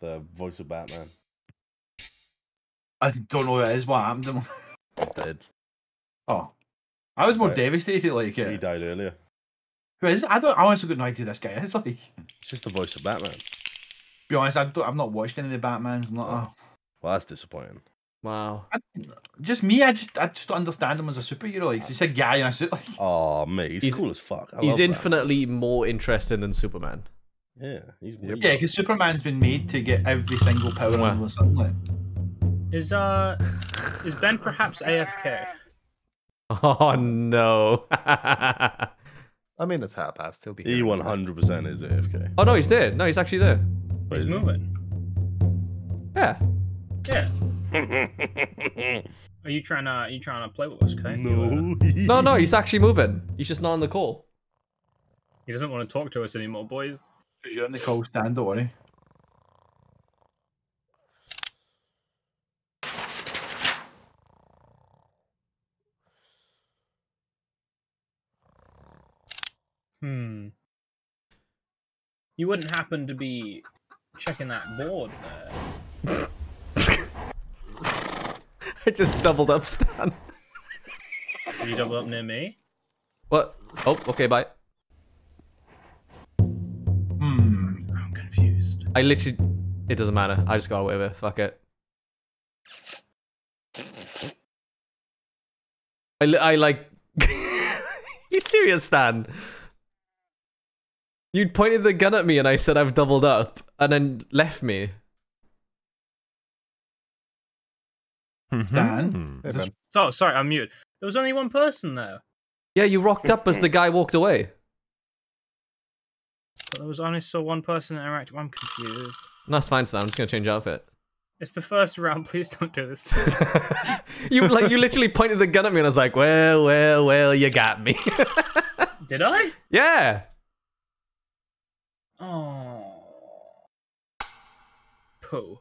The voice of Batman. I don't know who it is. What happened to him? He's dead. Oh, I was more Right. devastated. Like, He uh, died earlier. who is? it? I don't. I honestly got no idea who this guy is. Like, It's just the voice of Batman. be honest, I don't, I've not watched any of the Batmans. I'm not. Oh. Well, that's disappointing. Wow. Just me. I just. I just don't understand him as a superhero. Like, he's just a guy in a suit. Like, Oh, mate, he's, He's- cool as fuck. I He's love Batman. infinitely more interesting than Superman. Yeah, he's Yep. yeah, because Superman's been made to get every single power Mwah. under the sun. Is uh is Ben perhaps AFK? Oh no. I mean, it's half past. He'll be. He here in a one minute. hundred percent is AFK. oh no, he's there. No, he's actually there. But He's is he? moving. Yeah. Yeah. Are you trying to are you trying to play with us, Kate? no. No, no, he's actually moving. He's just not on the call. He doesn't want to talk to us anymore, boys. Because you're in the cold stand. Don't worry. Hmm. You wouldn't happen to be checking that board there? I just doubled up, Stan. Did you double up near me? What? Oh, okay, bye. I literally. It doesn't matter. I just got away with it. Fuck it. I, I like. you serious, Stan? You pointed the gun at me and I said I've doubled up, and then left me. Mm-hmm. Stan. Hmm. Hey, Is this- So sorry, I'm muted. There was only one person there. Yeah, you rocked up as the guy walked away. But there was only saw one person interact. I'm confused. That's fine, Stan. I'm just gonna change outfit. It's the first round. Please don't do this to me. you like you literally pointed the gun at me and I was like, well, well, well, you got me. Did I? yeah. Oh. Pooh.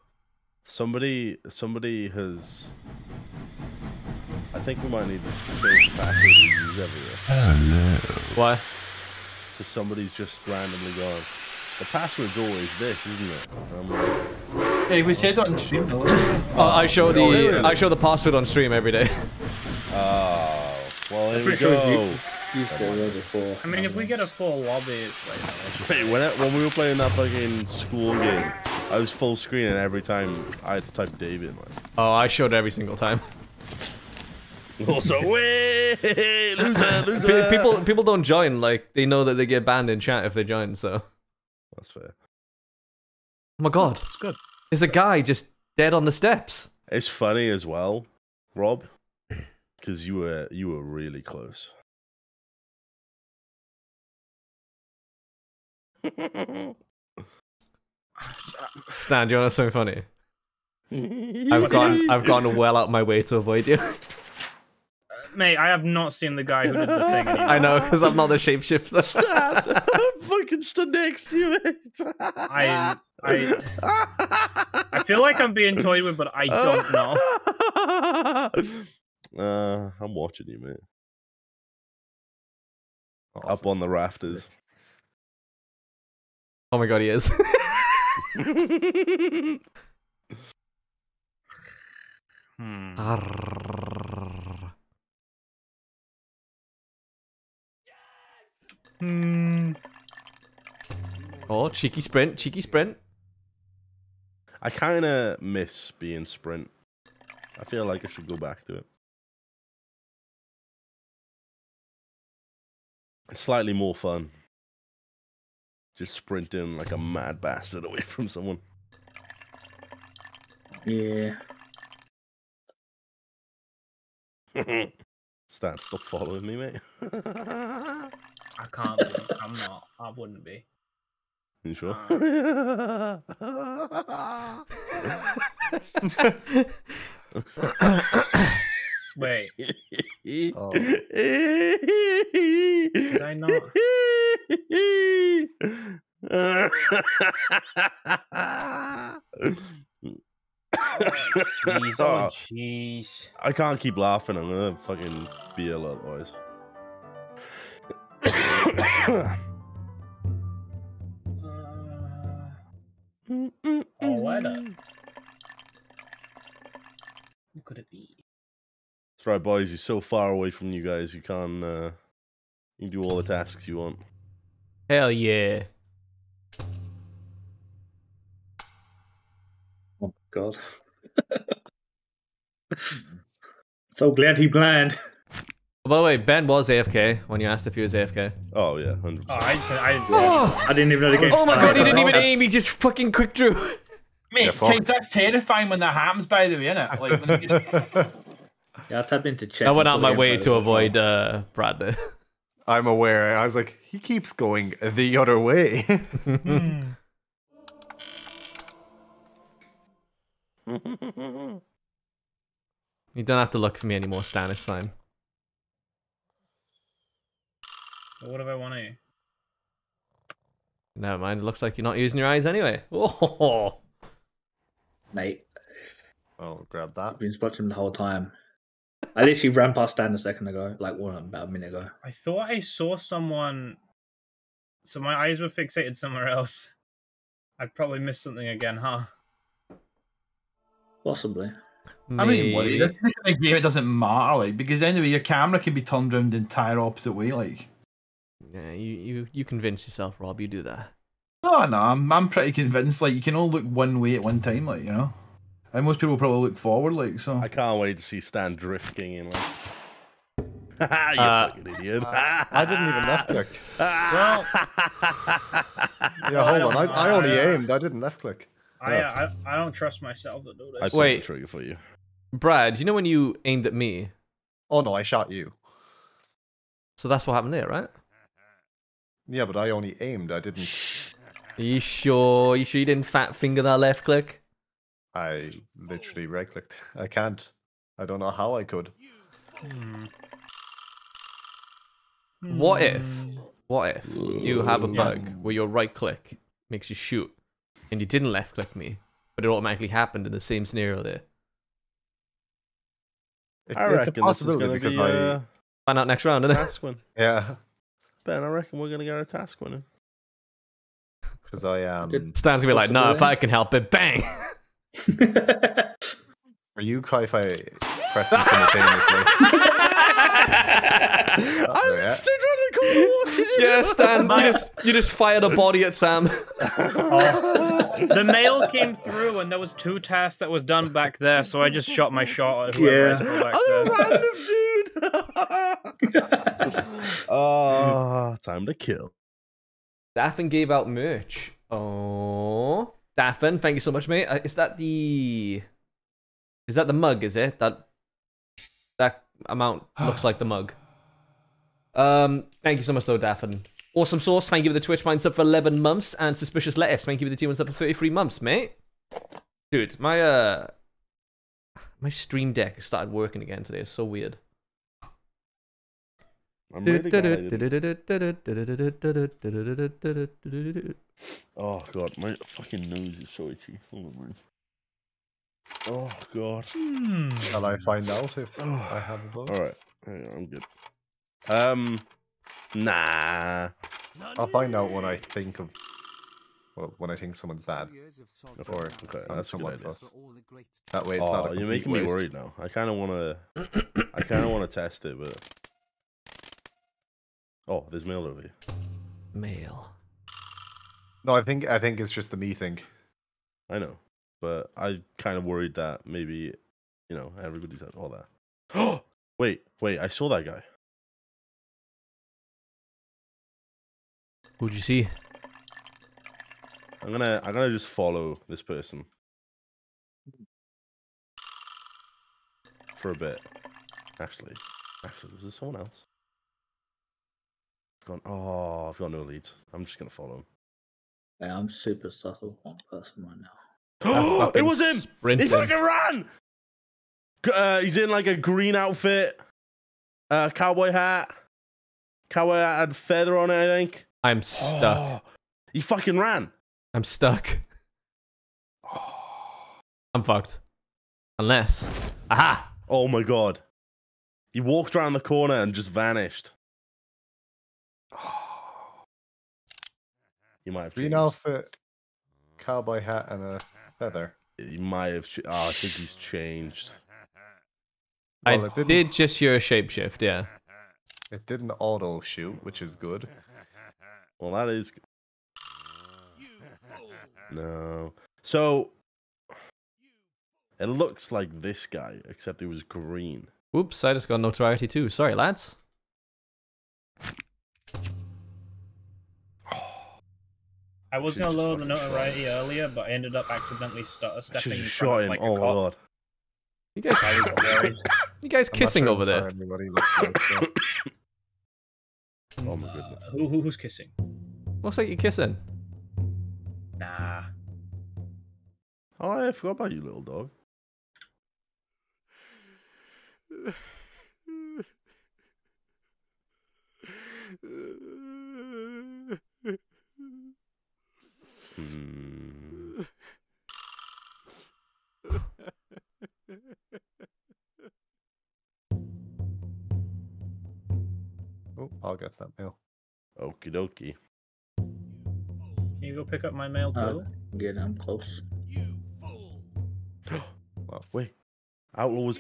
Somebody, somebody has. I think we might need to change the password we use everywhere. Why? Because somebody's just randomly gone. The password's always this, isn't it? And I'm like, Yeah, we said it on stream. Oh, I show Oh, the really? I show the password on stream every day. oh, well, here we pretty sure go. you- it before. I mean, if we get a full lobby, it's like. Wait, when, I, when we were playing that fucking school game, I was full screen and every time I had to type David. Like, Oh, I showed every single time. also, way loser, loser. people people don't join like they know that they get banned in chat if they join. So, That's fair. Oh my god, It's good. there's a guy just dead on the steps. It's funny as well, Rob, because you were you were really close. Stan, do you want to know something funny? I've gone I've gone well out my way to avoid you. Mate, I have not seen the guy who did the thing. anymore. I know because I'm not the shapeshifter. Stan, I'm fucking stood next to you, mate. I- I- I feel like I'm being toyed with, but I don't know. Uh, I'm watching you, mate. Oh, Up on the rafters. oh my god, he is. Hmm. Hmm. oh, cheeky sprint, cheeky sprint. I kind of miss being sprint. I feel like I should go back to it. It's slightly more fun. Just sprinting like a mad bastard away from someone. Yeah. Stan, stop following me, mate. I can't. Be. I'm not. I wouldn't be. you sure? Uh, Wait. Oh. Did I not? Oh. Jeez. Oh, jeez. I can't keep laughing. I'm gonna fucking be a ill otherwise. Uh, oh, spider. What could it be? That's right, boys. He's so far away from you guys. You can't. Uh, you can do all the tasks you want. Hell yeah. Oh my god. so glad he planned. By the way, Ben was AFK when you asked if he was AFK. Oh yeah, hundred Oh, percent. I just, I didn't. I didn't even know the game. Oh my god, he didn't even aim, he just fucking quick drew. Mate, Yeah, that's terrifying when that happens, by the way, innit? Like, when just, Yeah, I tapped into check. I went out my way to started. avoid uh, Bradley. I'm aware. I was like, he keeps going the other way. You don't have to look for me anymore, Stan. It's fine. But what if I want to? Never mind. It looks like you're not using your eyes anyway. Oh, Mate, I'll grab that. I've been watching the whole time. I literally ran past Dan a second ago, like one about a minute ago. I thought I saw someone. So my eyes were fixated somewhere else. I'd probably missed something again, huh? Possibly. I mean, what Maybe. is it? In game, it doesn't matter, like, because anyway, your camera can be turned around the entire opposite way, like. Yeah, you, you, you convince yourself, Rob. You do that. Oh no, I'm I'm pretty convinced. Like you can all look one way at one time, like you know, and most people probably look forward, like so. I can't wait to see Stan drifting in like. you Uh, fucking idiot! I didn't even left click. Well- Yeah, hold don't on. I, I only know. aimed. I didn't left click. I, uh, I I don't trust myself to do I this. pulled Wait. the trigger for you. Brad, you know when you aimed at me? Oh no, I shot you. So that's what happened there, right? Yeah, but I only aimed. I didn't. Are you sure? You sure you didn't fat finger that left click? I literally right clicked. I can't. I don't know how I could. Hmm. What if? Hmm. What if you have a Yeah. bug where your right click makes you shoot, and you didn't left click me, but it automatically happened in the same scenario there? It, I it's a reckon this is possibility gonna because be I. a Find out next round, innit? task win. Yeah, Ben, I reckon we're gonna get a task winner. because I am. Good. Stan's gonna be like, no, if I can help it, bang! Are you, Kai, if I press them simultaneously. I yeah. was stood around the corner watching you. yeah, Stan, you just, you just fired a body at Sam. the mail came through and there was two tasks that was done back there, so I just shot my shot at whoever Yeah. is still back I'm there. random dude. oh, time to kill. Daffin gave out merch. Oh, Daffin, thank you so much, mate. Uh, is that the? Is that the mug? Is it that? That amount looks like the mug. Um, thank you so much, though, Daffin. Awesome sauce. Thank you for the Twitch Prime sub for eleven months, and suspicious lettuce. Thank you for the T1 sub for thirty-three months, mate. Dude, my uh, my Stream Deck started working again today. It's so weird. I'm really glad Oh god, my fucking nose is so itchy. Hold on. Oh god. Shall I find out if I have a bug? All right, I'm good. Um, nah. I'll find out when I think of. Well, when I think someone's bad, or Okay, some- that's someone's idea. sus. That way, it's not. Oh, A you're making me waste. worried now. I kind of want to. I kind of want to test it, but. Oh, there's mail over here. Mail. No, I think I think it's just the me thing. I know, but I kind of worried that maybe, you know, everybody's had all that. Oh, wait, wait! I saw that guy. Who'd you see? I'm gonna, I'm gonna just follow this person for a bit. Actually, actually, was there someone else? I've gone. Oh, I've got no leads. I'm just gonna follow him. Yeah, I'm super subtle one person right now. Oh, it was him! He fucking ran! Uh, he's in like a green outfit, uh, cowboy hat. Cowboy hat had feather on it, I think. I'm stuck. Oh, he fucking ran. I'm stuck. I'm fucked. Unless. Aha! Oh my god. He walked around the corner and just vanished. You might have Green outfit, cowboy hat, and a feather. You might have. Ch- oh, I think he's changed. Well, I it didn't- did just hear a shapeshift, yeah. It didn't auto shoot, which is good. Well, that is. No. So. It looks like this guy, except he was green. Oops, I just got notoriety too. Sorry, lads. I was gonna lower the fucking shot notoriety earlier, but I ended up accidentally stutter uh, stepping have in shot front him. of like oh a my cop. god. You guys, I was worried. you guys kissing sure over what there. Everybody looks like. so- Oh my goodness. Who, who who's kissing? Looks like you're kissing. Nah. Oh, I forgot about you, little dog. Hmm. Oh, I'll get that mail. Okie dokie. Can you go pick up my mail too? Uh, yeah, I'm close. Well, Wait. Outlaw was.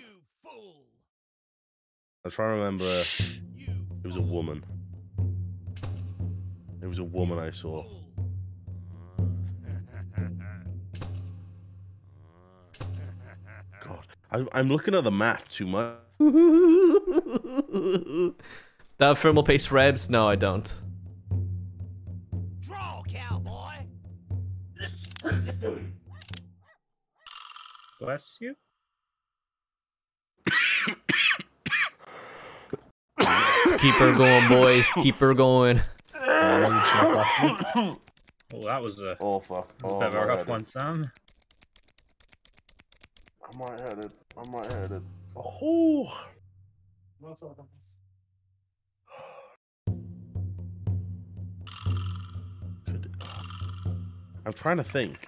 I'm trying to remember. It was a woman. It was a woman I saw. God, I, I'm looking at the map too much. Do I have thermal paste rebs? No, I don't. Draw, cowboy. Bless you. Just keep her going, boys. Keep her going. Oh, that was a, Oh fuck! that was Oh, a bit of a I'm rough lightheaded. one, Sam. I'm lightheaded. I'm lightheaded. Oh. I'm trying to think.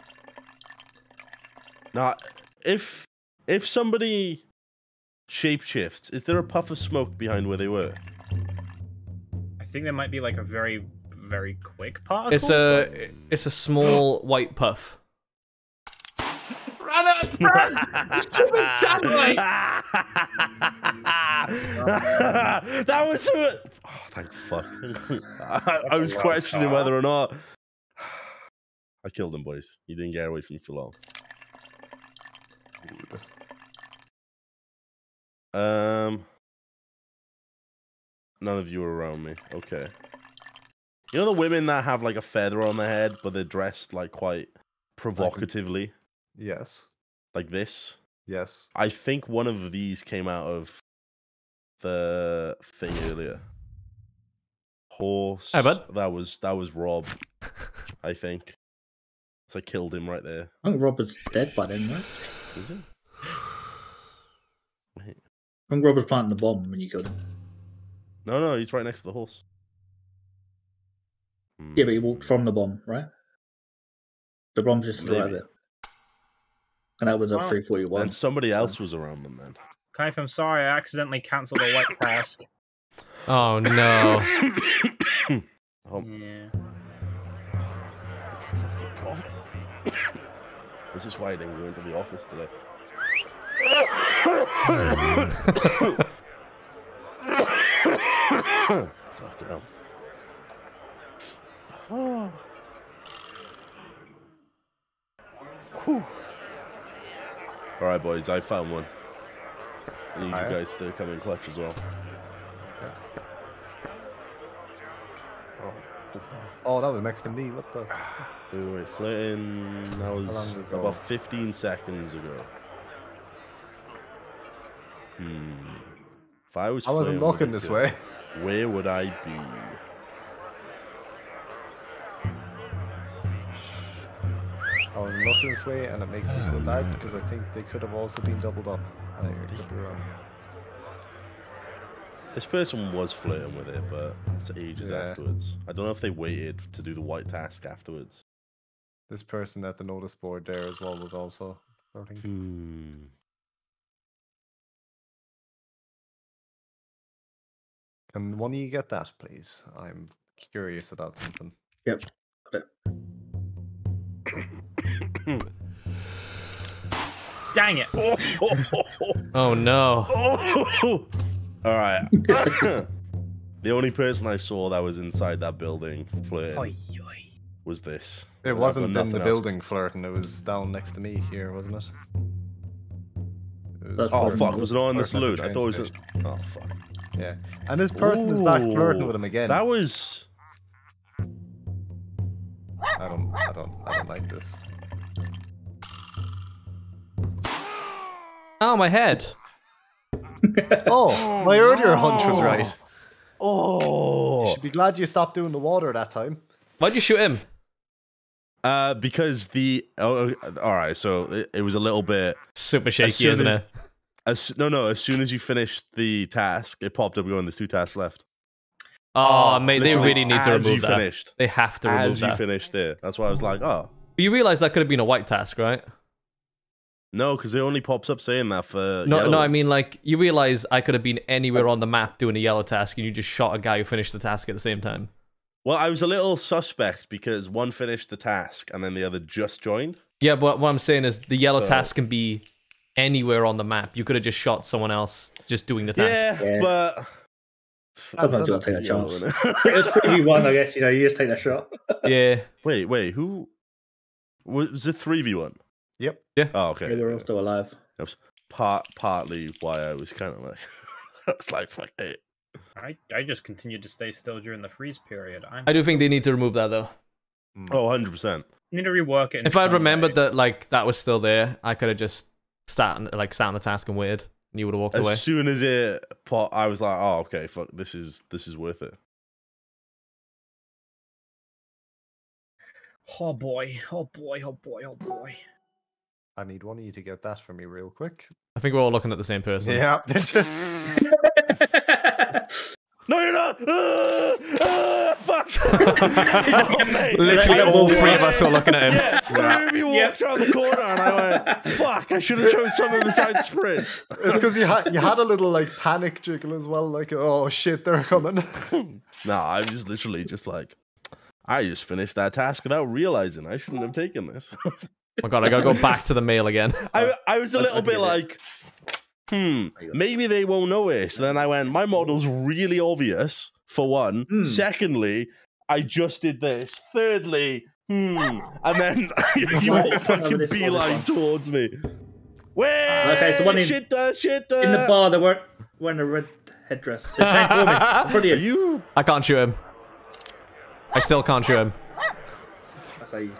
Now, if if somebody shapeshifts, is there a puff of smoke behind where they were? I think there might be like a very, very quick particle. It's a it's a small white puff. that was oh, thank fuck. I, I a was questioning card. whether or not I killed him, boys. He didn't get away from me for long. Um, none of you are around me. Okay. You know the women that have like a feather on their head, but they're dressed like quite provocatively, yes, like this. yes. I think one of these came out of the thing earlier. Horse. Hey, bud. That was that was Rob. I think. So I killed him right there. I think Robert's dead by then, right? Is it? Wait. I think Robert's planting the bomb when you killed him. No, no, he's right next to the horse. Yeah, but he walked from the bomb, right? The bomb's just right there. And that was a Wow. 341. And somebody else was around them then. Kaif, I'm sorry, I accidentally cancelled a white task. Oh no. Oh, Yeah. This is why I didn't go into the office today. Fucking hell. Oh. Whew. All right, boys, I found one. I need Alright. you guys to come in clutch as well. Oh, that was next to me. What the? Wait, wait, flirting. That was about 15 seconds ago. Hmm. If I was I wasn't looking this girl, way. Where would I be? I wasn't looking this way, and it makes me feel bad because I think they could have also been doubled up. I think could be wrong. This person was flirting with it, but it's ages Yeah. afterwards. I don't know if they waited to do the white task afterwards. This person at the notice board there as well was also flirting. Hmm. Can one of you get that, please? I'm curious about something. Yep. Got it. Dang it! Oh no. Oh! All right. the only person I saw that was inside that building flirting Oi, oi. was this. It I've wasn't in nothing the else. building flirting. It was down next to me here, wasn't it? It was That's Oh Flirting fuck! Was it on the flirting salute? I thought it was. station. Oh fuck! Yeah, and this person is back flirting with him again. That was. I don't, I don't, I don't like this. Oh, my head. Oh, my earlier hunch was right. Oh, You Oh. should be glad you stopped doing the water that time. Why'd you shoot him? Uh, because the oh, uh, all right. So it, it was a little bit. Super shaky, soon isn't as- it? As no, no. As soon as you finished the task, it popped up going. There's two tasks left. Oh, mate, they really need to remove you that. finished. They have to remove As you finished it. That's why I was like, oh you realize that could have been a white task, right? No, because it only pops up saying that for. No, no. I mean like you realize I could have been anywhere on the map doing a yellow task, and you just shot a guy who finished the task at the same time. Well, I was a little suspect because one finished the task and then the other just joined. Yeah, but what I'm saying is the yellow so... task can be anywhere on the map. You could have just shot someone else just doing the task. Yeah, yeah. but. Sometimes you'll take a chance. it's 3v1, I guess, you know, you just take that shot. yeah. Wait, wait, who. Was it 3v1? Yep. Yeah. Oh, okay. They were all still alive. That was part partly why I was kind of like, that's like fuck it. I I just continued to stay still during the freeze period. I'm i do think they need to remove that though. Mm. Oh, 100 percent. Need to rework it. If I remembered way. that like that was still there, I could have just sat and like sat on the task and waited, and you would have walked as away. As soon as it pot, I was like, oh okay, fuck, this is this is worth it. Oh boy, oh boy, oh boy, oh boy. I need one of you to get that for me real quick. I think we're all looking at the same person. Yeah. No, you're not. Ah, ah, fuck. Mate, Literally, all three of us are looking at him. Yeah, three of you walked around the corner, and I went, "Fuck! I should have chosen someone besides sprint." it's because you had you had a little like panic jiggle as well, like oh shit, they're coming. no, I was literally just like, I just finished that task without realizing I shouldn't have taken this. Oh my god, I gotta go back to the mail again. I, I was a little bit like, hmm, maybe they won't notice. Then I went, my model's really obvious, for one. Hmm. Secondly, I just did this. Thirdly, hmm, and then you all Right, fucking this one, this beeline towards me. Wait, Okay, so one in- shit, uh, shit, uh, In the bar, they weren't wearing a red headdress. They transformed me in front of you. you? I can't shoot him. I still can't shoot him. That's how you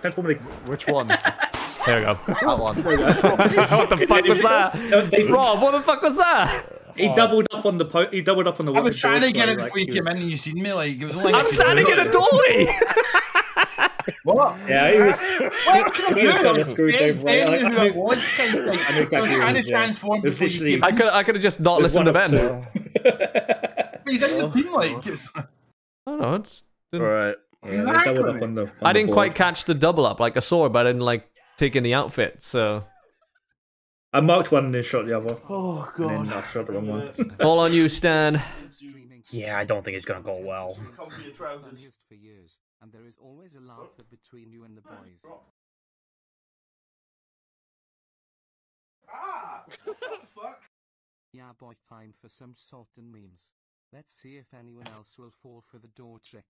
transform me. Which one? that There we go. That one. what the fuck was that? They- Rob, what the fuck was that? He oh. doubled up on the po- he doubled up on the. I was one trying to get so, it like, before you he came was- in and you seen me. Like it was only. I'm standing in a doorway. What? Yeah, he was. What can I do? kinda screwed Ben- over, Ben like, I who I knew- was, kind of like, I exactly I was who he trying to transform It was before you literally- came I could I could have just not There's listened to Ben. He's in the team, like. I don't know. It's, All right. So- Yeah, they on the. on I didn't board. quite catch the double up. Like I saw it, but I didn't like take in the outfit. So I marked one and then shot the other. Oh And then I shot the wrong one. all on you, Stan. Yeah, I don't think it's gonna go well. unused and there is always a laughter between you and the boys. Yeah, boy, time for some salt and memes. Let's see if anyone else will fall for the door trick.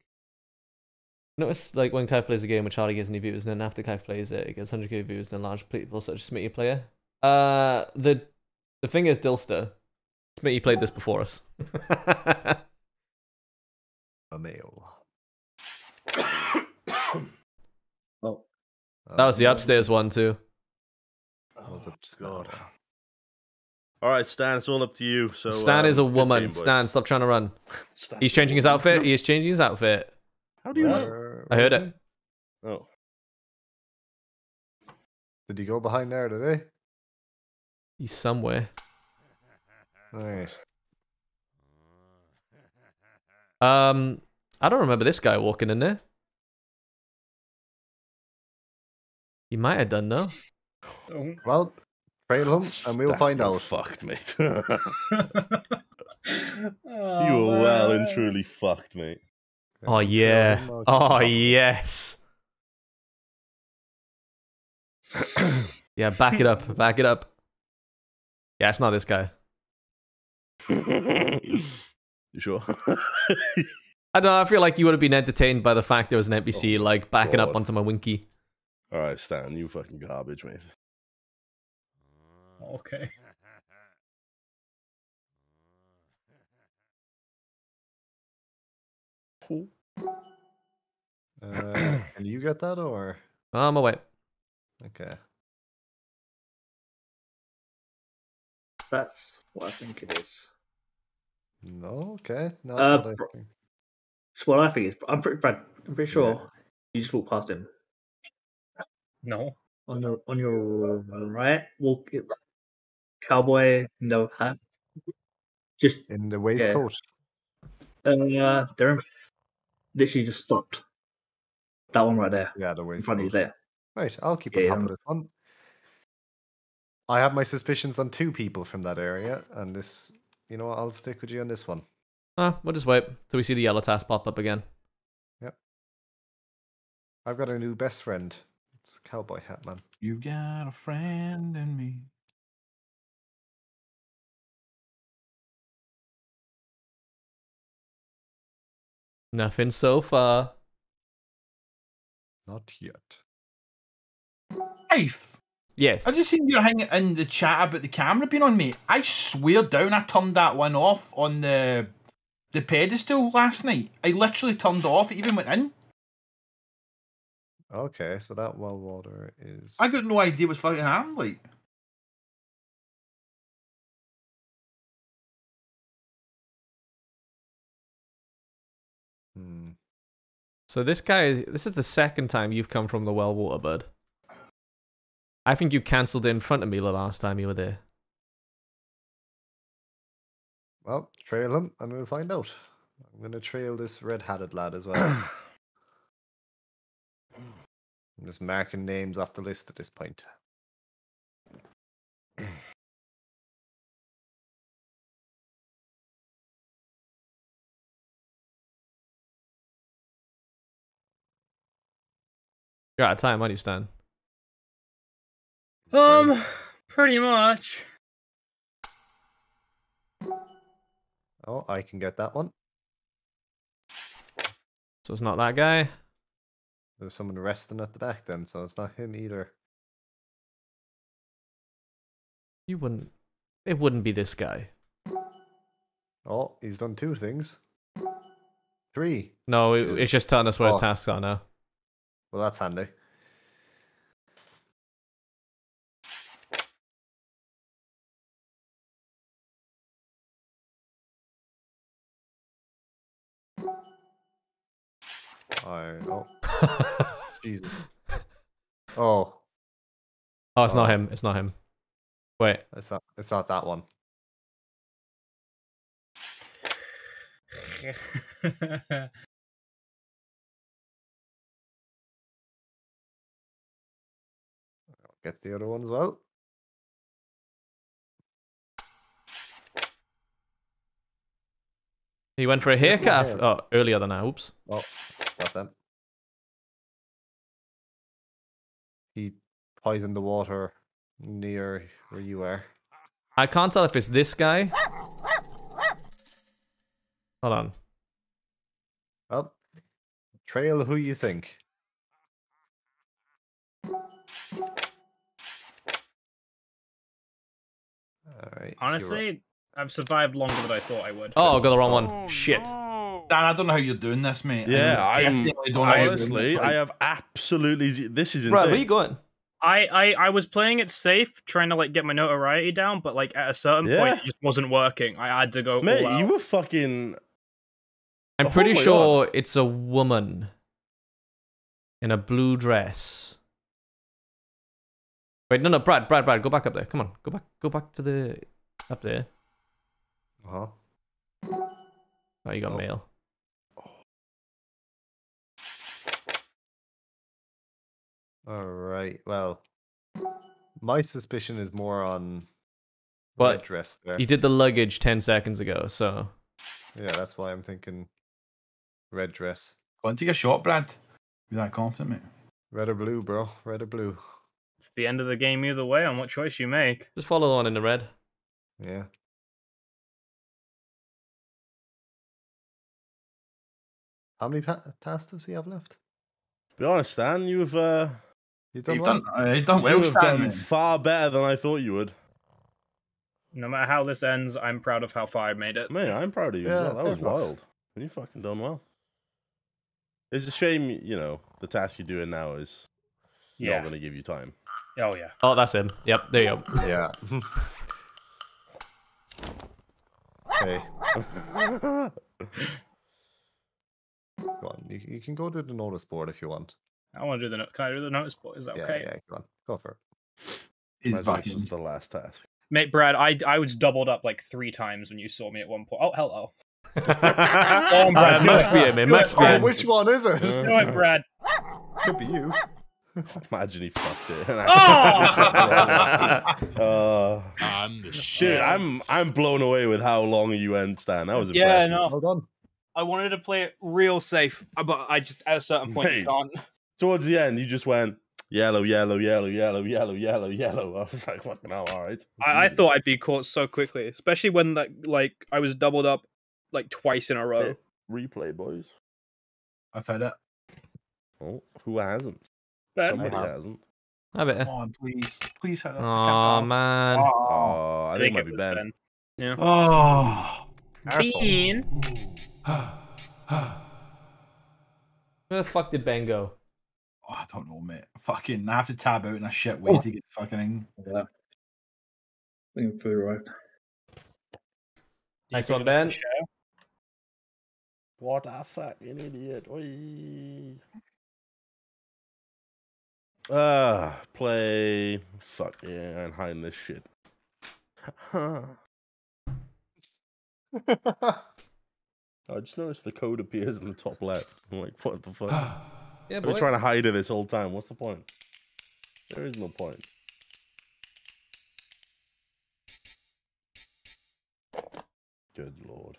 Notice like when Kai plays a game with Charlie gets any views, and then after Kai plays it, it gets 100k views, and then large people such as Smitty player. Uh, the the thing is, Dilster, Smitty played this before us. A male. Oh, that was the upstairs one too. Was it? God. All right, Stan, it's all up to you. So Stan is a um, woman. Stan, stop trying to run. Stan's He's changing his outfit. He is changing his outfit. How do you know? Where- I heard it. it. is Oh. Did he go behind there today? He's somewhere. Right. Um, I don't remember this guy walking in there. He might have done though. Don't. Well, trail him and we'll find you're out. Fucked, mate. you you were well and truly fucked, mate. Oh yeah. Oh yes. Yeah, back it up. Back it up. Yeah, it's not this guy. you sure? I don't know. I feel like you would have been entertained by the fact there was an NPC Oh, like backing up onto my winky. All right, Stan, you fucking garbage, mate. Okay. Uh, can you get that or I'm away. okay? That's what I think it is. No, okay. Not Uh, what I think. It's what I think is. I'm pretty, Brad, I'm pretty sure Yeah. you just walk past him No. on your on your right. Walk it, cowboy, no hat. Just in the waistcoat. uh, they're in- literally just stopped. That one right there Yeah, the in waistcoat. front of you there. Right, I'll keep Yeah, on top yeah. of this one. I have my suspicions on two people from that area, and this, you know, what, I'll stick with you on this one. Uh, we'll just wait till we see the yellow task pop up again. Yep. I've got a new best friend. It's Cowboy Hat Man. You've got a friend in me. Nothing so far. Not yet. Life. Yes. I just seen you hanging in the chat about the camera being on me. I swear down, I turned that one off on the the pedestal last night. I literally turned it off. It even went in. Okay, so that well water is. I got no idea what's fucking happened. Like, So this guy, this is the second time you've come from the well water, bud. I think you cancelled it in front of me the last time you were there. Well, trail him, and we'll find out. I'm gonna trail this red-hatted lad as well. I'm just marking names off the list at this point. You're out of time, aren't you, Stan? Um, pretty much. Oh, I can get that one. So it's not that guy. There's someone resting at the back then, so it's not him either. You wouldn't. It wouldn't be this guy. Oh, he's done two things. Three. No, it, it's just telling us where his Oh. tasks are now. Well, that's handy. I oh, oh. Jesus. Oh, Oh, it's not Oh. him. It's not him. Wait. it's not it's not that one. Get the other one as well. He went for a um haircut. my af- hair. Oh, earlier than that. Oops. Oh, got them. He poisoned the water near where you are. I can't tell if it's this guy. Hold on. Well, trail who you think. Alright. Honestly, I've survived longer than I thought I would. Oh, I got the wrong one. Oh, Shit. Dan, I don't know how you're doing this, mate. Yeah, I'm definitely don't know how you're doing honestly. I have absolutely. This is insane. Right, where you going? I, I I was playing it safe, trying to like get my notoriety down, but like at a certain Yeah. point, it just wasn't working. I had to go. Mate, all you were fucking. I'm Oh pretty my sure it's a woman in a blue dress. Wait, no, no, Brad, Brad, Brad, go back up there. Come on, go back, go back to the up there. Uh-huh. Oh, you got Oh. mail. Alright, well. My suspicion is more on What? red dress there. He did the luggage ten seconds ago, so Yeah, that's why I'm thinking red dress. Go on, take a shot, Brad. Be that confident, mate. Red or blue, bro. Red or blue. It's the end of the game either way on what choice you make. Just follow the one in the red. Yeah. How many pa- tasks does he have left? Be honest, Stan, you've uh, You've done You've well. done, uh, you've done well, you've Stan. done far better than I thought you would. No matter how this ends, I'm proud of how far I made it. Man, I'm proud of you. as Yeah, well. That was fair wild. You fucking done well. It's a shame, you know, the task you're doing now is Yeah. not going to give you time. Oh yeah. Oh, that's him. Yep, there you go. Yeah. okay, go on. You, you can go to the notice board if you want. I want to do the. no- Can I do the notice board? Is that yeah, okay? yeah, go on. Go for it. He's Imagine this fucking. was the last task. Mate, Brad, I I was doubled up like three times when you saw me at one point. Oh, hello. oh, Brad, it must it. be him. It must it. be Oh, him. which one is it? Uh, Do it, Brad. Could be you. Imagine he fucked it. Oh! uh, I'm the shit, I'm I'm blown away with how long you went, Stan. That was Yeah, impressive. no. Well done. I wanted to play it real safe, uh, but I just at a certain point you Mate. can't. Towards the end, you just went yellow, yellow, yellow, yellow, yellow, yellow, yellow. I was like, fucking hell, all right. I, I thought I'd be caught so quickly, especially when like like I was doubled up like twice in a row. Hey, replay, boys. I've had it. Oh, who hasn't? Ben? Somebody have. hasn't. I bet. Come on, please. Please hit it. Oh man. Oh. Oh, I, think, it might be was Ben. Yeah. oh. Bean. Where the fuck did Ben go? Oh, I don't know, mate. Fucking, I have to tab out in a shit way oh. to get the fucking thing. Yeah. Thinking through right. Nice one, Ben. What a fucking idiot. Oi. Ah, play. Fuck yeah, I'm hiding this shit. I just noticed the code appears in the top left. I'm like, what the fuck? Yeah, I've been trying to hide it this whole time. What's the point? There is no point. Good lord.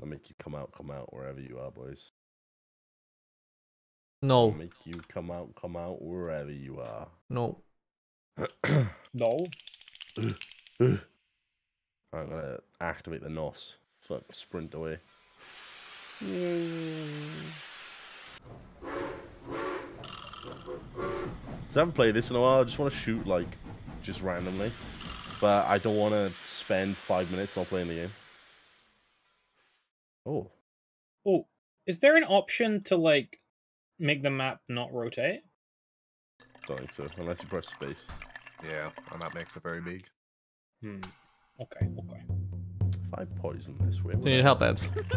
I'll make you come out, come out wherever you are, boys. I'll No, make you come out, come out wherever you are. no. No. I'm gonna activate the NOS. Fuck, sprint away. I haven't played this in a while. I just want to shoot like just randomly, but I don't want to spend five minutes not playing the game. Oh, Oh, is there an option to like make the map not rotate? don't think so. Unless you press space. yeah, and that makes it very big. Hmm. Okay. Okay. If I poison this, where Do you need help, Ebs? I can't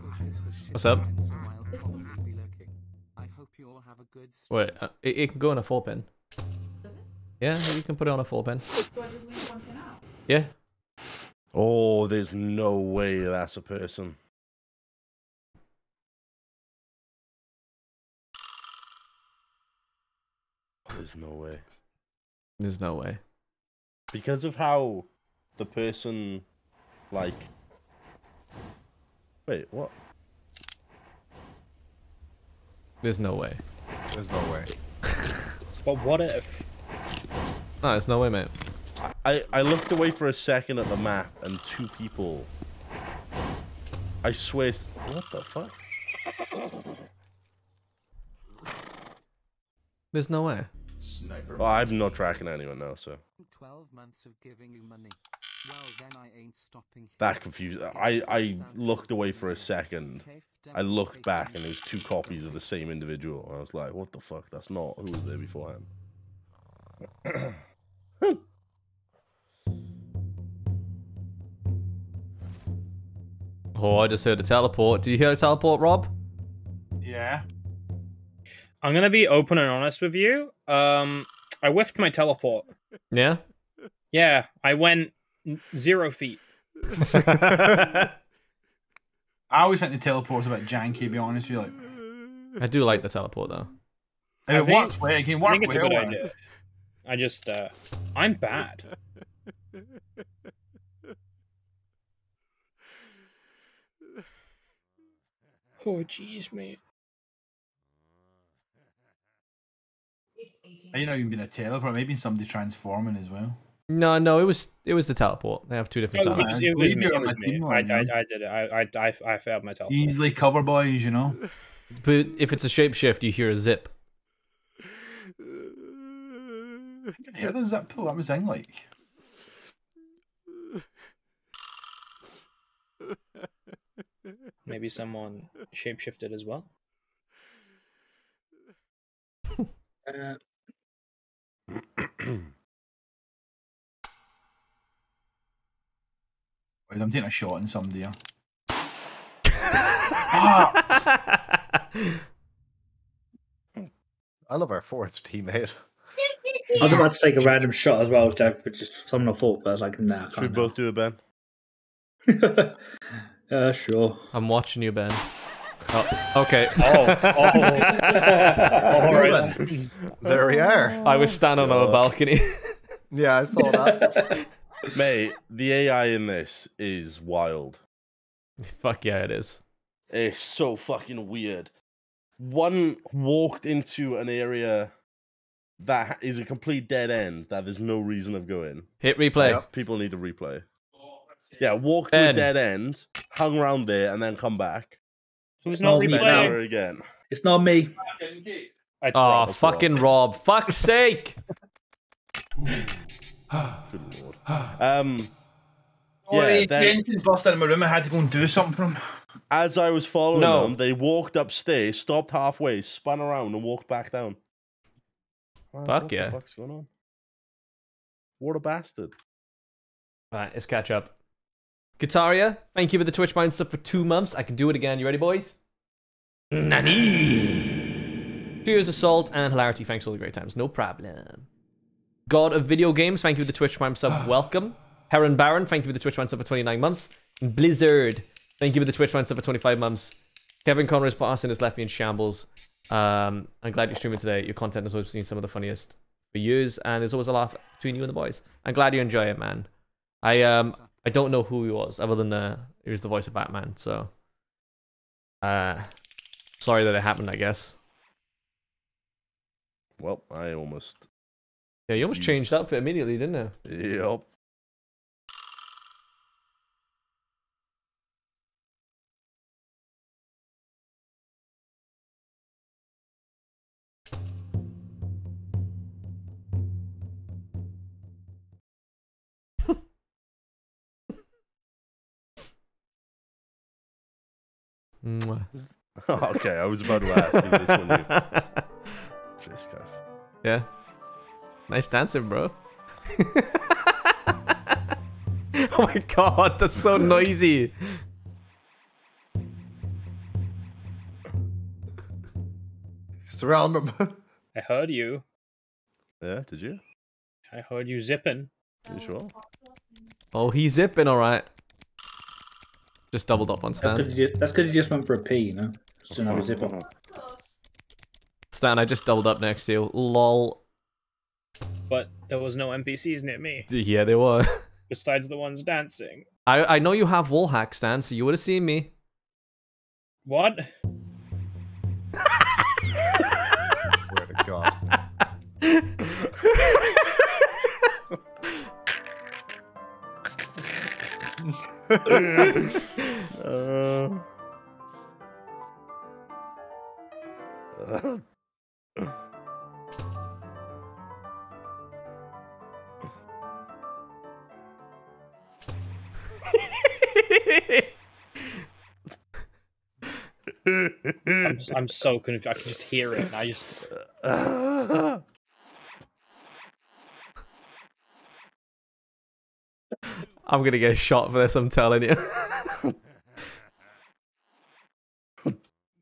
prove this was shit What's up? again, so I'll probably be lurking. I hope you all have a good Wait, uh, it, it can go in a four pin. Does it? Yeah, you can put it on a four pin. So I just leave one pin out. Yeah. Oh, there's no way that's a person. There's no way. There's no way. Because of how the person, like. Wait, what? There's no way. There's no way. But what if? No, there's no way, mate. I, I looked away for a second at the map and two people. I swear. What the fuck? There's no way. Well, I'm not tracking anyone now, so. 12 months of giving you money. Well, then I ain't stopping. That confused. I, I looked away for a second. I looked back and there's two copies of the same individual. I was like, what the fuck? That's not who was there beforehand. Oh, I just heard a teleport. Do you hear a teleport, Rob? Yeah. I'm gonna be open and honest with you. Um, I whiffed my teleport. Yeah. Yeah, I went zero feet. I always think the teleport's a bit janky, to be honest with you. Like, I do like the teleport though. if I it think- works well, it can I think it's a good idea. I just, uh, I'm bad. Oh, jeez, mate. Might not even been a teleport. Maybe somebody transforming as well. No, no, it was it was the teleport. They have two different It was, sounds. it was Believe me. It was me. I, I. I did it. I, I, I, I failed my teleport. Easily cover boys, you know. But if it's a shapeshift, you hear a zip. How does that pull? That was thing like. Maybe someone shapeshifted as well. Uh, Wait, I'm taking a shot on somebody here. Ah! I love our fourth teammate. I was about to take a random shot as well, Jack, for just someone I thought, but I was like, nah. Should we both do it, Ben? now. yeah, sure. I'm watching you, Ben. Oh, okay. Oh, oh. All right. There we are. I was standing on a balcony. Yeah, I saw that. Mate, the AI in this is wild. Fuck yeah, it is. It's so fucking weird. One walked into an area that is a complete dead end that there's no reason of going. Hit replay. Yep. People need to replay. Yeah, walk to Ben. a dead end, hung around there, and then come back. Who's not not me Then replaying? again. It's not me. It's Oh, Rob. Fucking Rob. Fuck's sake. Good lord. Um, Oh, yeah, he then- Jensen burst into my room. I had to go and do something for him. as I was following No. them, they walked upstairs, stopped halfway, spun around, and walked back down. Wow, Fuck what yeah. The fuck's going on? What a bastard! Alright, let's catch up. Guitaria, thank you for the Twitch Prime stuff for two months. I can do it again. You ready, boys? Nani! Of salt and hilarity. Thanks for all the great times. No problem. God of Video Games, thank you for the Twitch Prime sub. Welcome. Heron Baron, thank you for the Twitch Prime sub for 29 months. And Blizzard, thank you for the Twitch Prime sub for 25 months. Kevin Conroy's passing has left me in shambles. Um, I'm glad you're streaming today. Your content has always been some of the funniest for years, and there's always a laugh between you and the boys. I'm glad you enjoy it, man. I um I don't know who he was other than uh, he was the voice of Batman. So, uh, sorry that it happened. I guess. Well, I almost. Yeah, you almost Jeez. changed outfit immediately, didn't you? Yep. okay, I was about to ask. Is this one you? This guy. yeah. Nice dancing, bro. oh my god, that's so noisy. Surround them. I heard you. Yeah, did you? I heard you zipping. You sure? Oh, he's zipping, all right. Just doubled up on That's Stan. because you, that's 'cause you just went for a pee, you know? Just another oh. zipper. Stan, I just doubled up next to you. Lol. But there was no NPCs near me, Yeah, they were. besides the ones dancing. I I know you have wall hack, Stan, so you would have seen me. What? Swear to God. I'm, I'm so confused. I can just hear it. And I just. I'm gonna get shot for this, I'm telling you.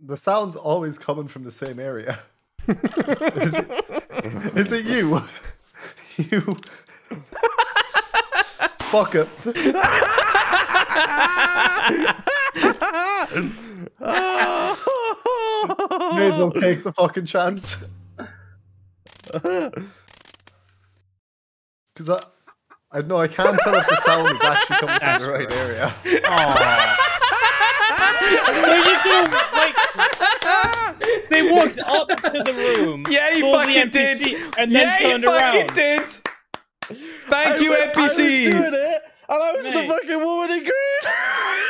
The sound's always coming from the same area. is, it, is it you? you. Fuck it. May as well take the fucking chance. Because I, I know I can't tell if the sound is actually coming from the right right. area. They just didn't like. They walked up to the room. Yeah, he saw the fucking NPC, did. And then yeah, turned he fucking around. did. Thank I you, wa- I was doing it, and I was Mate. the fucking woman in green.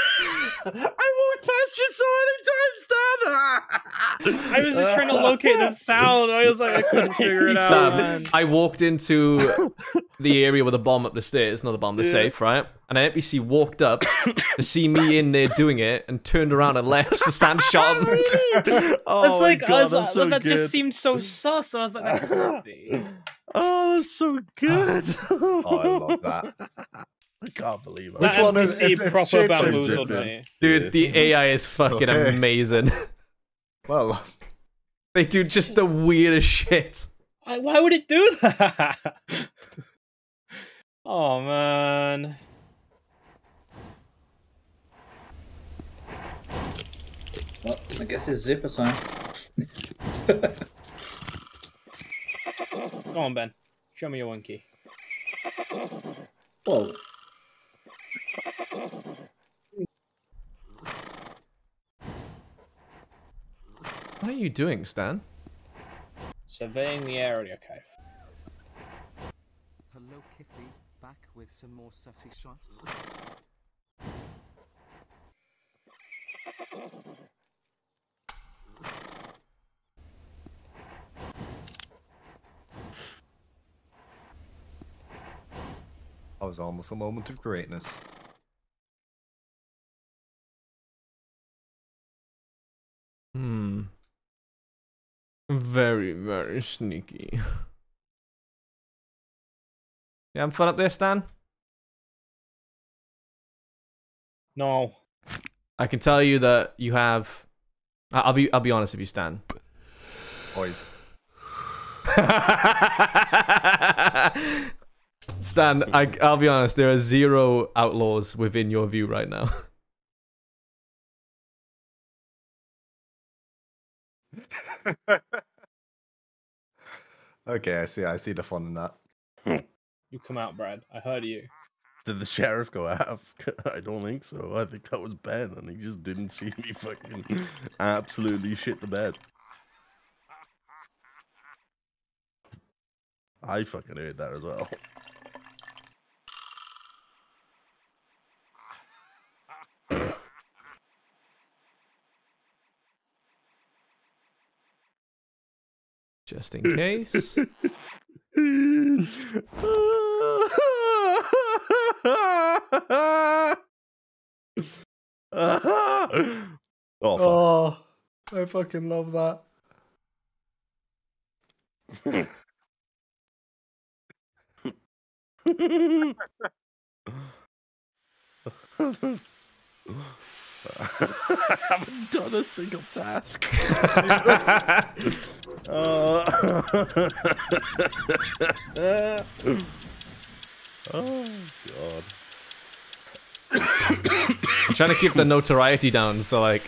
I walked past you so many times, Dad. I was just trying to locate the sound. I was like, I couldn't figure it out. Um, man. I walked into the area with a bomb up the stairs, not the bomb, the Yeah. safe, right? And an NPC walked up to see me in there doing it and turned around and left. So Stan shot him. oh, oh I was my like, God, I was, that's so that good. just seemed so sus. I was like, that can't be. Oh, that's so good. oh, I love that. I can't believe it. That Which one is- NPC it's- it's proper shape bamboozled shifted. me. Dude, the AI is fucking Okay. amazing. Well, they do just the weirdest shit. Why, why would it do that? oh man. Well, I guess it's zipper time. Go on, Ben. Show me your one key. Whoa. What are you doing, Stan? Surveying the area, Kaif. Hello Kiffy, back with some more sussy shots. that was almost a moment of greatness. Hmm. Very, very sneaky. You having fun up there, Stan? No. I can tell you that you have. I'll be. I'll be honest with you, Stan. Boys. Stan, I, I'll be honest. There are zero outlaws within your view right now. okay, I see. I see the fun in that. Hmm. You come out, Brad. I heard you. Did the sheriff go out? I don't think so. I think that was Ben, and he just didn't see me fucking absolutely shit the bed. I fucking heard that as well. Just in case. oh. Oh, I fucking love that. I haven't done a single task. Uh, oh god. I'm trying to keep the notoriety down, so like.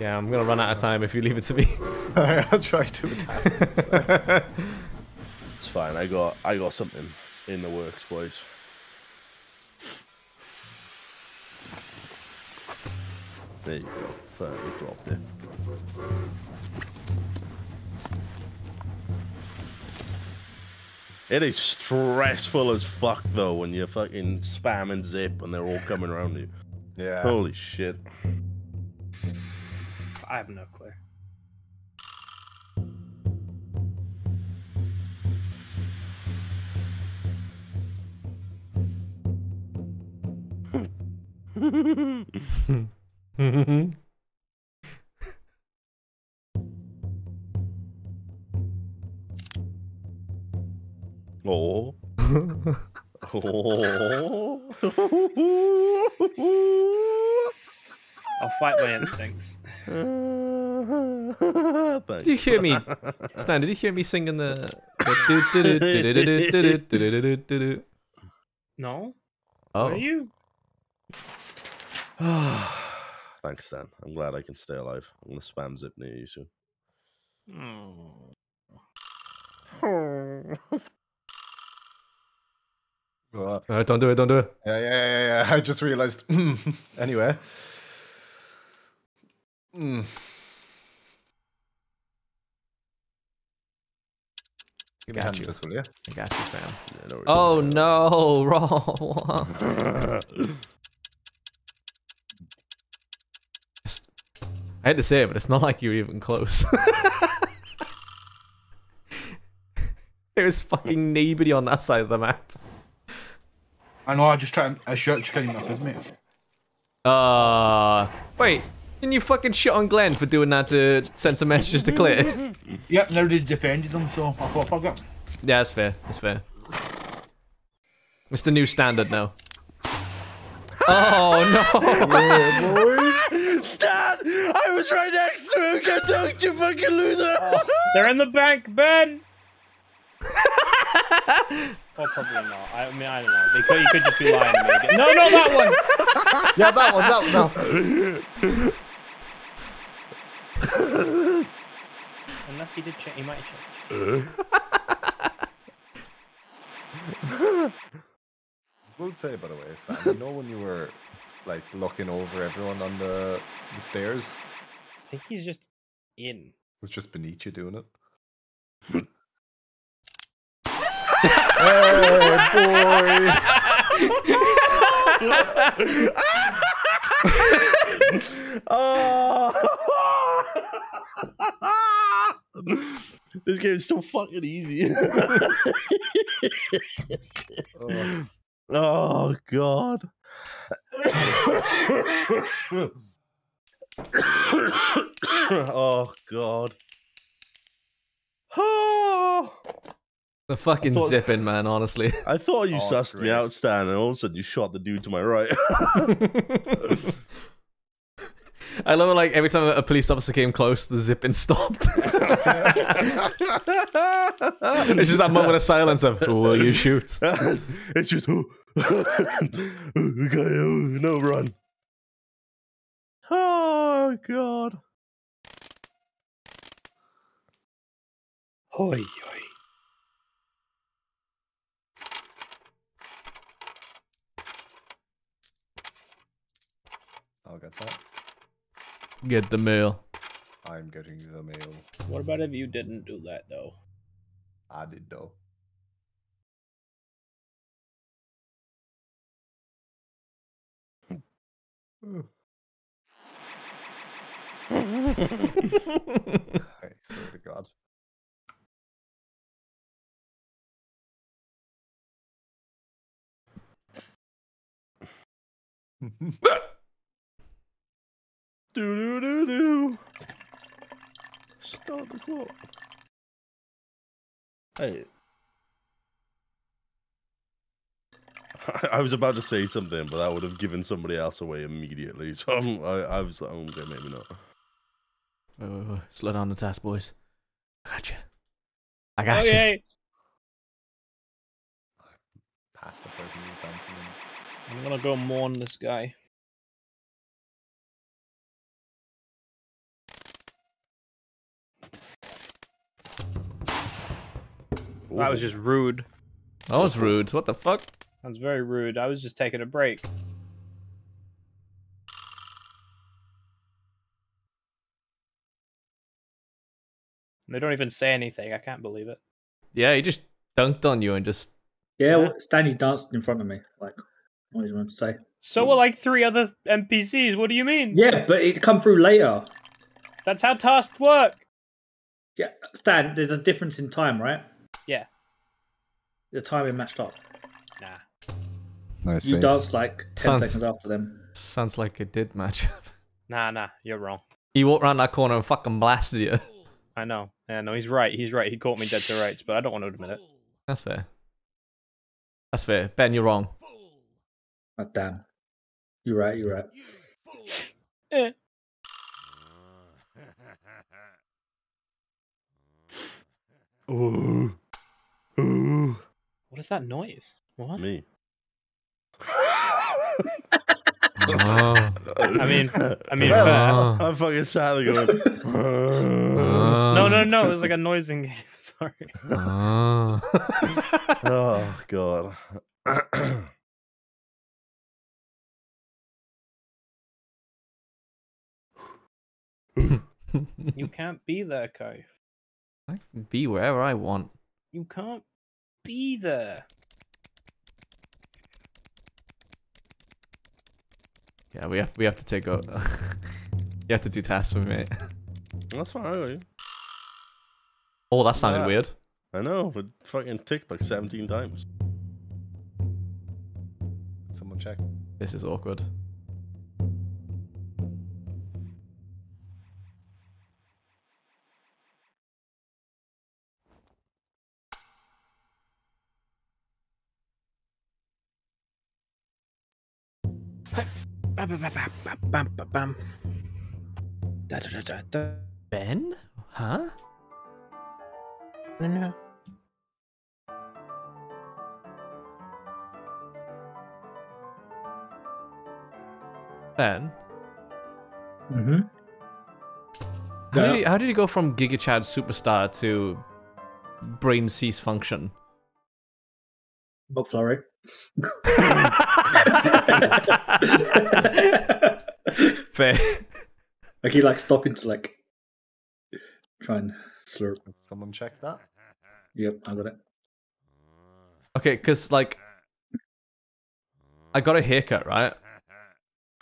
Yeah, I'm gonna run out of time if you leave it to me. Alright, I'll try to a task. It's fine. I got I got something in the works, boys. There you go. Finally dropped it. It is stressful as fuck though when you're fucking spamming zip and they're all coming around you. Yeah. Holy shit. I have no clue. Oh. oh. I'll fight my instincts. Thanks. Did you hear me, Stan? Did you hear me singing the? the No? oh, Are you? Thanks, Dan. I'm glad I can stay alive. I'm gonna spam zip near you soon. All right, don't do it, don't do it. Yeah, yeah, yeah, yeah. I just realized. anyway. Mm. Give got you. This one, yeah? I got you, fam. Oh no, wrong. I had to say it, but it's not like you were even close. there was fucking nobody on that side of the map. I know. I just try. I shot. Just can't eat my food, mate. Uh, wait. Didn't you fucking shit on Glenn for doing that to send some messages to Claire? Yep. Now they defended them, so I thought, fuck it. yeah, that's fair. That's fair. It's the new standard now. Oh no! Stan! I was right next to him! Get out, you fucking loser! They're in the bank, Ben. Oh, probably not. I mean, I don't know. They could, you could just be lying to me. again. No, no, that one. Yeah, that one, that one. No. Unless he did change, he might have changed. I will say, by the way, Stan, you know when you were like looking over everyone on the, the stairs? I think he's just in. It was just beneath you doing it. Oh! boy. oh. this game's so fucking easy. oh god. oh god. Oh, The fucking thought- zipping, man, honestly. I thought you Oh, sussed me out, Stan, and all of a sudden you shot the dude to my right. I love it, like, every time a police officer came close, the zipping stopped. it's just that moment of silence of, "Who will you shoot? it's just oh, okay, oh, no run. Oh god. Hoi, hoi. I'll get that. Get the mail. I'm getting the mail. What about if you didn't do that though? I did though. I swear to God. Do do do do. Start the clock. Hey. I was about to say something, but that would have given somebody else away immediately. So I'm, I, I was like, oh, okay, maybe not. Wait, wait, wait. Slow down the task, boys. I got you. I got you. Okay. Past the person who's dancing in. I'm gonna go mourn this guy. That was just rude. That was rude. What the fuck? That was very rude. I was just taking a break. They don't even say anything. I can't believe it. Yeah, he just dunked on you and just. Yeah, well, Stanley danced in front of me. Like, what do you want to say? So were like three other NPCs. What do you mean? Yeah, but it come through later. That's how tasks work. Yeah, Stan, there's a difference in time, right? Yeah. The timing matched up. Nah. Nice. You danced like 10 Sounds- seconds after them. Sounds like it did match up. Nah, nah. You're wrong. He walked around that corner and fucking blasted you. I know. Yeah, no, he's right. He's right. He caught me dead to rights, but I don't want to admit it. That's fair. That's fair. Ben, you're wrong. Oh, damn. You're right, you're right. Eh. Ooh. Ooh. What is that noise? What? Me. Oh. I mean, I mean, Oh. fair. I'm fucking sad. Going. No, oh. no, no. It was like a noising game. Sorry. Oh. oh god. You can't be there, Kai. I can be wherever I want. You can't be there. Yeah, we have we have to take out. you have to do tasks with me. That's fine. I. Oh, that sounded Yeah. weird. I know, but fucking ticked like 17 times. Someone check. This is awkward. Ben? Huh? No, no. Ben? Mm-hmm. How, Yeah. did he, how did he go from Giga Chad superstar to brain cease function? Bob Flurry. Fair. like he like stopping to like try and slurp. Someone check that. Yep, I got it. Okay, because like, I got a haircut, right?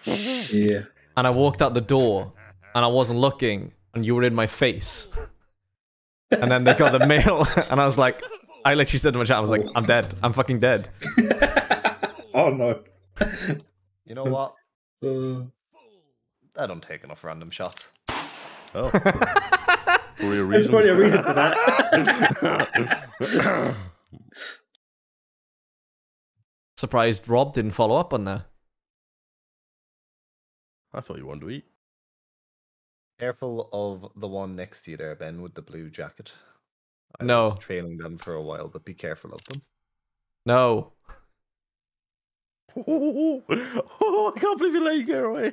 Yeah. And I walked out the door, and I wasn't looking, and you were in my face. And then they got the mail, and I was like, I literally said to my chat, I was like, I'm dead. I'm fucking dead. oh no. You know what? Uh, I don't take enough random shots. Oh. For your There's probably a reason for that. Surprised Rob didn't follow up on that. I thought you wanted to eat. Careful of the one next to you there, Ben, with the blue jacket. I No. was trailing them for a while, but be careful of them. No. Oh, I can't believe you let you get away.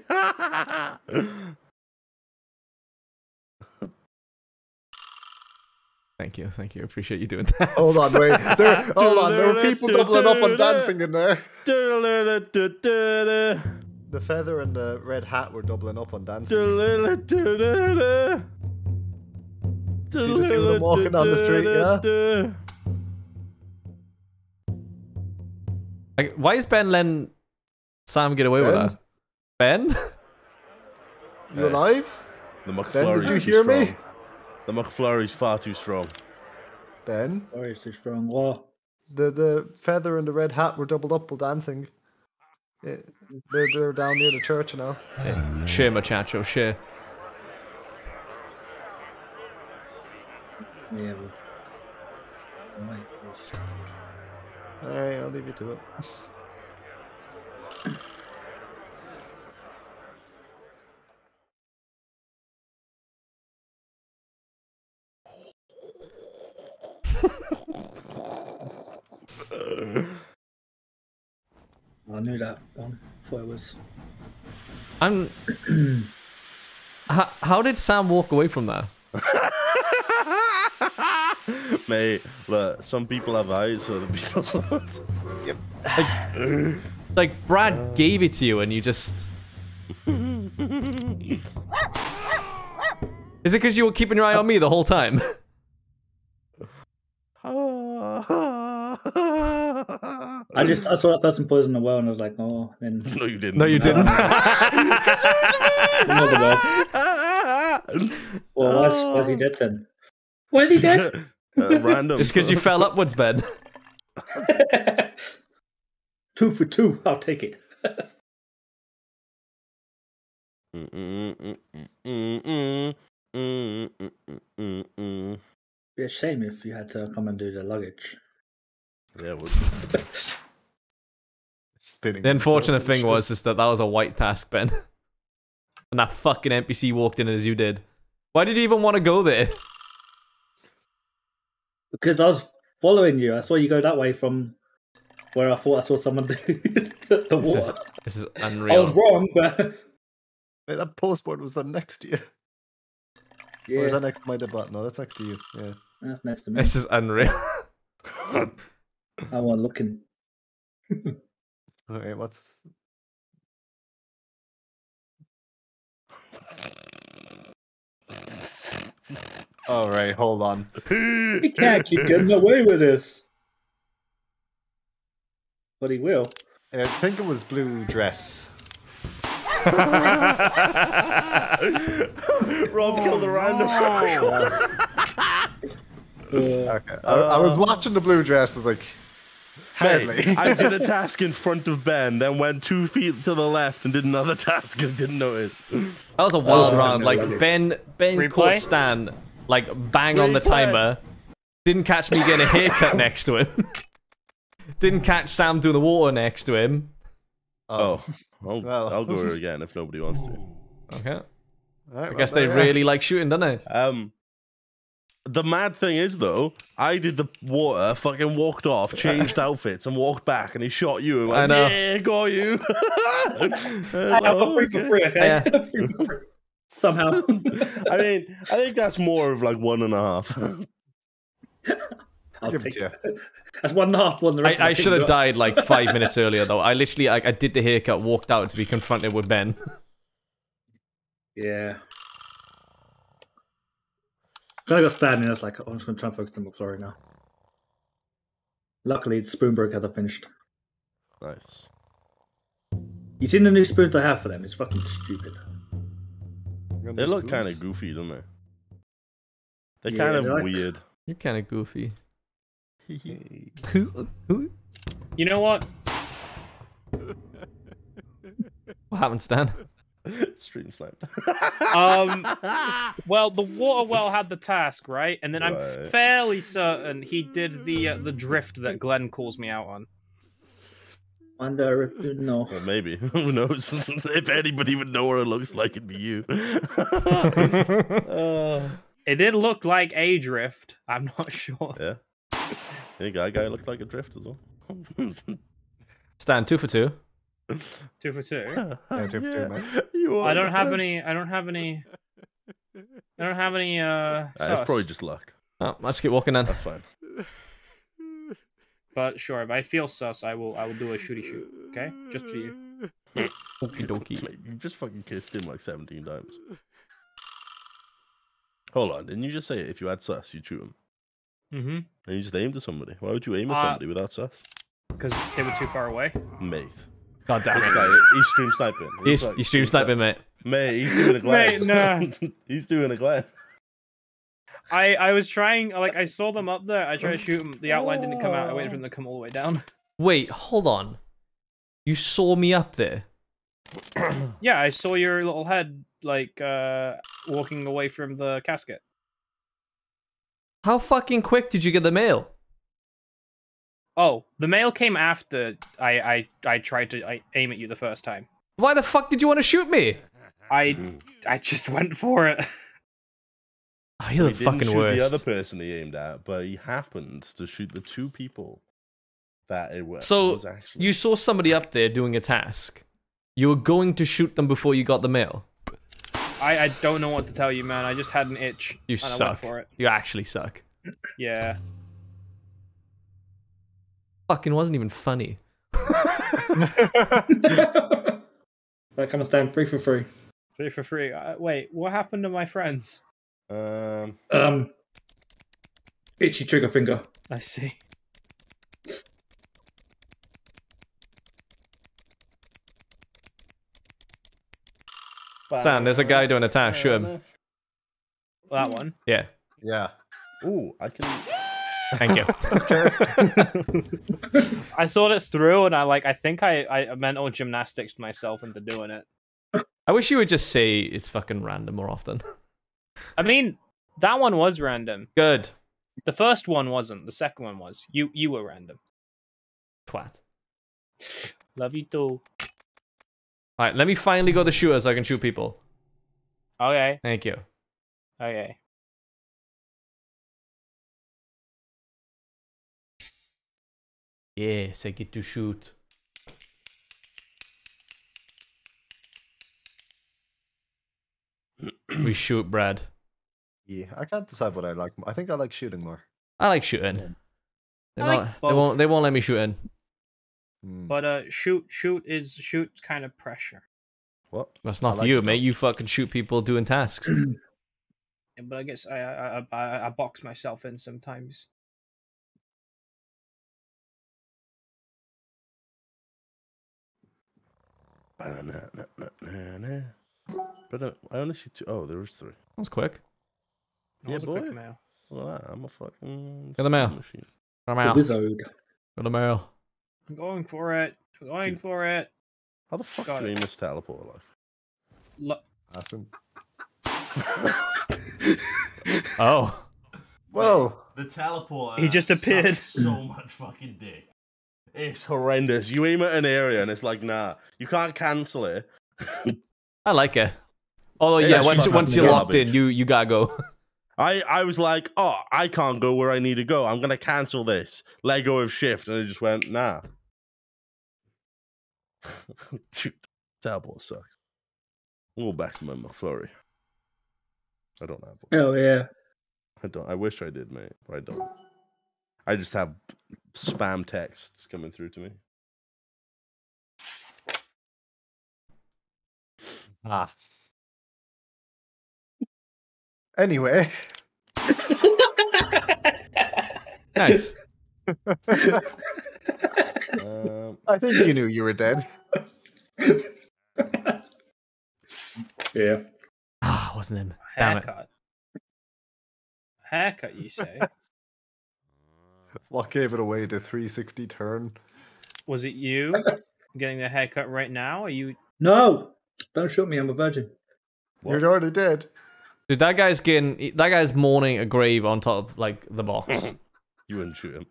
Thank you, thank you. Appreciate you doing that. Hold on, wait. There, hold on. There were people doubling up on dancing in there. The feather and the red hat were doubling up on dancing. See the two of them walking down the street, yeah? Like, why is Ben letting Sam get away with that? Ben? You alive? The Ben, McFlurry's did you hear me? strong. The McFlurry's far too strong. Ben? Sorry, it's too strong. What? The the feather and the red hat were doubled up while dancing. Yeah, they're, they're down near the church now. Share, muchacho, share. Yeah. well, Right. Alright, I'll leave you to it. I knew that one. Thought it was. I'm. how, how did Sam walk away from that? Mate, look, some people have eyes, other people don't. Like, Brad gave it to you and you just. Is it because you were keeping your eye on me the whole time? I just I saw that person poison the well and I was like, oh, then No, you didn't. No, you didn't. another well. Well, why's, why's he dead then? Why is he dead? Uh, random. It's because you fell upwards, Ben. two for two. I'll take it. Be a shame if you had to come and do the luggage. Yeah, it would. Spinning. The unfortunate circles. thing was is that that was a white task, Ben. and that fucking NPC walked in as you did. Why did you even want to go there? Because I was following you. I saw you go that way from where I thought I saw someone do the This is, water. this is unreal. I was wrong, but Wait, that postboard was that next to you. Or yeah, is that next to my dead button? No, that's next to you. Yeah. that's next to me. This is unreal. I was looking. Okay, what's All right, hold on. He can't keep getting away with this. But he will. I think it was blue dress. Rob killed a random. Oh, okay. I, I was um, watching the blue dress. I was like, hardly. Mate, I did a task in front of Ben, then went two feet to the left and did another task and didn't notice. That was a wild was round. Like Ben, Ben Replay? caught Stan like bang on the timer. Didn't catch me getting a haircut next to him. Didn't catch Sam doing the water next to him. Oh, I'll, Well. I'll go again if nobody wants to. Okay. Alright, I guess they there you really like shooting, don't they? Um, the mad thing is though, I did the water, fucking walked off, changed outfits, and walked back, and he shot you. And I know. Yeah, got you. I have a free for free, okay? Yeah. Free for free. Somehow. I mean, I think that's more of like one and a half. I'll Give it take to it. That's one and a half, one the rest I, I should have thing. died like five minutes earlier though. I literally, I, I did the haircut, walked out to be confronted with Ben. Yeah. Then I got standing, I was like, oh, I'm just going to try and focus on the story now. Luckily, Spoonberg had finished. nice. You seen the new spoons I have for them? It's fucking stupid. Go. They look kind of goofy, don't they? They're Yeah, kind of they're like- weird. You're kind of goofy. You know what? What happened, Stan? Stream sniped. Um, well, the water well had the task, right? And then I'm fairly certain he did the uh, the drift that Glenn calls me out on. Wonder if you know. Well, maybe. Who knows? if anybody would know what it looks like, it'd be you. Uh, It did look like a drift. I'm not sure. yeah. Hey, guy, guy looked like a drift as well. Stan, two for two. Two for two. Yeah, drift too, man. You I don't have any. I don't have any. I don't have any. Uh, Uh, it's probably just luck. Oh, let's keep walking then. That's fine. But sure, if I feel sus, I will. I will do a shooty shoot. Okay, just for you. Okie dokie. Mate, you just fucking kissed him like 17 times. Hold on, didn't you just say if you had sus, you'd shoot him? Mm-hmm. And you just aimed at somebody. Why would you aim at Uh, somebody without sus? Because they were too far away. Mate. God damn This it. guy, he's stream sniping. He's, like you stream sniping, mate. Mate, he's doing a Mate, Glenn. nah. he's doing a Glenn. I I was trying. Like I saw them up there. I tried to shoot them. The outline didn't come out. I waited for them to come all the way down. Wait, hold on. You saw me up there. Yeah, I saw your little head like uh walking away from the casket. How fucking quick did you get the mail? Oh, the mail came after I I I tried to I, aim at you the first time. Why the fuck did you want to shoot me? I I just went for it. Oh, you're he the didn't fucking shoot worst. the other person he aimed at, but he happened to shoot the two people that it was, So, was actually. You saw somebody up there doing a task. You were going to shoot them before you got the mail. I I don't know what to tell you, man. I just had an itch. You and I went suck. for it. You actually suck. Yeah. Fucking wasn't even funny. that comes down stand free for free. Three for free. Uh, wait, what happened to my friends? Um, Um, itchy trigger finger. I see. Stan, there's a guy doing a task. Shoot him. That one. Yeah. Yeah. Ooh, I can. Thank you. I thought it through, and I like. I think I I mental gymnastics myself into doing it. I wish you would just say it's fucking random more often. I mean, that one was random. Good. The first one wasn't. The second one was. You you were random. Twat. Love you too. Alright, let me finally go the shooter so I can shoot people. Okay. Thank you. Okay. Yes, I get to shoot. we shoot, Brad. Yeah, I can't decide what I like. I think I like shooting more. I like shooting. They, I like won't, they won't. They won't let me shoot in. Hmm. But uh, shoot shoot is shoot kind of pressure. What? That's not like you, it, mate. though. You fucking shoot people doing tasks. but I guess I I, I I I box myself in sometimes. Uh, I only see two. Oh, there was three. That was quick. That Yeah, was a quick boy. mail. Well, I'm a fucking. Get the mail. speed machine. Come The out. wizard. Go to mail. I'm going for it. I'm going Dude. for it. How the fuck Got do you it. aim this teleport like? Lo- Ask him. Oh. Whoa. The teleporter. He just appeared. So much fucking dick. It's horrendous. You aim at an area and it's like, nah, you can't cancel it. I like it. Although, It yeah, once, fucking once you're locked in, you, you gotta go. I, I was like, oh, I can't go where I need to go. I'm gonna cancel this. Let go of shift, and it just went, nah. Dude, teleport sucks. We'll go back to my McFlurry. I don't have one. Oh yeah. I don't. I wish I did, mate, but I don't. I just have spam texts coming through to me. Ah. Anyway. nice. Um, I think you knew you were dead. Yeah. Ah, wasn't him. Damn it. haircut. Haircut, you say? What gave it away? The 360 turn. Was it you getting the haircut right now? Are you? No! Don't shoot me, I'm a virgin. You're already dead. Dude, that guy's getting. That guy's mourning a grave on top of, like, the box. you wouldn't shoot him.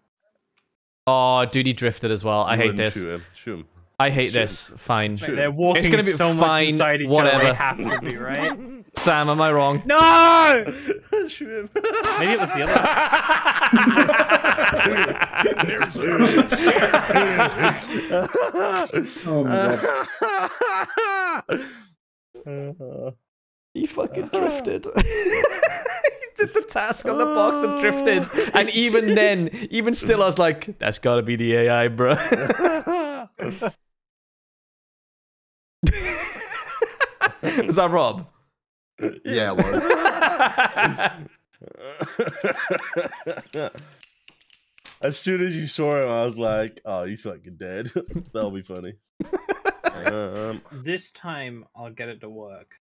oh, dude, he drifted as well. I You hate this. Shoot him. Shoot him. I hate Shoot this. Fine. Mate, they're walking it's gonna be so fine. much inside each whatever. other. They have to be right. Sam, am I wrong? No! shoot him. Maybe it was the other. Oh my god. He fucking drifted. he did the task on the box and drifted. And even then, even still, I was like, that's gotta be the AI, bro. Was that Rob? Yeah, it was. as soon as you saw him, I was like, "Oh, he's fucking dead." That'll be funny. Um, This time I'll get it to work.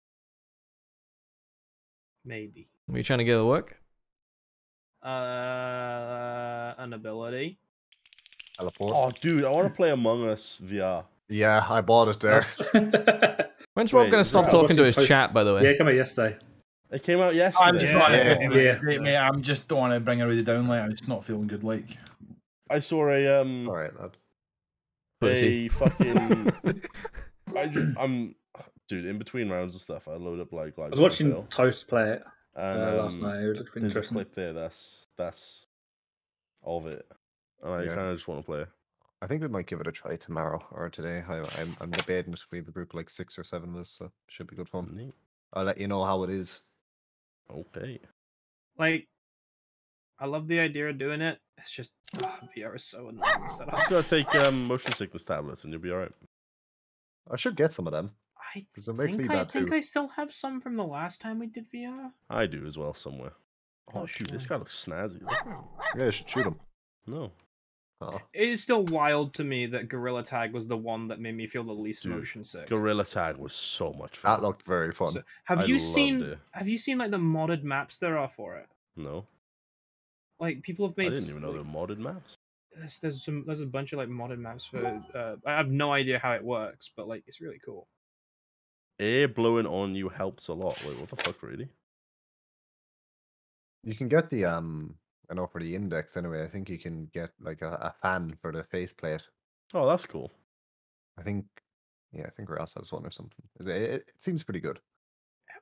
Maybe. Are you trying to get it to work? Uh, an ability. Teleport. oh, dude, I want to play Among Us VR. Yeah, I bought it there. When's Rob gonna stop talking to his What's it- chat, by the yeah, way? it came out yesterday. It came out yesterday. I'm just Yeah, not. yeah, yeah. mate, mate, I'm just don't want to bring everybody down. Like I'm just not feeling good. Like I saw a um All right, lad. Pussy. a fucking. I just, I'm, dude. In between rounds and stuff, I load up like like. I was watching Toast play it and, uh, last um, night. It was looking There's a clip there. That's that's of it. And I Yeah. kind of just want to play. I think we might give it a try tomorrow or today. I, I'm, I'm debating if the group of like six or seven of us, so should be good fun. Neat. I'll let you know how it is. Okay. Like, I love the idea of doing it. It's just ah, VR is so annoying to set up. Just gotta take um, motion sickness tablets and you'll be alright. I should get some of them. I 'Cause it makes think, me I bad think too. I still have some from the last time we did VR. I do as well somewhere. Oh, Oh, dude, this guy looks snazzy. Yeah, I should shoot him. No. Oh. It is still wild to me that Gorilla Tag was the one that made me feel the least Dude, motion sick. Gorilla Tag was so much fun. That looked very fun. So, have I you loved seen? it. Have you seen like the modded maps there are for it? No. Like people have made. I didn't even know like, there were modded maps. there's, there's some there's a bunch of like modded maps for. Uh, I have no idea how it works, but like it's really cool. Air blowing on you helps a lot. Wait, what the fuck, really? You can get the um I know for the index anyway, I think you can get like a, a fan for the faceplate. Oh, that's cool. I think yeah, I think Ross has one or something. It, it, it seems pretty good.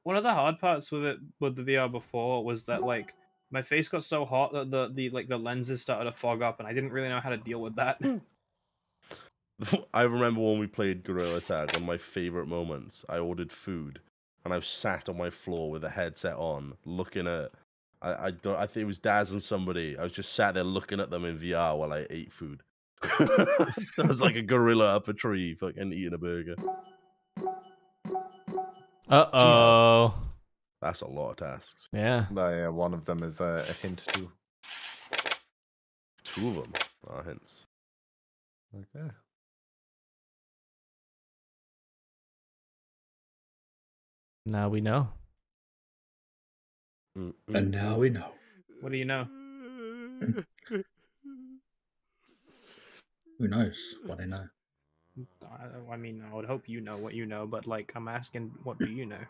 One of the hard parts with it with the VR before was that like my face got so hot that the the like the lenses started to fog up, and I didn't really know how to deal with that. I remember when we played Gorilla Tag, one of my favorite moments. I ordered food, and I was sat on my floor with a headset on, looking at. I, I don't. I think it was Daz and somebody. I was just sat there looking at them in VR while I ate food. I was like a gorilla up a tree, fucking eating a burger. Uh oh. That's a lot of tasks. Yeah. No, yeah, one of them is a, a hint too. Two of them are hints. Okay. Now we know. Mm, And now we know. What do you know? Who knows what I know? I, I mean, I would hope you know what you know, but like, I'm asking, what do you know?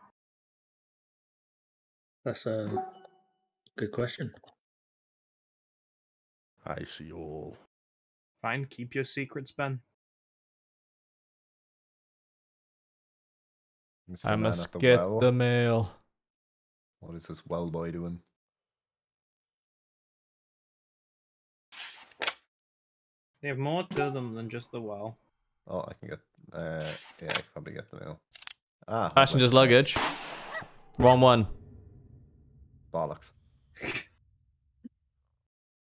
That's a good question. I see all. Fine, keep your secrets, Ben. Mr. I Man must the get well. the mail. What is this well boy doing? They have more to them than just the well. Oh, I can get. Uh, yeah, I can probably get the mail. Ah, Passenger's on. luggage. Wrong one. Bollocks.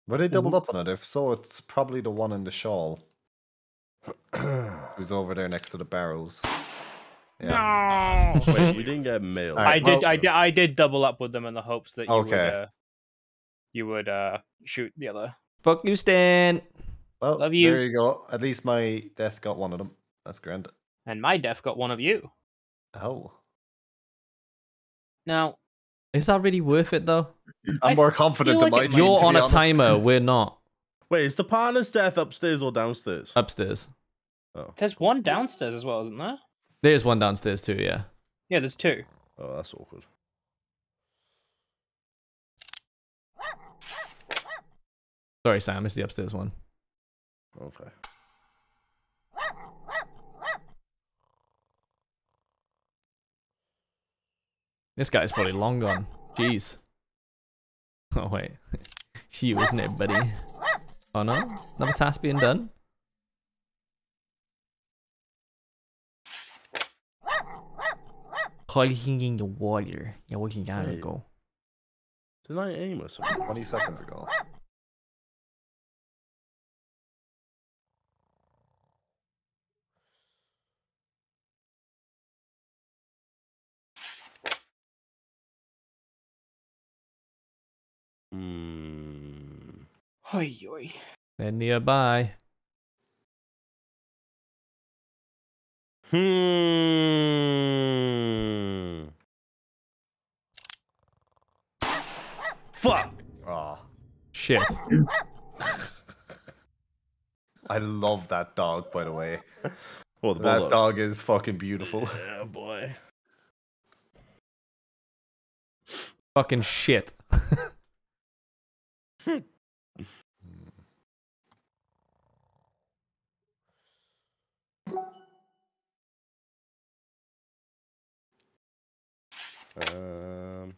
Were they doubled up on it? If so, it's probably the one in the shawl who's over there next to the barrels. Yeah. No. Wait, we didn't get mail. Alright, I did, I did, I did double up with them in the hopes that you would, uh, you would uh, shoot the other. Fuck you, Stan. Well, Love you. there you go. At least my death got one of them. That's grand. And my death got one of you. Oh. Now, Is that really worth it though? I'm I more feel confident like than my team, You're on a honest. timer. We're not. Wait, is the partner's death upstairs or downstairs? Upstairs. Oh, there's one downstairs as well, isn't there? There's one downstairs too. Yeah. Yeah, there's two. oh, that's awkward. Sorry, Sam. It's the upstairs one. Okay. This guy's probably long gone. Jeez. Oh wait, she was not it, buddy? Oh no, another task being done. Hiding in the water. Yeah, we can gotta go. Didn't I aim or something? 20 seconds ago. Hmm. Oi, oi. They're nearby. Hmm. Fuck. Ah, Shit. I love that dog, by the way. Oh, the That bulldog. dog is fucking beautiful. Yeah, boy. Fucking shit. Um.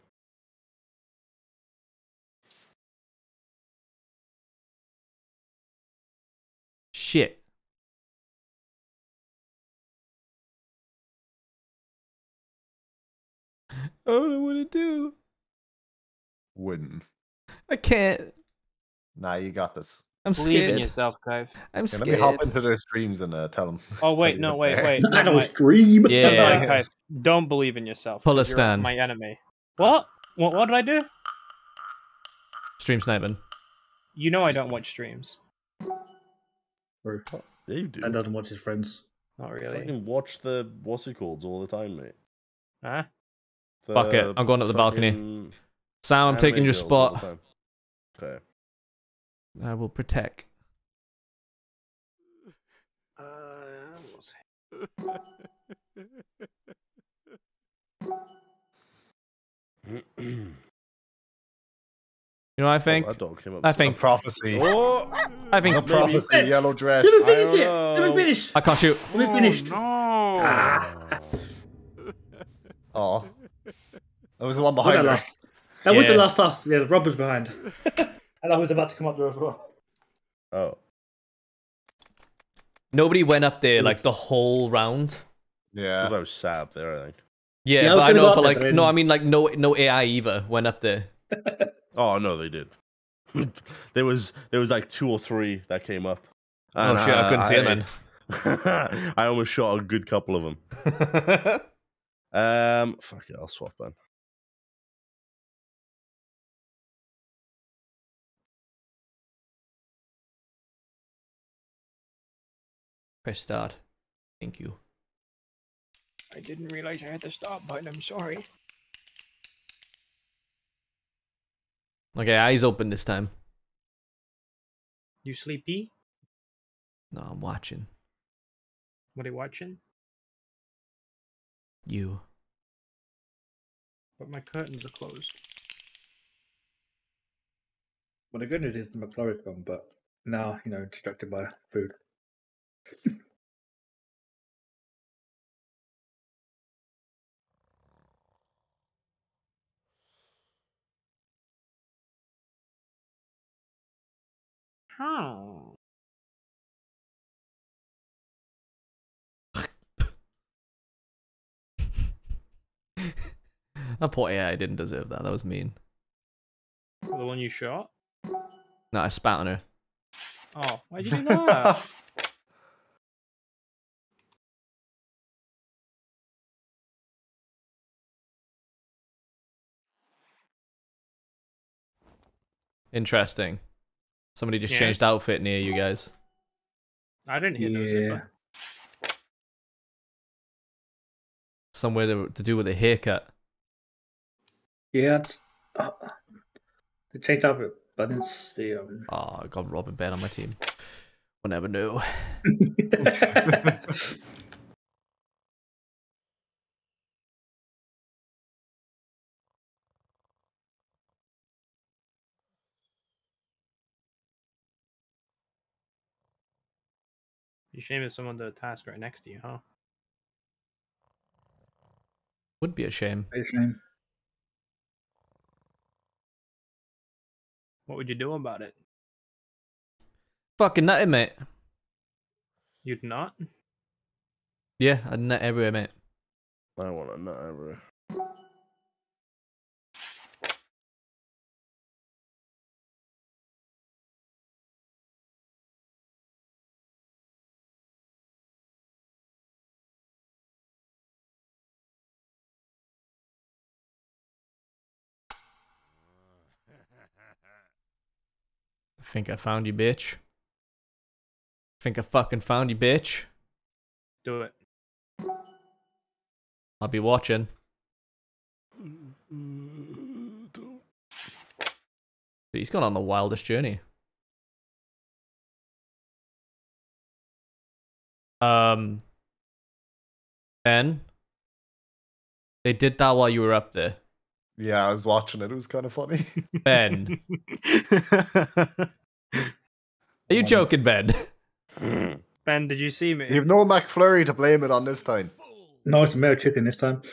Shit. I don't know what to do. Win. I can't. Nah, you got this. I'm Believe in yourself, Clive. I'm Okay, let me hop into their streams and uh, tell them. Oh wait, no, wait, wait. I don't stream. No, Yeah. Clive, don't believe in yourself. Pull a 'cause you're stand. My enemy. What? What? What did I do? Stream sniping. You know I don't watch streams. Or Yeah, you do. And doesn't watch his friends. Not really. can watch the what's it called all the time, mate. Huh? Fuck it, I'm going up the balcony. Sam, I'm taking your girls all the spot. Okay. I will protect. You know I think? Oh, that dog came up. I The think. prophecy. Oh, I think. The prophecy, yellow dress. Let me finish it. Let me finish. I can't shoot. Let me finish. no. Ah, Oh. That was the one was that behind her. last? That was the Yeah. last task. Yeah, Rob was behind. and I was about to come up there as well. Oh. Nobody went up there like the whole round. Yeah. Because I was sat up there, I think. Yeah, Yeah, but was I know, but like, but no, I mean, like, no, no AI either went up there. Oh no, they did. there was there was like two or three that came up. Oh shit, I couldn't see it then. then. I almost shot a good couple of them. Um, fuck it, I'll swap then. Press start. Thank you. I didn't realize I had the stop button. I'm sorry. Okay, eyes open this time. You sleepy? No, I'm watching. What are you watching? You. But my curtains are closed. Well, the good news is the McFlurry's gone, but now, you know, distracted by food. Oh. That poor AI didn't deserve that. That was mean. The one you shot? No, I spat on her. Oh, why'd you do that? Interesting. Somebody just Yeah. changed outfit near you guys. I didn't hit no Yeah. zipper. Somewhere to, to do with a haircut. Yeah. it's- Uh, they changed up it, but it's the um. Oh, I got Robin Ben on my team. We'll never know. You shame if someone to task right next to you, huh? Would be a shame. Very shame. What would you do about it? Fucking nutty, mate. You'd not? Yeah, I'd nut everywhere, mate. I want to nut everywhere. Think I found you, bitch. Think I fucking found you, bitch. Do it. I'll be watching. He's gone on the wildest journey. Um, Ben, they did that while you were up there. Yeah, I was watching it. It was kind of funny. Ben, are you joking, Ben? ben, did you see me? You've no McFlurry to blame it on this time. No, it's a mayo chicken this time.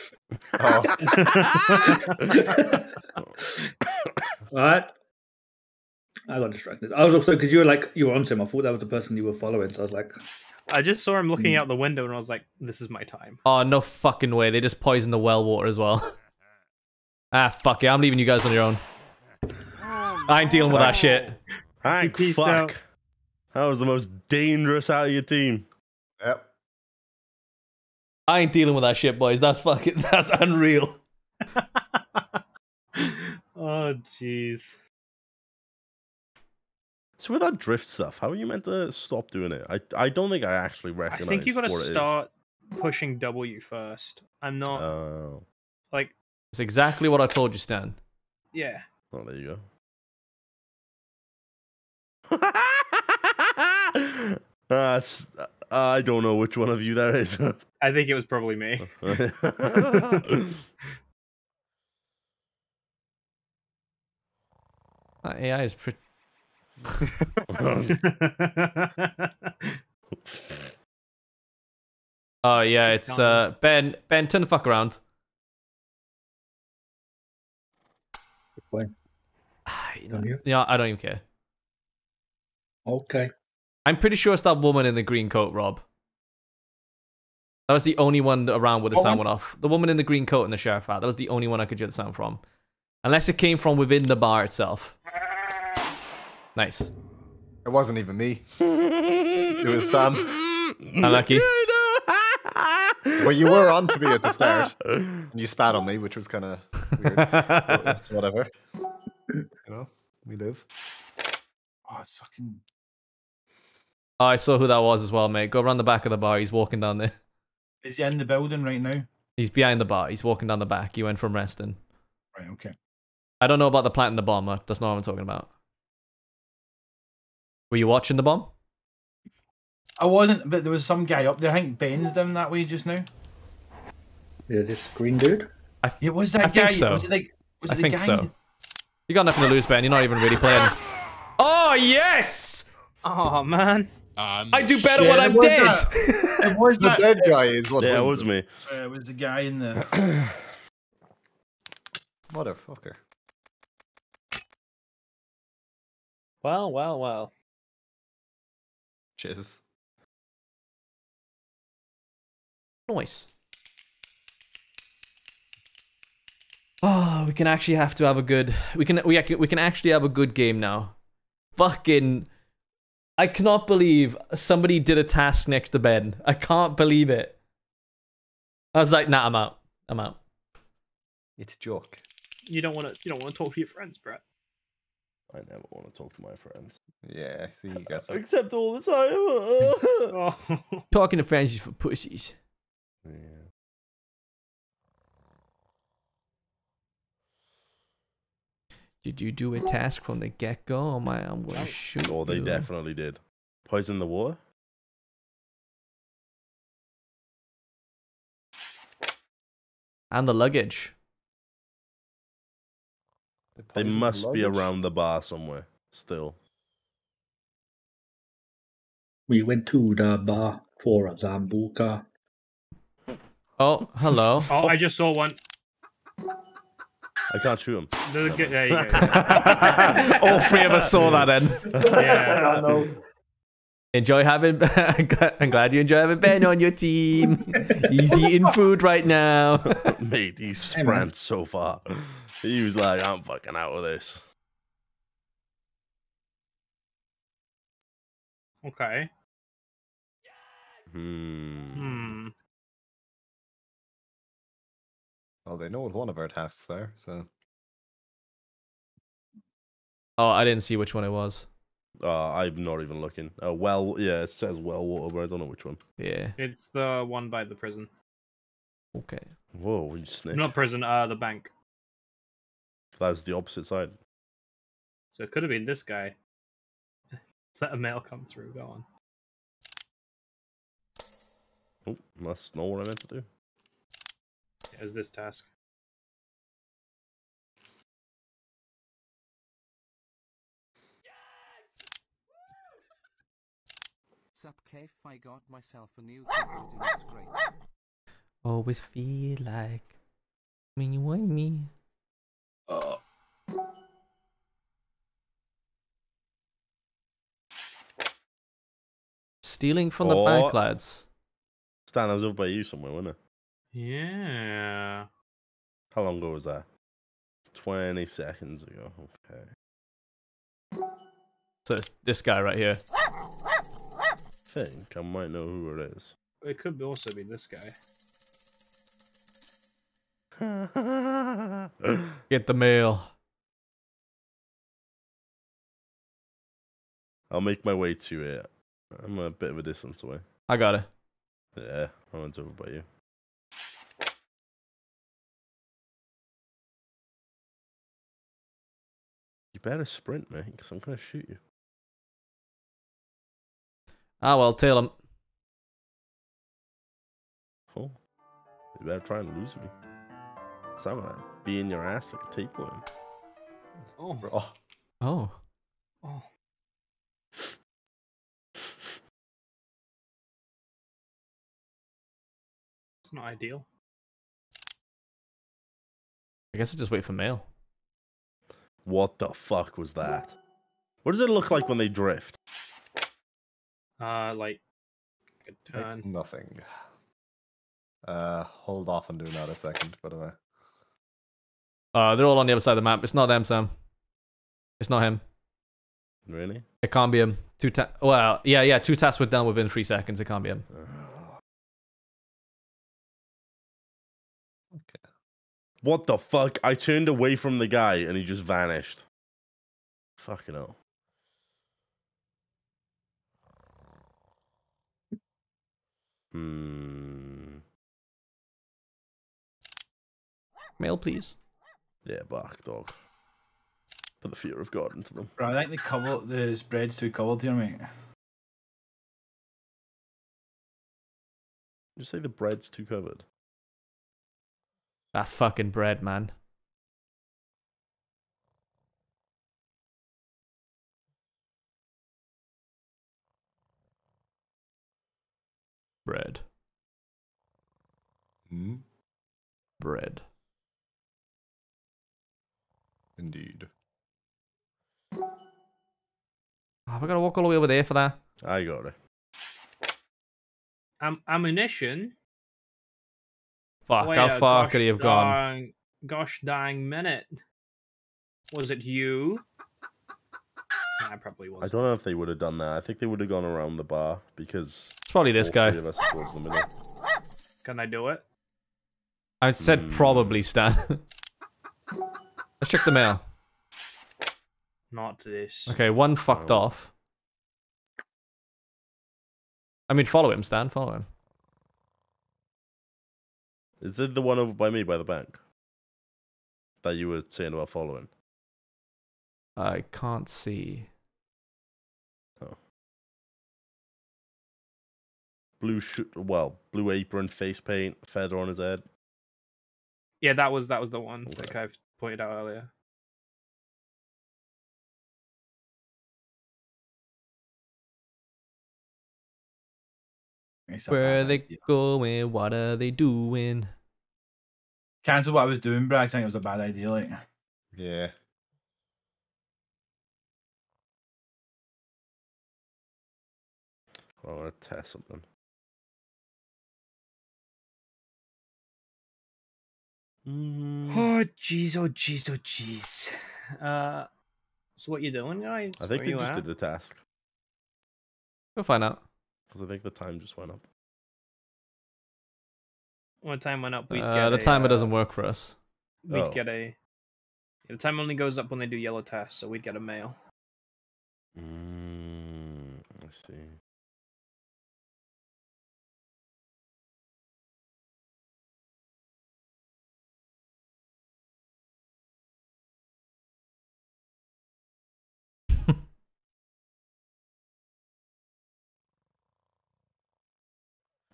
Oh, Alright. I got distracted. I was also because you were like you were on to him. I thought that was the person you were following. So I was like, I just saw him looking Mm. out the window and I was like, this is my time. Oh, no fucking way. They just poisoned the well water as well. Ah, fuck it. I'm leaving you guys on your own. I ain't dealing with that shit. Hank, peaced fuck. out. That was the most dangerous out of your team. yep. I ain't dealing with that shit, boys. That's fucking, that's unreal. oh, jeez. So with that drift stuff, how are you meant to stop doing it? I I don't think I actually I think you got to what it is. start pushing W first. I'm not Oh, like, It's exactly what I told you, Stan. yeah. oh, there you go. That's I don't know which one of you that is. I think it was probably me. That AI is pretty. Oh yeah, it's uh Ben. Ben, turn the fuck around. Fine. Ah, you know- you? Yeah, I don't even care. okay. I'm pretty sure it's that woman in the green coat, Rob. That was the only one around where the What sound went off. The woman in the green coat and the sheriff hat. That was the only one I could hear the sound from. Unless it came from within the bar itself. Nice. It wasn't even me. It was Sam. Unlucky. But you were on to me at the start. And you spat on me, which was kind of weird. But That's whatever. You know, we live. Oh, it's fucking. Oh, I saw who that was as well, mate. Go around the back of the bar. He's walking down there. Is he in the building right now? He's behind the bar. He's walking down the back. He went from resting. Right, okay. I don't know about the planting the bomb. uh, That's not what I'm talking about. Were you watching the bomb? I wasn't, but there was some guy up there. I think Ben's down that way just now. Yeah, this green dude. Yeah, was that I guy? think so. Was it like? Was I it the think guy? so. You got nothing to lose, Ben. You're not even really playing. Oh yes! Oh man. I do better Yeah, when I'm was dead. that. It was The that. dead guy is what Yeah, it was me. Uh, it was the guy in the. Motherfucker. Well, well, well. Cheers. Nice. Oh, we can actually have to have a good. We can we ac- we can actually have a good game now. Fucking, I cannot believe somebody did a task next to Ben. I can't believe it. I was like, nah, I'm out. I'm out. It's a joke. You don't want to. You don't want to talk to your friends, Brett. I never want to talk to my friends. Yeah, I see you got some. Except all the time. Oh. Talking to friends is for pussies. Yeah. Did you do a task from the get go? Oh my, I'm gonna shoot. Oh, they you. definitely did. Poison the water? And the luggage. They poisoned must be luggage. around the bar somewhere. Still. We went to the bar for a Sambuca. Oh, hello. oh, I just saw one. I can't shoot him. There's a g- there you go, yeah. All three of us saw that then. Yeah. Enjoy having. I'm glad you enjoy having Ben on your team. He's eating food right now. Mate, he Hey, sprang so far. He was like, I'm fucking out of this. Okay. Hmm. Hmm. Oh, they know what one of our tasks are, so. Oh, I didn't see which one it was. Uh, I'm not even looking. Uh, well, yeah, it says well water, but I don't know which one. Yeah. It's the one by the prison. Okay. Whoa, you snitch. Not prison. Uh, the bank. That was the opposite side. So it could have been this guy. Let a mail come through. Go on. Oh, that's not what I meant to do. Is this task? Sup, Kef, I got myself a new keyboard and it's great. Always feel like when you want me. Stealing from the bank, Oh. lads. Stan, I was over by you somewhere, wasn't it? Yeah. How long ago was that? 20 seconds ago. Okay. So it's this guy right here. I think I might know who it is. It could also be this guy. Get the mail. I'll make my way to it. I'm a bit of a distance away. I got it. Yeah, I went over by you. Better sprint, mate, because I'm gonna shoot you. Ah well, tail him. Oh, you better try and lose me. Some of that be in your ass like a tapeworm. Oh. Bro. Oh. Oh. It's not ideal. I guess I just wait for mail. What the fuck was that? What does it look like when they drift? Uh, like a Like nothing. Uh, hold off on doing that a second, by the way. Uh, they're all on the other side of the map. It's not them, Sam. It's not him. Really? It can't be him. Two ta- Well, yeah, yeah. Two tasks were done within three seconds. It can't be him. Okay. What the fuck? I turned away from the guy and he just vanished. Fucking hell. Hmm. Mail, please. Yeah, bark dog. Put the fear of God into them. Bro, I think the cover, the spread's too covered here, mate. You say the bread's too covered. That fucking bread, man. Bread. Hmm? Bread. Indeed. Oh, I gotta walk all the way over there for that. I got it. Am- ammunition. Fuck, Wait how far could he have gone? Dang, gosh dang minute. Was it you? I probably was. I don't know if they would have done that. I think they would have gone around the bar because It's probably this guy. three of us towards the. Can I do it? I said Hmm. probably Stan. Let's check the mail. Not this. Okay, one fucked Oh. off. I mean, follow him, Stan. Follow him. Is it the one over by me by the bank that you were saying about following? I can't see. Oh. Blue shoot, well, blue apron, face paint, feather on his head. Yeah, that was that was the one Okay. that I've pointed out earlier. Where are they idea. going? What are they doing? Cancel what I was doing, bro. I think it was a bad idea. Like, Yeah. I want to test something. Mm, Oh jeez, oh jeez, oh jeez. Uh, so what you doing, guys? I think Where they you just at? did the task We'll find out. Because I think the time just went up. When time went up, we'd Uh, get the a, timer uh, doesn't work for us. We'd Oh. get a. The time only goes up when they do yellow tests, so we'd get a mail. Mm, I see.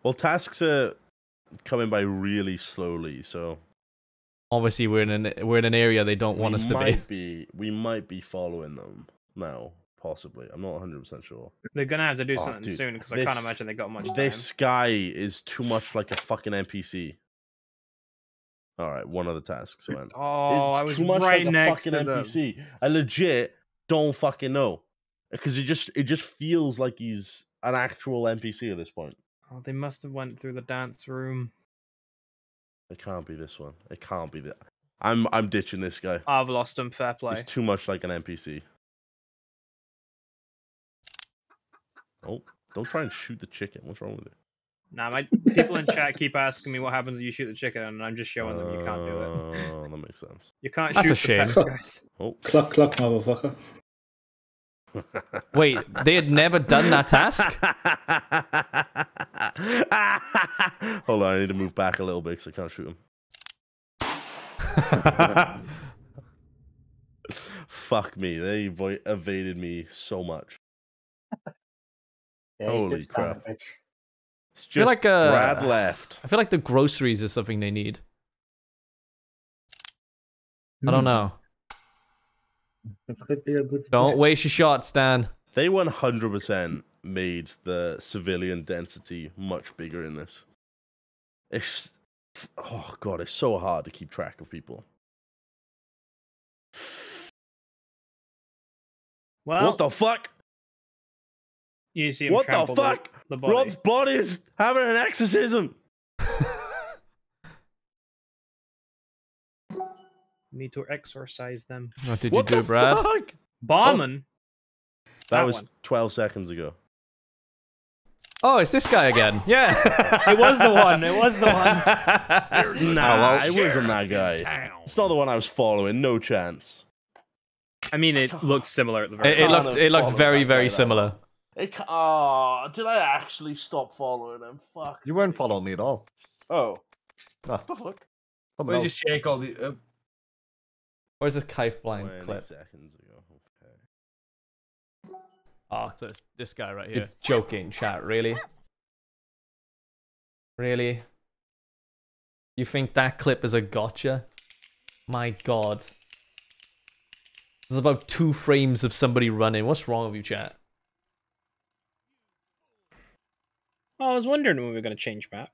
Well, tasks are coming by really slowly, so Obviously, we're in an we're in an area they don't want we us to be. might be. We might be following them now, possibly. I'm not 100 percent sure. They're gonna have to do Oh, something dude, soon because I can't imagine they got much time. This guy is too much like a fucking NPC. All right, one of the tasks went. Oh, I was too much right like a next fucking to them. I legit don't fucking know because it just it just feels like he's an actual NPC at this point. Oh, they must have went through the dance room. It can't be this one. It can't be that. I'm I'm ditching this guy. I've lost him. Fair play. He's too much like an NPC. Oh, don't try and shoot the chicken. What's wrong with it? Nah, my people in chat keep asking me what happens if you shoot the chicken, and I'm just showing them you can't do it. Oh, that makes sense. You can't That's shoot a shame. the pets, guys. Oh, Cluck, cluck, motherfucker. Wait, they had never done that task. Hold on, I need to move back a little bit because I can't shoot him. Fuck me, they avo- evaded me so much. Yeah, Holy just down the crap. It's feel just like, uh, Brad left. I feel like the groceries is something they need. I don't Hmm, know. It could be a good Don't guess. waste your shot, Stan. They 100% made the civilian density much bigger in this. It's oh god, it's so hard to keep track of people. Well, what the fuck? you see him What the trample fuck? The, body. Rob's body is having an exorcism. Need to exorcise them. What did what you do, the Brad? fuck? Barman. That, That was one. 12 seconds ago. Oh, it's this guy again. Yeah. It was the one. It was the one. Nah, I wasn't that guy. It's not the one I was following. No chance. I mean, it looks similar at the very. It, it looked it looked very very similar. well. It, oh, did I actually stop following him? Fuck. You weren't following me at all. Oh. Ah, What the fuck? someone Let me else. just check all the. Uh, Where's this kite blind clip? seconds ago. Okay. Oh, So it's this guy right you're here. joking, chat. Really? Really? You think that clip is a gotcha? My god. There's about two frames of somebody running. What's wrong with you, chat? Oh, I was wondering when we were going to change map.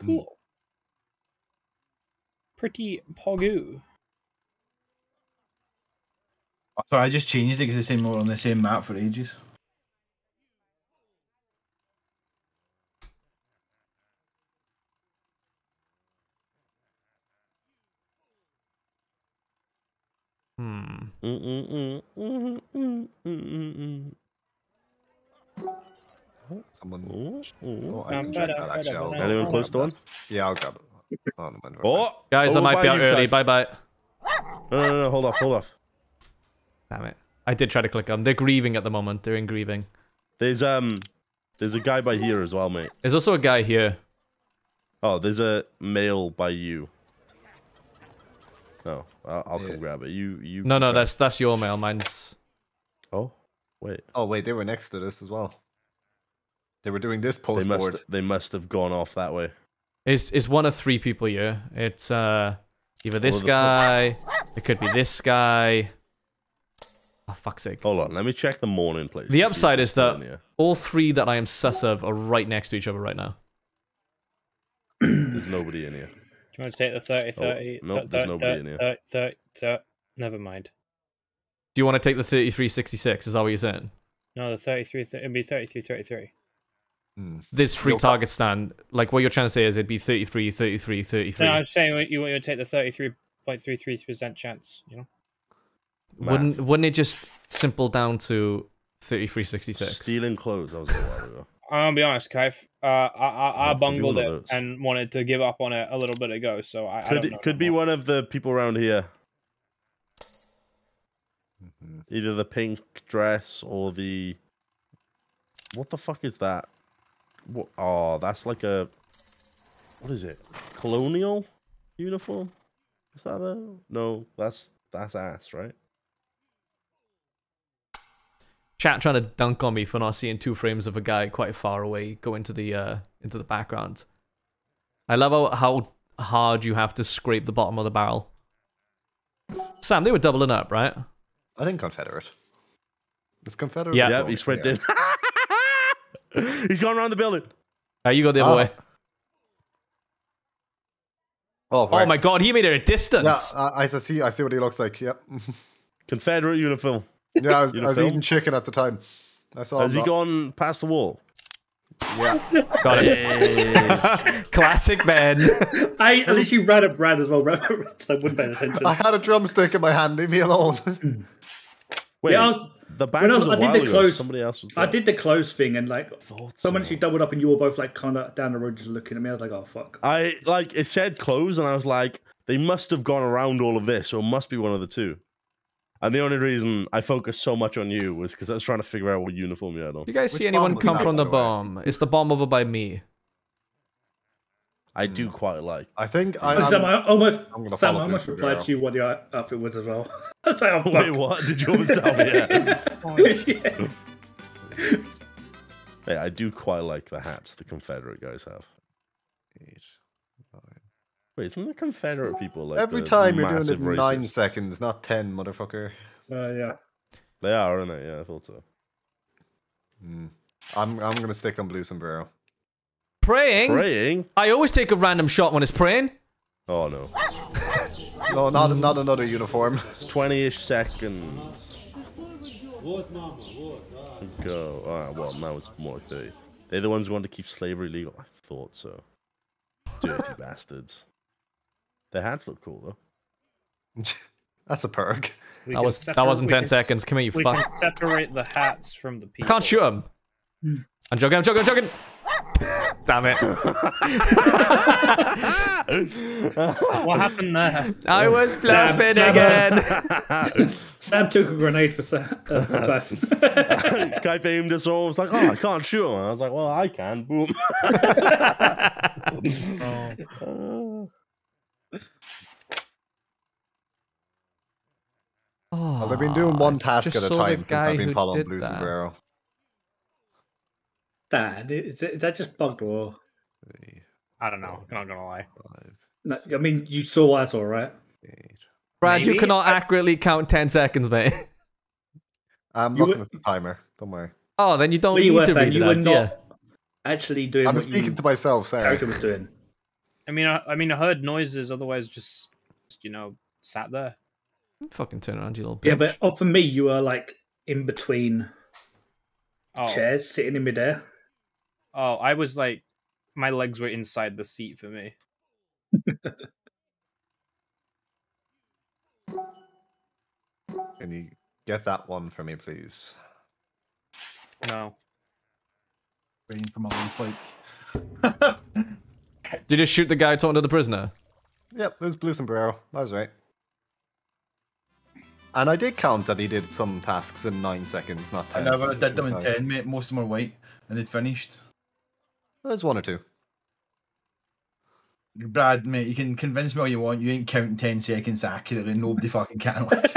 Hmm. Cool. Pretty pogu. Sorry, I just changed it because the same we were on the same map for ages. Hmm. Someone. Ooh, ooh. Oh, I can check that actually. I'll Anyone close to one? Yeah, I'll grab it. Oh, no, mind. Oh! Guys, I Oh, might be out early. Clive. Bye bye. No, no, no, hold off, hold off. Damn it. I did try to click on. They're grieving at the moment. They're in grieving. There's um, there's a guy by here as well, mate. There's also a guy here. Oh, there's a male by you. No, I'll, I'll Yeah. come grab it. You, you. No, no, grab- that's that's your mail. Mine's. Oh, wait. Oh wait, they were next to this as well. They were doing this They post board. must. They must have gone off that way. It's it's one of three people here. It's uh either this the guy. It could be this guy. Oh fuck's sake! Hold on, let me check the morning place. The to see if upside is that- All three that I am sus of are right next to each other right now. there's nobody in here. Do you want to take the 30, 30? Oh, nope, there's nobody in here. 30, 30, 30, Never mind. Do you want to take the 3366? Is that what you're saying? No, the 33, th- it'd be 33, 33. Hmm. This free You'll- target stand, like what you're trying to say is it'd be 33, 33, 33. No, I'm saying you want to take the 33.33% chance, you know? Wouldn't wouldn't it just simple down to 3366? Stealing clothes. That was a while ago. I'll be honest, Kaif. Uh, I, I, I could be bungled it and wanted to give up on it a little bit ago, so I, I don't Could know. could be anymore. one of the people around here. Mhm. Either the pink dress or the. What the fuck is that? What? Oh, that's like a. What is it? Colonial uniform? Is that a? No, that's that's ass, right? Chat trying to dunk on me for not seeing two frames of a guy quite far away go into the uh into the background. I love how, how hard you have to scrape the bottom of the barrel. Sam, they were doubling up, right? I think Confederate. Is Confederate? Yeah. Yep, going? he sprinted. He's gone around the building. Uh, you go the other Ah. way. Oh, Oh my god, he made it a Yeah, distance. I, I see. I see what he looks like. Yep. Confederate uniform. Yeah, I was, I was eating chicken at the time. I saw. Has he not- gone past the wall? Yeah. Got it. Classic Ben. I at least you ran at Brad as well. so I wouldn't pay attention. I had a drumstick in my hand. Leave me alone. Wait, Yeah, I was- the when band was, was- a I did while the close- Somebody else was I did the close thing and like Thought someone so. actually doubled up and you were both like kind of down the road just looking at me. I was like, oh fuck. I like it said close, and I was like, they must have gone around all of this, so it must be one of the two. And the only reason I focused so much on you was because I was trying to figure out what uniform you had on. Do you guys Which see anyone come that, from the the way? bomb? It's the bomb over by me. I do hmm. quite like. I think I, Oh, I'm, I almost, I'm gonna Sam, follow I almost Blues replied to you what your outfit was as well. I was like, oh, fuck. Wait, what? Did you almost tell me? Yeah. Yeah. Hey, I do quite like the hats the Confederate guys have. Eight, nine. Wait, isn't the Confederate people like Every the time you're doing it in nine racists? seconds, not ten, motherfucker. Uh, yeah. They are, aren't they? Yeah, I thought so. Hmm. I'm I'm gonna stick on blue sombrero. Praying? Praying? I always take a random shot when it's praying. Oh no. No, not not another uniform. It's 20-ish seconds. Go. Alright, well, now it's more like 30. They're the ones who want to keep slavery legal. I thought so. Dirty bastards. Their hats look cool, though. That's a perk. We That can was that wasn't 10 seconds. Come here, you We fuck. can separate the hats from the people. I can't shoot him. I'm joking, I'm joking, I'm joking. Damn it. What happened there? I was bluffing Sam, again. Sam took a grenade for Sam. Uh, for Clive. Guy aimed us all. was like, oh, I can't shoot him. I was like, well, I can. Boom. Oh. Well, they've been doing one task at a time since I've been following did Blue that. Sombrero. Dad, is, that just bugged or? I don't know. I'm not gonna lie. No, I mean, you saw what I saw, right? Brad, you cannot accurately count 10 seconds, mate. I'm looking were- at the timer. Don't worry. Oh, then you don't But you need were to saying read you it were out, not yeah. actually doing I'm what speaking you to myself, sorry. character was doing. I mean, I, I mean, I heard noises. Otherwise, just you know, sat there. Fucking turn around, you little bitch. Yeah, but oh, for me, you were like in between Oh, chairs, sitting in midair. oh, I was like, my legs were inside the seat for me. Can you get that one for me, please? No. Waiting for my life, like. Did you just shoot the guy talking to the prisoner? Yep, it was Blue Sombrero. That was right. And I did count that he did some tasks in nine seconds, not ten. I ten. never which did them in nice. 10, mate. Most of them were white, and they'd finished. There's one or two. Brad, mate, you can convince me all you want. You ain't counting 10 seconds accurately. Nobody fucking can. Like.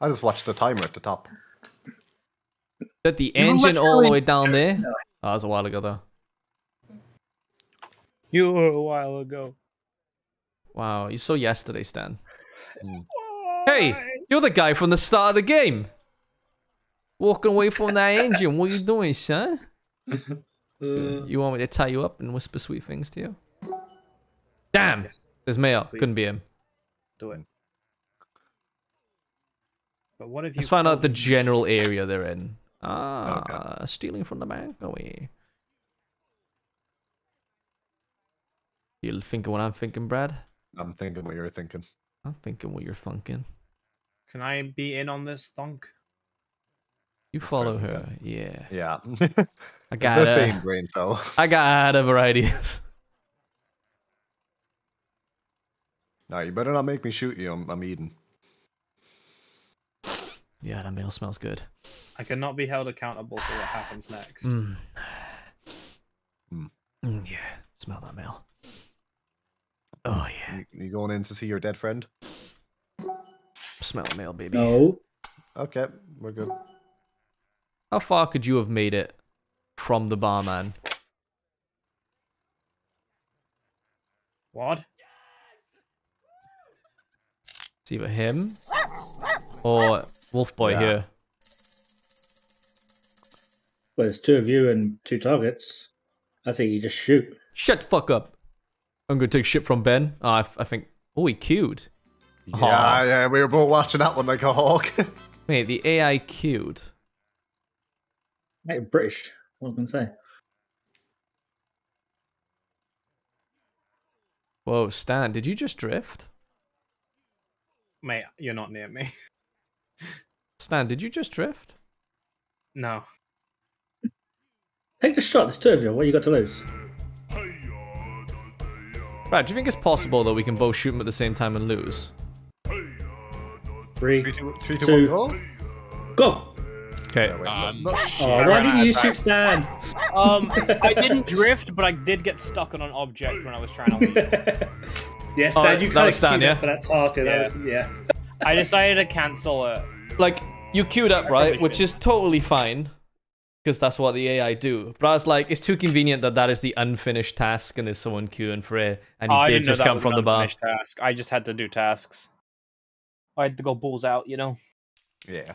I just watched the timer at the top. Did the You engine all the way down there? Oh, that was a while ago, though. You were a while ago. Wow, you saw yesterday, Stan. Hey, you're the guy from the start of the game. Walking away from that engine. What are you doing, son? Uh, You want me to tie you up and whisper sweet things to you? Damn! There's mail. Please. Couldn't be him. Do it. But what if you? Let's find out the general area they're in. Ah, stealing from the bank. Away. You thinking what I'm thinking, Brad? I'm thinking what you're thinking. I'm thinking what you're thinking. Can I be in on this thunk? You This follow person her. Yeah. Yeah. I the got same uh, brain cell. I got other ideas. No, you better not make me shoot you. I'm, I'm eating. Yeah, that mail smells good. I cannot be held accountable for what happens next. Mm. Mm. Mm, yeah, smell that mail. Oh yeah, You, you going in to see your dead friend? smell the mail, baby. no. Okay, we're good. How far could you have made it from the barman? What? It's either him or Wolf Boy Yeah. here. Well, there's two of you and two targets. I say you just shoot. Shut the fuck up. I'm gonna take shit from Ben. Oh, I, f- I think. Oh, he queued. Yeah, Aw. yeah, we were both watching that one like a hawk. Wait, the AI queued. Hey, British. What was I going to say? Whoa, Stan, did you just drift? Mate, you're not near me. Stan, did you just drift? No. Take the shot. There's two of you. What you got to lose? Brad, do you think it's possible that we can both shoot them at the same time and lose? Three, Three, two, three, two, Two. one, go. go. Okay. Wait, Um, no- Oh, why didn't you shoot Stan? Um, I didn't drift, but I did get stuck on an object when I was trying to leave. yes, Oh, Stan, you that kind was of Stan, yeah? For that task, yeah. That was, yeah. I decided to cancel it. like you queued up right which is totally fine because that's what the ai do but i was like it's too convenient that that is the unfinished task and there's someone queuing for it and he Oh, I did didn't just that come from the bar Task. I just had to do tasks. I had to go balls out, you know. Yeah.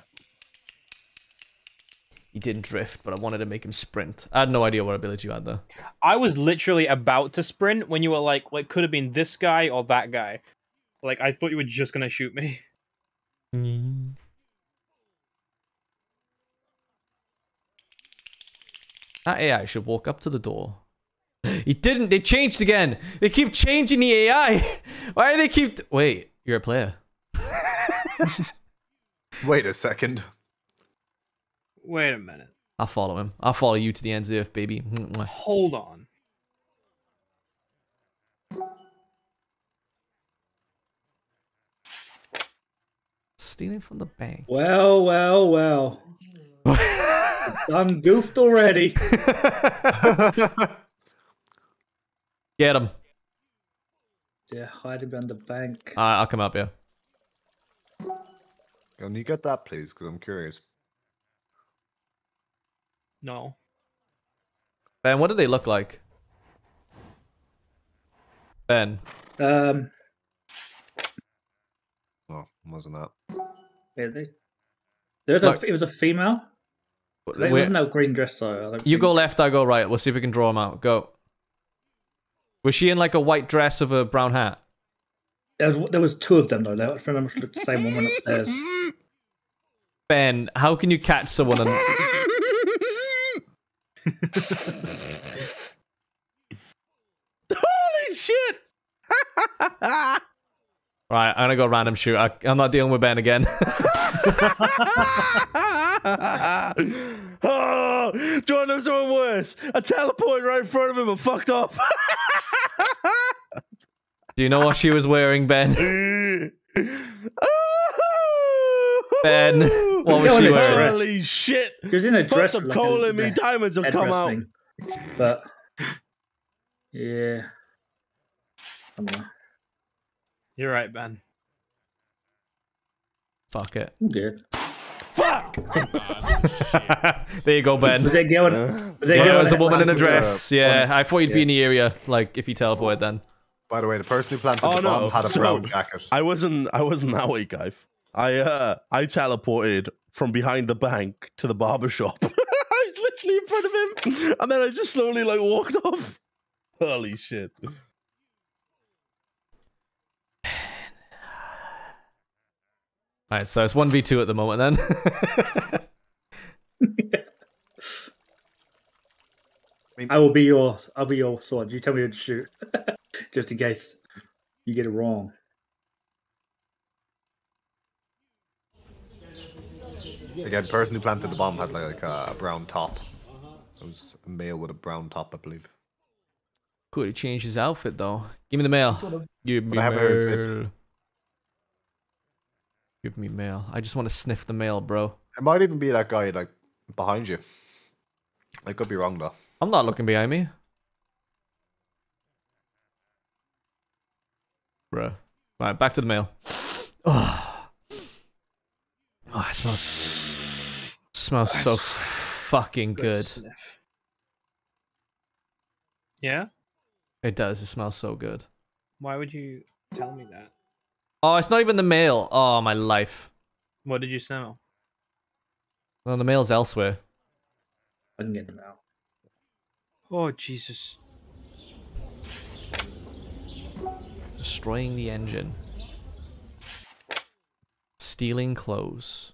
he didn't drift but i wanted to make him sprint i had no idea what ability you had there I was literally about to sprint when you were like, "What could have been this guy or that guy?" Like I thought you were just gonna shoot me. that ai should walk up to the door he didn't they changed again they keep changing the ai why do they keep wait you're a player Wait a second. Wait a minute. I'll follow him. I'll follow you to the ends of the earth, baby. Hold on. Stealing from the bank. Well, well, well. I'm goofed already. Get him. Yeah, hiding behind the bank. Alright, I'll come up here. Can you get that, please? Because I'm curious. No. Ben, what do they look like? Ben. Um, Oh, wasn't that? yeah, they, there was Look. a, it was a female. There was no green dress, though. You think. go left, I go right. We'll see if we can draw them out. Go. Was she in like a white dress with a brown hat? There was, there was two of them, though. I remember she looked the same one went upstairs. Ben, how can you catch someone and Holy shit! Right, I'm gonna go random shoot. I, I'm not dealing with Ben again. oh, do you want to know something worse? I teleported right in front of him and fucked off. Do you know what she was wearing, Ben? Ben, what was Go she wearing? dress. Holy shit! She was in a Put dress. some with, like, a- coal in me, a diamonds have come out. thing. But yeah, I don't know. You're right, Ben. Fuck it. I'm good. Fuck! there you go, Ben. Was it girl? Was it Yeah, girl it was a woman in a planted, uh, dress. Yeah, I thought you'd be in the area, like if you teleported then. By the way, the person who planted Oh, the bomb no. had a So- brown jacket. I wasn't. I wasn't that way, guy. I uh, I teleported from behind the bank to the barber shop. I was literally in front of him, and then I just slowly like walked off. Holy shit! Alright, so it's 1v2 at the moment then. I will be your. I'll be your sword. You tell me to shoot, just in case you get it wrong. Again, the person who planted the bomb had like a brown top. It was a male with a brown top, I believe. Could he change his outfit though? Give me the mail. Give me I haven't heard zip. mail. Give me mail. I just want to sniff the mail, bro. It might even be that guy like behind you. I could be wrong though. I'm not looking behind me. Bruh. Right, back to the mail. Oh, oh it smells smells so fucking good. sniff. Yeah? It does. It smells so good. Why would you tell me that? Oh, it's not even the mail. Oh, my life. What did you smell? Well, the mail's elsewhere. I can get them out. Oh, Jesus. Destroying the engine. Stealing clothes.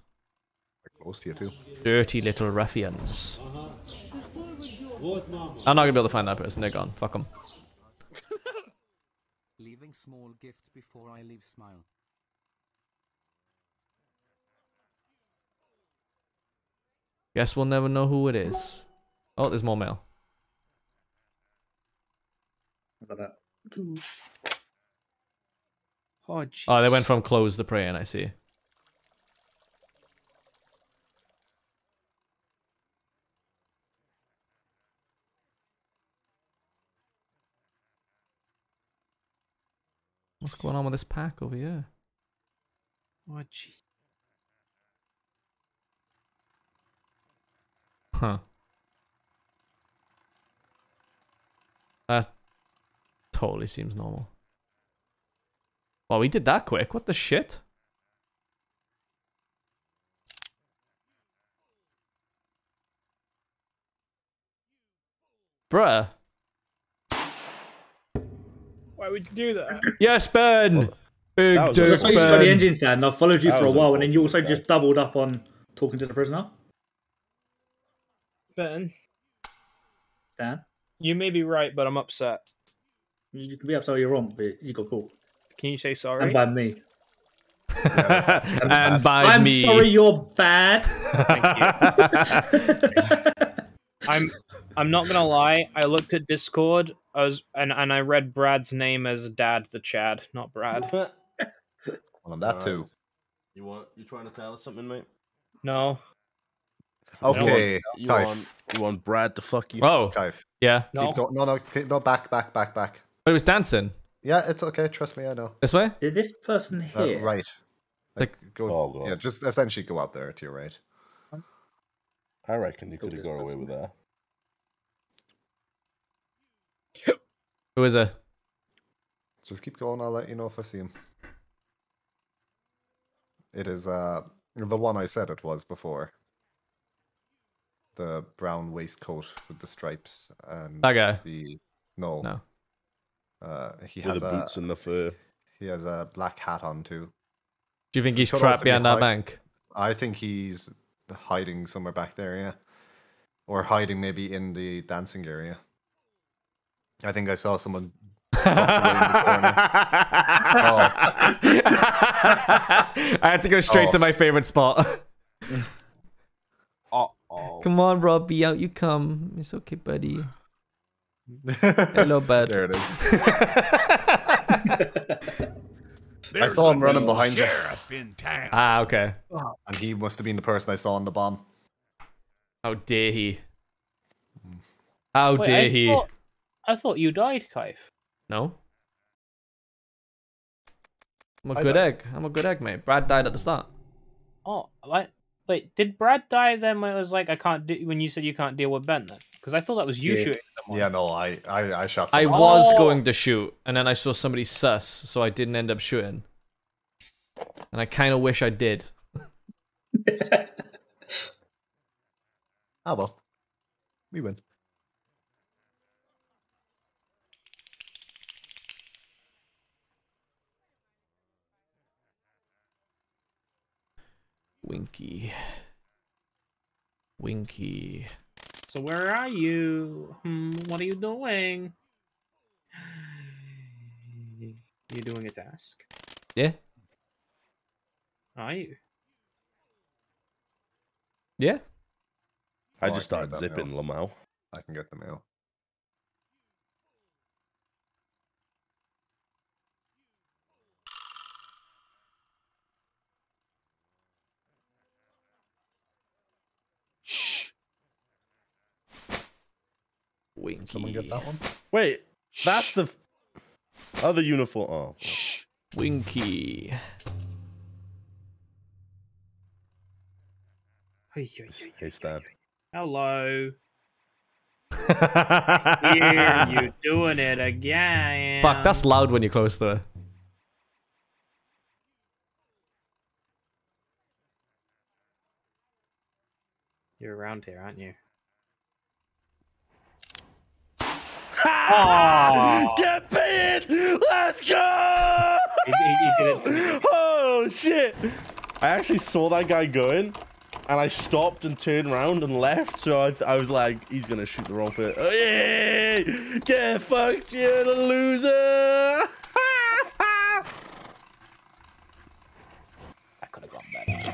Like close to you too. Dirty little ruffians. Uh-huh. I'm not gonna be able to find that person. They're gone. Fuck them. Leaving small gift before I leave smile. Guess we'll never know who it is. Oh, there's more mail. How about that? Oh. Oh, they went from clothes to praying. I see. What's going on with this pack over here? Oh, gee. Huh. That totally seems normal. Well, we did that quick. What the shit? Bruh. Why would you do that? Yes, Ben! Big That was dick That's why you started the engine stand. and I followed you That for a while, and then you also unfortunate, just doubled up on talking to the prisoner. Ben, Dan, you may be right, but I'm upset. you, you can be upset you're wrong, but you got caught. Can you say sorry? And by me. and by I'm me. sorry you're bad. I'm I'm not gonna lie. I looked at Discord. I was and and I read Brad's name as Dad the Chad, not Brad. Well, I'm that Alright. too. You want? You trying to tell us something, mate? No, Okay, You Kaif. want? You want Brad to fuck you? Oh, Kaif. yeah. no. Keep going. No, no, keep, no, back, back, back, back. But it was dancing. Yeah, it's okay. Trust me, I know. This way? Did this person Uh, here? right. Like, go. Oh, God. yeah, just essentially go out there to your right. I reckon you could have got away with that. Who is it? Just keep going. I'll let you know if I see him. It is uh the one I said it was before. The brown waistcoat with the stripes and That guy? the no No. Uh, he With has the a boots and the fur. he has a black hat on too. Do you think he's trapped behind that bank? I think he's hiding somewhere back there, yeah, or hiding maybe in the dancing area. I think I saw someone. away in I had to go straight to Oh. my favorite spot. Uh oh. come on, Robbie, out you come. It's okay, buddy. Hello, bud. there it is. I saw him running behind you, ah, okay. and he must have been the person I saw on the bomb. How dare he? How Wait, dare I he? Thought, I thought you died, Kaif. No. I'm a I good died. egg. I'm a good egg, mate. Brad died at the start. Oh, I, wait. Did Brad die then when it was like I can't do when you said you can't deal with Ben then? Because I thought that was you Yeah. shooting someone. Yeah, no, I I, I shot. I was Oh. going to shoot, and then I saw somebody sus, so I didn't end up shooting. And I kind of wish I did. Ah well, we win. Winky. Winky. So where are you? Hmm, what are you doing? You're doing a task? Yeah? Are you? Yeah? I Oh, I just can get started that zipping Lamau. I can get the mail. Winky. Someone get that one? Wait, that's the other uniform. Oh, Winky. Hey, hey, hey, hey, Stan. Hello. Here, you doing it again? Fuck, that's loud when you're close to it. You're around here, aren't you? Aw. Get paid! Let's go! He- he- he did it. oh shit! I actually saw that guy going, and I stopped and turned around and left. So I, I was like, he's gonna shoot the wrong bit. Oh, yay! Get fucked, you loser! That could have gone better.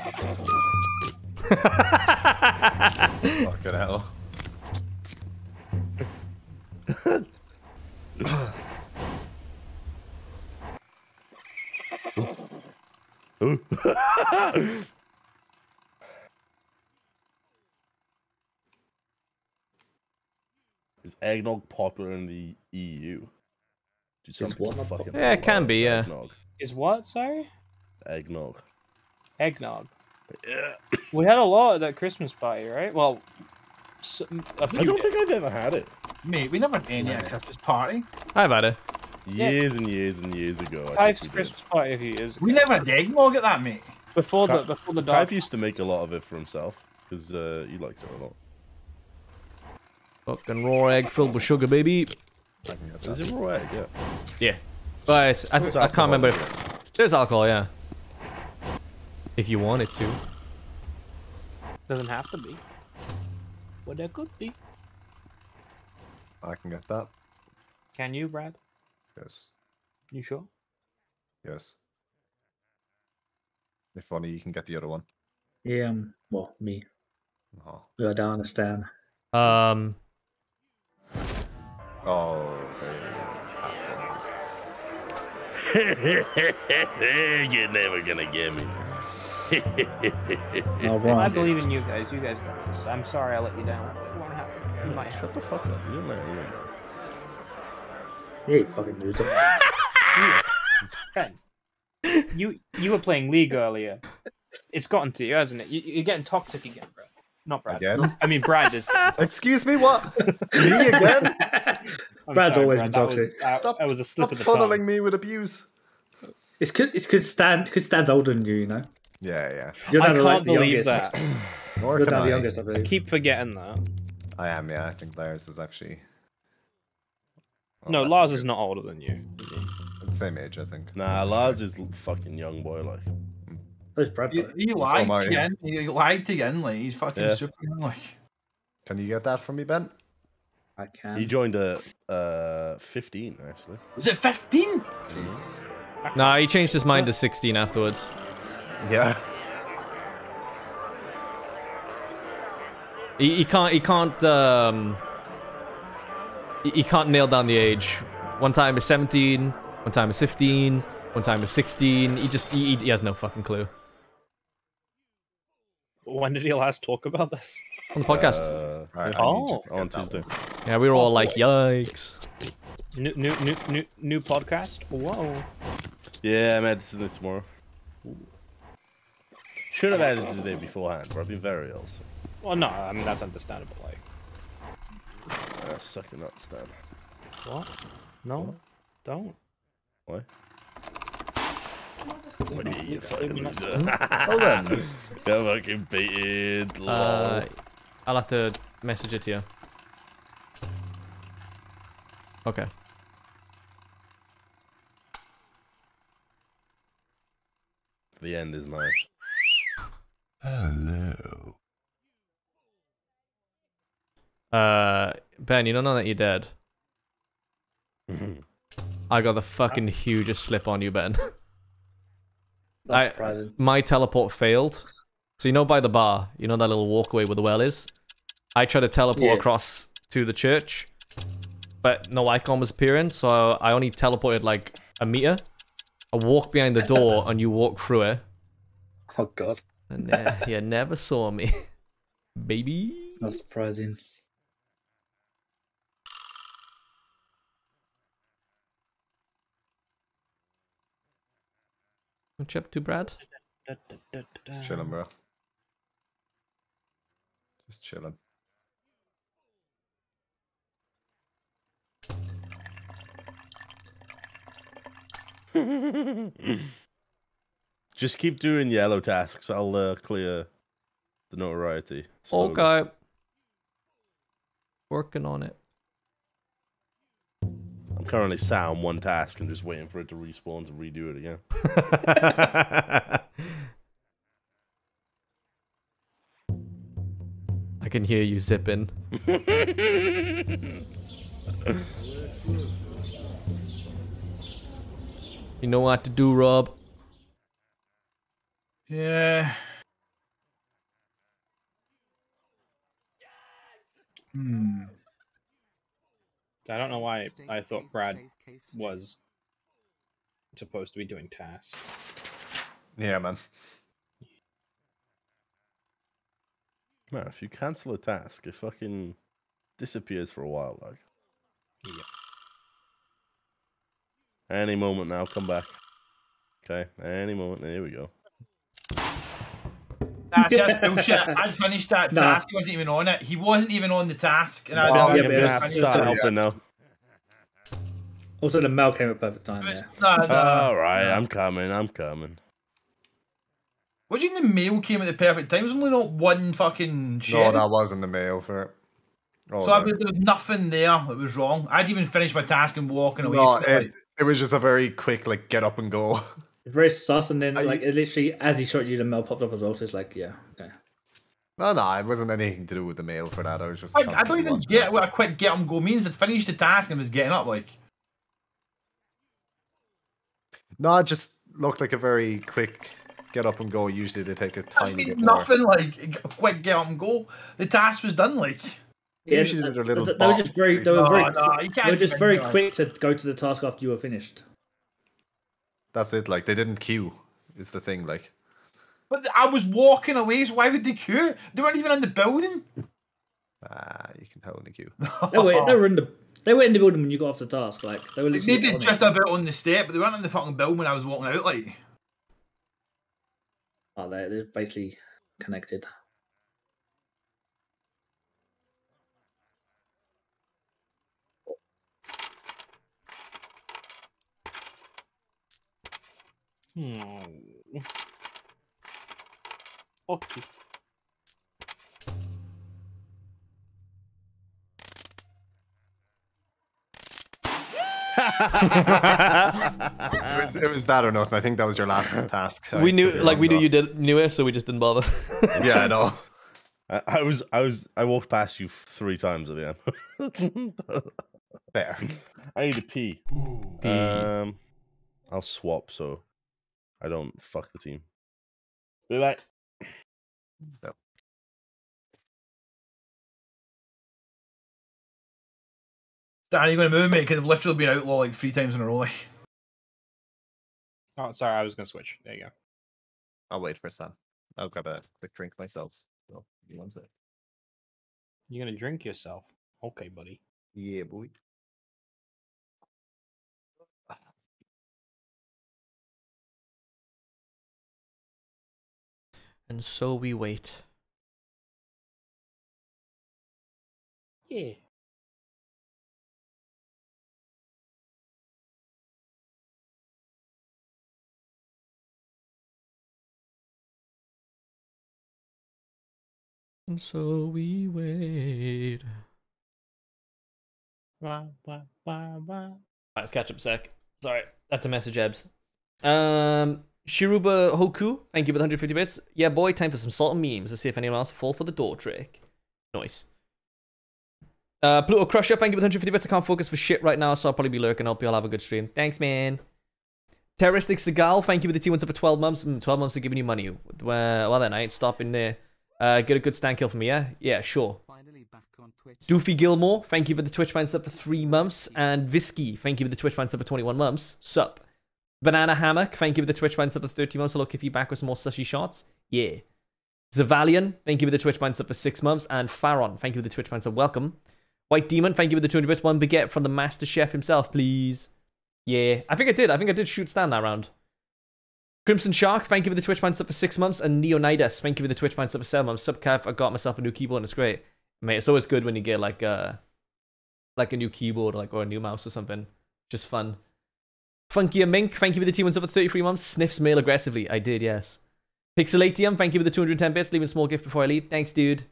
Fucking hell. Is eggnog popular in the EU? Do some what people fucking? Yeah, it can be, yeah. Eggnog. Is what? Sorry, Eggnog. eggnog. Yeah. We had a lot at that Christmas party, right? Well, s- a I few don't did. think I've ever had it. Mate, we never had any at a Christmas party. I've had it. Yeah. Years and years and years ago. I Kife's we. Christmas party a few years ago. We never had eggnog at that, mate. before the before the dark. Clive used to make a lot of it for himself because uh, he likes it a lot. Fucking raw egg filled with sugar, baby. I can get Is it raw egg? Yeah. Yeah. But I, I, I can't alcohol remember. If, there's alcohol, yeah. If you wanted to. Doesn't have to be, but there could be. I can get that. Can you, Brad? Yes. You sure? Yes. If funny, you can get the other one. Yeah, um, well, me. Oh. I don't understand. Um, Oh, there you go. That's what it is. You're never gonna get me. Oh, I believe in you guys. You guys got this. I'm sorry I let you down. It won't happen. It might Shut happen. the fuck up. You're not here. Yeah, you fucking loser. Ben, you you were playing League earlier. It's gotten to you, hasn't it? You, you're getting toxic again, Brad. Not Brad. Again? I mean, Brad is. getting. Excuse me, what? me again? I'm Brad's sorry, always Brad, been that was- toxic. That, Stop, that was a slip stop of the tongue. funneling me with abuse. It's cause it's cause Stan cause Stan's older than you, you know. Yeah, yeah. You're I not, can't like, believe youngest. that. You're not the youngest, I I keep forgetting that. I am, yeah. I think Lars is actually. Oh, no, Lars is not older than you. is he? Same age, I think. Nah, Lars is fucking young boy. Like, Where's Brad? He, though? he So lied am I. again. He lied again. Like he's fucking Yeah. super young. Like Can you get that from me, Ben? I can. he joined at uh 15 actually. was it fifteen? Jesus. nah, he changed his mind to 16 afterwards. Yeah. He, he can't. He can't. Um, he, he can't nail down the age. One time is 17. One time is 15. One time is 16. He just. He, he has no fucking clue. When did he last talk about this? On the podcast. Uh, Right, I Oh. on Tuesday. one. yeah, we were all like, yikes. New new new new, new podcast. Whoa. Yeah, I'm editing it tomorrow. Should have edited the day beforehand, but I've been very ill. So. Well, no, I mean that's understandable. Like, Uh, sucking that stand. what? No, don't. Why? What are you fucking loser? Hold on. You're fucking baited. Lol. Uh, I'll have to message it to you. Okay. the end is nice. Uh, Ben, you don't know that you're dead. I got the fucking hugest slip on you, Ben. Not I- surprising. My teleport failed. So you know by the bar, you know that little walkway where the well is? I tried to teleport Yeah. across to the church, but no icon was appearing, so I only teleported like a meter. I walked behind the door and you walked through it, Oh god, and uh, you never saw me. Baby. not surprising. What you up to, Brad? Just da. chilling, bro. Just chilling. Just keep doing yellow tasks. I'll uh, clear the notoriety. slowly. Okay. Working on it. I'm currently sat on one task and just waiting for it to respawn to redo it again. I can hear you zipping. You know what to do, Rob. Yeah. Hmm. I don't know why Stay I thought Brad stay cave, was supposed to be doing tasks. Yeah, man. Man, if you cancel a task, it fucking disappears for a while. Like, Yep. any moment now, come back. Okay, any moment. There we go. That's that's bullshit. I'd finished that Nah. task. He wasn't even on it. He wasn't even on the task. And I Wow, was yeah, I'm but gonna it's- have to finished start helping now. Also, the mail came at perfect time. It's- Yeah. nah, uh, nah. All right, nah. I'm coming. I'm coming. What do you mean the mail came at the perfect time? There's only not one fucking shit. No, that wasn't the mail for it. Oh, so I mean, there was nothing there that was wrong. I'd even finished my task and walking away. No, it, it, it was just a very quick, like, get up and go. Very sus, and then Are like you- it literally as he shot you, the mail popped up as well. So it's like, yeah, okay. No, no, it wasn't anything to do with the mail for that. I was just. I, I don't even get it. what a quick get 'em go means. I'd finished the task and was getting up. Like, No, it just looked like a very quick get up and go. Usually they take a that tiny means bit more. nothing. Like, a quick get up and go. The task was done. Like, Yeah, Usually they're little they, they were just very, they were Oh, very, no, you they can't were just very quick to go to the task after you were finished. That's it. Like they didn't queue. Is the thing. Like But I was walking away, so why would they queue? They weren't even in the building. ah, you can hold the queue. They were, they were in the, they were in the building when you got off the task. Like they were literally Maybe just it. just about on the step, but they weren't in the fucking building when I was walking out. Like, Oh, they, they're basically connected. Hmm. Okay. it, was, it was that or nothing. I think that was your last task. I we knew, like, we wrong, knew you did knew it, so we just didn't bother. Yeah, I know. I, I was, I was, I walked past you three times at the end. Fair. I need to pee. Pee. Um, I'll swap so I don't fuck the team. Be back. No. Dan, are you going to move me? Because I've literally been outlaw like three times in a row. Like, Oh, sorry, I was gonna switch. There you go. I'll wait for Sam. I'll grab a quick drink myself. So, give me one sec. You're gonna drink yourself. Okay, buddy. Yeah, boy. And so we wait. Yeah. And so we wait. Wah, wah, wah, wah. Alright, let's catch up a sec. Sorry, that's a message, Ebs. Um, Shiruba Hoku, thank you for the 150 bits. Yeah, boy, time for some salt and memes. Let's see if anyone else fall for the door trick. Nice. Uh, Pluto Crusher, thank you for the 150 bits. I can't focus for shit right now, so I'll probably be lurking. Hope you all have a good stream. Thanks, man. Terroristic Seagal, thank you for the T1 for 12 months. Mm, 12 months of giving you money. Well, well then, I ain't stopping there. Uh, get a good stand kill for me, yeah? Yeah, sure. Finally back on Twitch. Doofy Gilmore, thank you for the Twitch Prime sub for three months. And Visky, thank you for the Twitch Prime sub for 21 months. Sup. Banana Hammock, thank you for the Twitch Prime sub for 30 months. I'll Hello, you back with some more sushi shots. Yeah. Zavalian, thank you for the Twitch Prime sub for six months. And Faron, thank you for the Twitch Prime sub. Welcome. White Demon, thank you for the 200 bits. One baguette from the Master Chef himself, please. Yeah, I think I did. I think I did shoot Stan that round. Crimson Shark, thank you for the Twitch Prime sub for six months. And Neonidas, thank you for the Twitch Prime sub for seven months. Subcav, I got myself a new keyboard and it's great. Mate, it's always good when you get like uh like a new keyboard or like or a new mouse or something. Just fun. Funkier Mink, thank you for the T1 sub for 33 months. Sniffs mail aggressively. I did, yes. Pixelatium, thank you for the 210 bits. Leaving a small gift before I leave. Thanks, dude.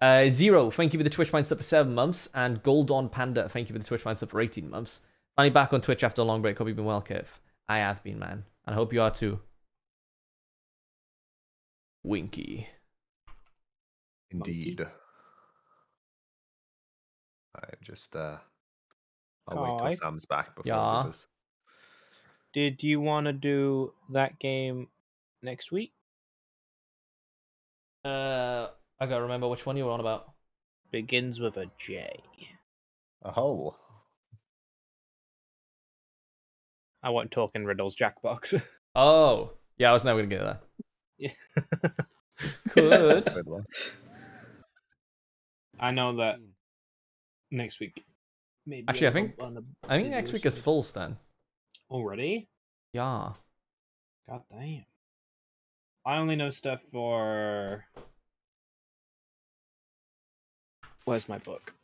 Uh, Zero, thank you for the Twitch Prime sub for 7 months. And Goldon Panda, thank you for the Twitch Prime sub for 18 months. Finally back on Twitch after a long break. Hope you've been well, Kev. I have been, man. And I hope you are too. Winky. Indeed. I'm just uh I'll wait till Sam's back before Yeah. I this. Did you want to do that game next week? Uh, I gotta remember which one you were on about. Begins with a J. Oh. I won't talk in riddles, Jackbox. Oh, yeah, I was never gonna get that. yeah. Could. Good. I know that next week. Maybe Actually, I I'm think- I think next week is something. full, Stan. Already. Yeah. God damn. I only know stuff for. Where's my book?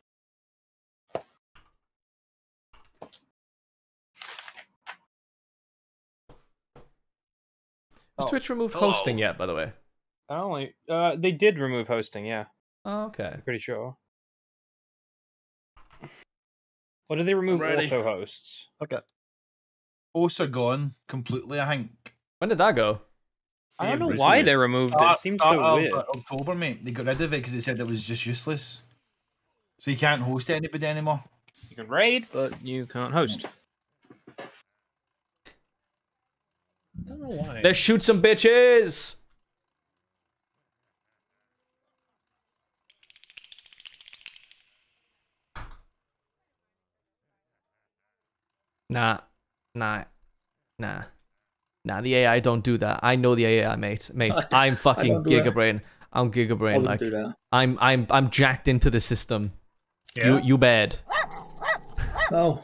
Has Oh, Twitch removed hello. hosting yet, by the way? I only. Uh, they did remove hosting. Yeah, Oh, okay. pretty sure. Or did they remove ready. auto hosts? Okay. Osa gone completely, I think. When did that go? I don't know why they removed it. it seems so weird. October, mate. They got rid of it because they said it was just useless. So you can't host anybody anymore. You can raid, but you can't host. I don't know why. Let's shoot some bitches! Nah nah, nah, nah. The AI don't do that. I know the AI, mate. Mate, I'm fucking don't do that. gigabrain. I'm I gigabrain. wouldn't Like. I'm, I'm, I'm jacked into the system. You, Yeah. you bad. Oh,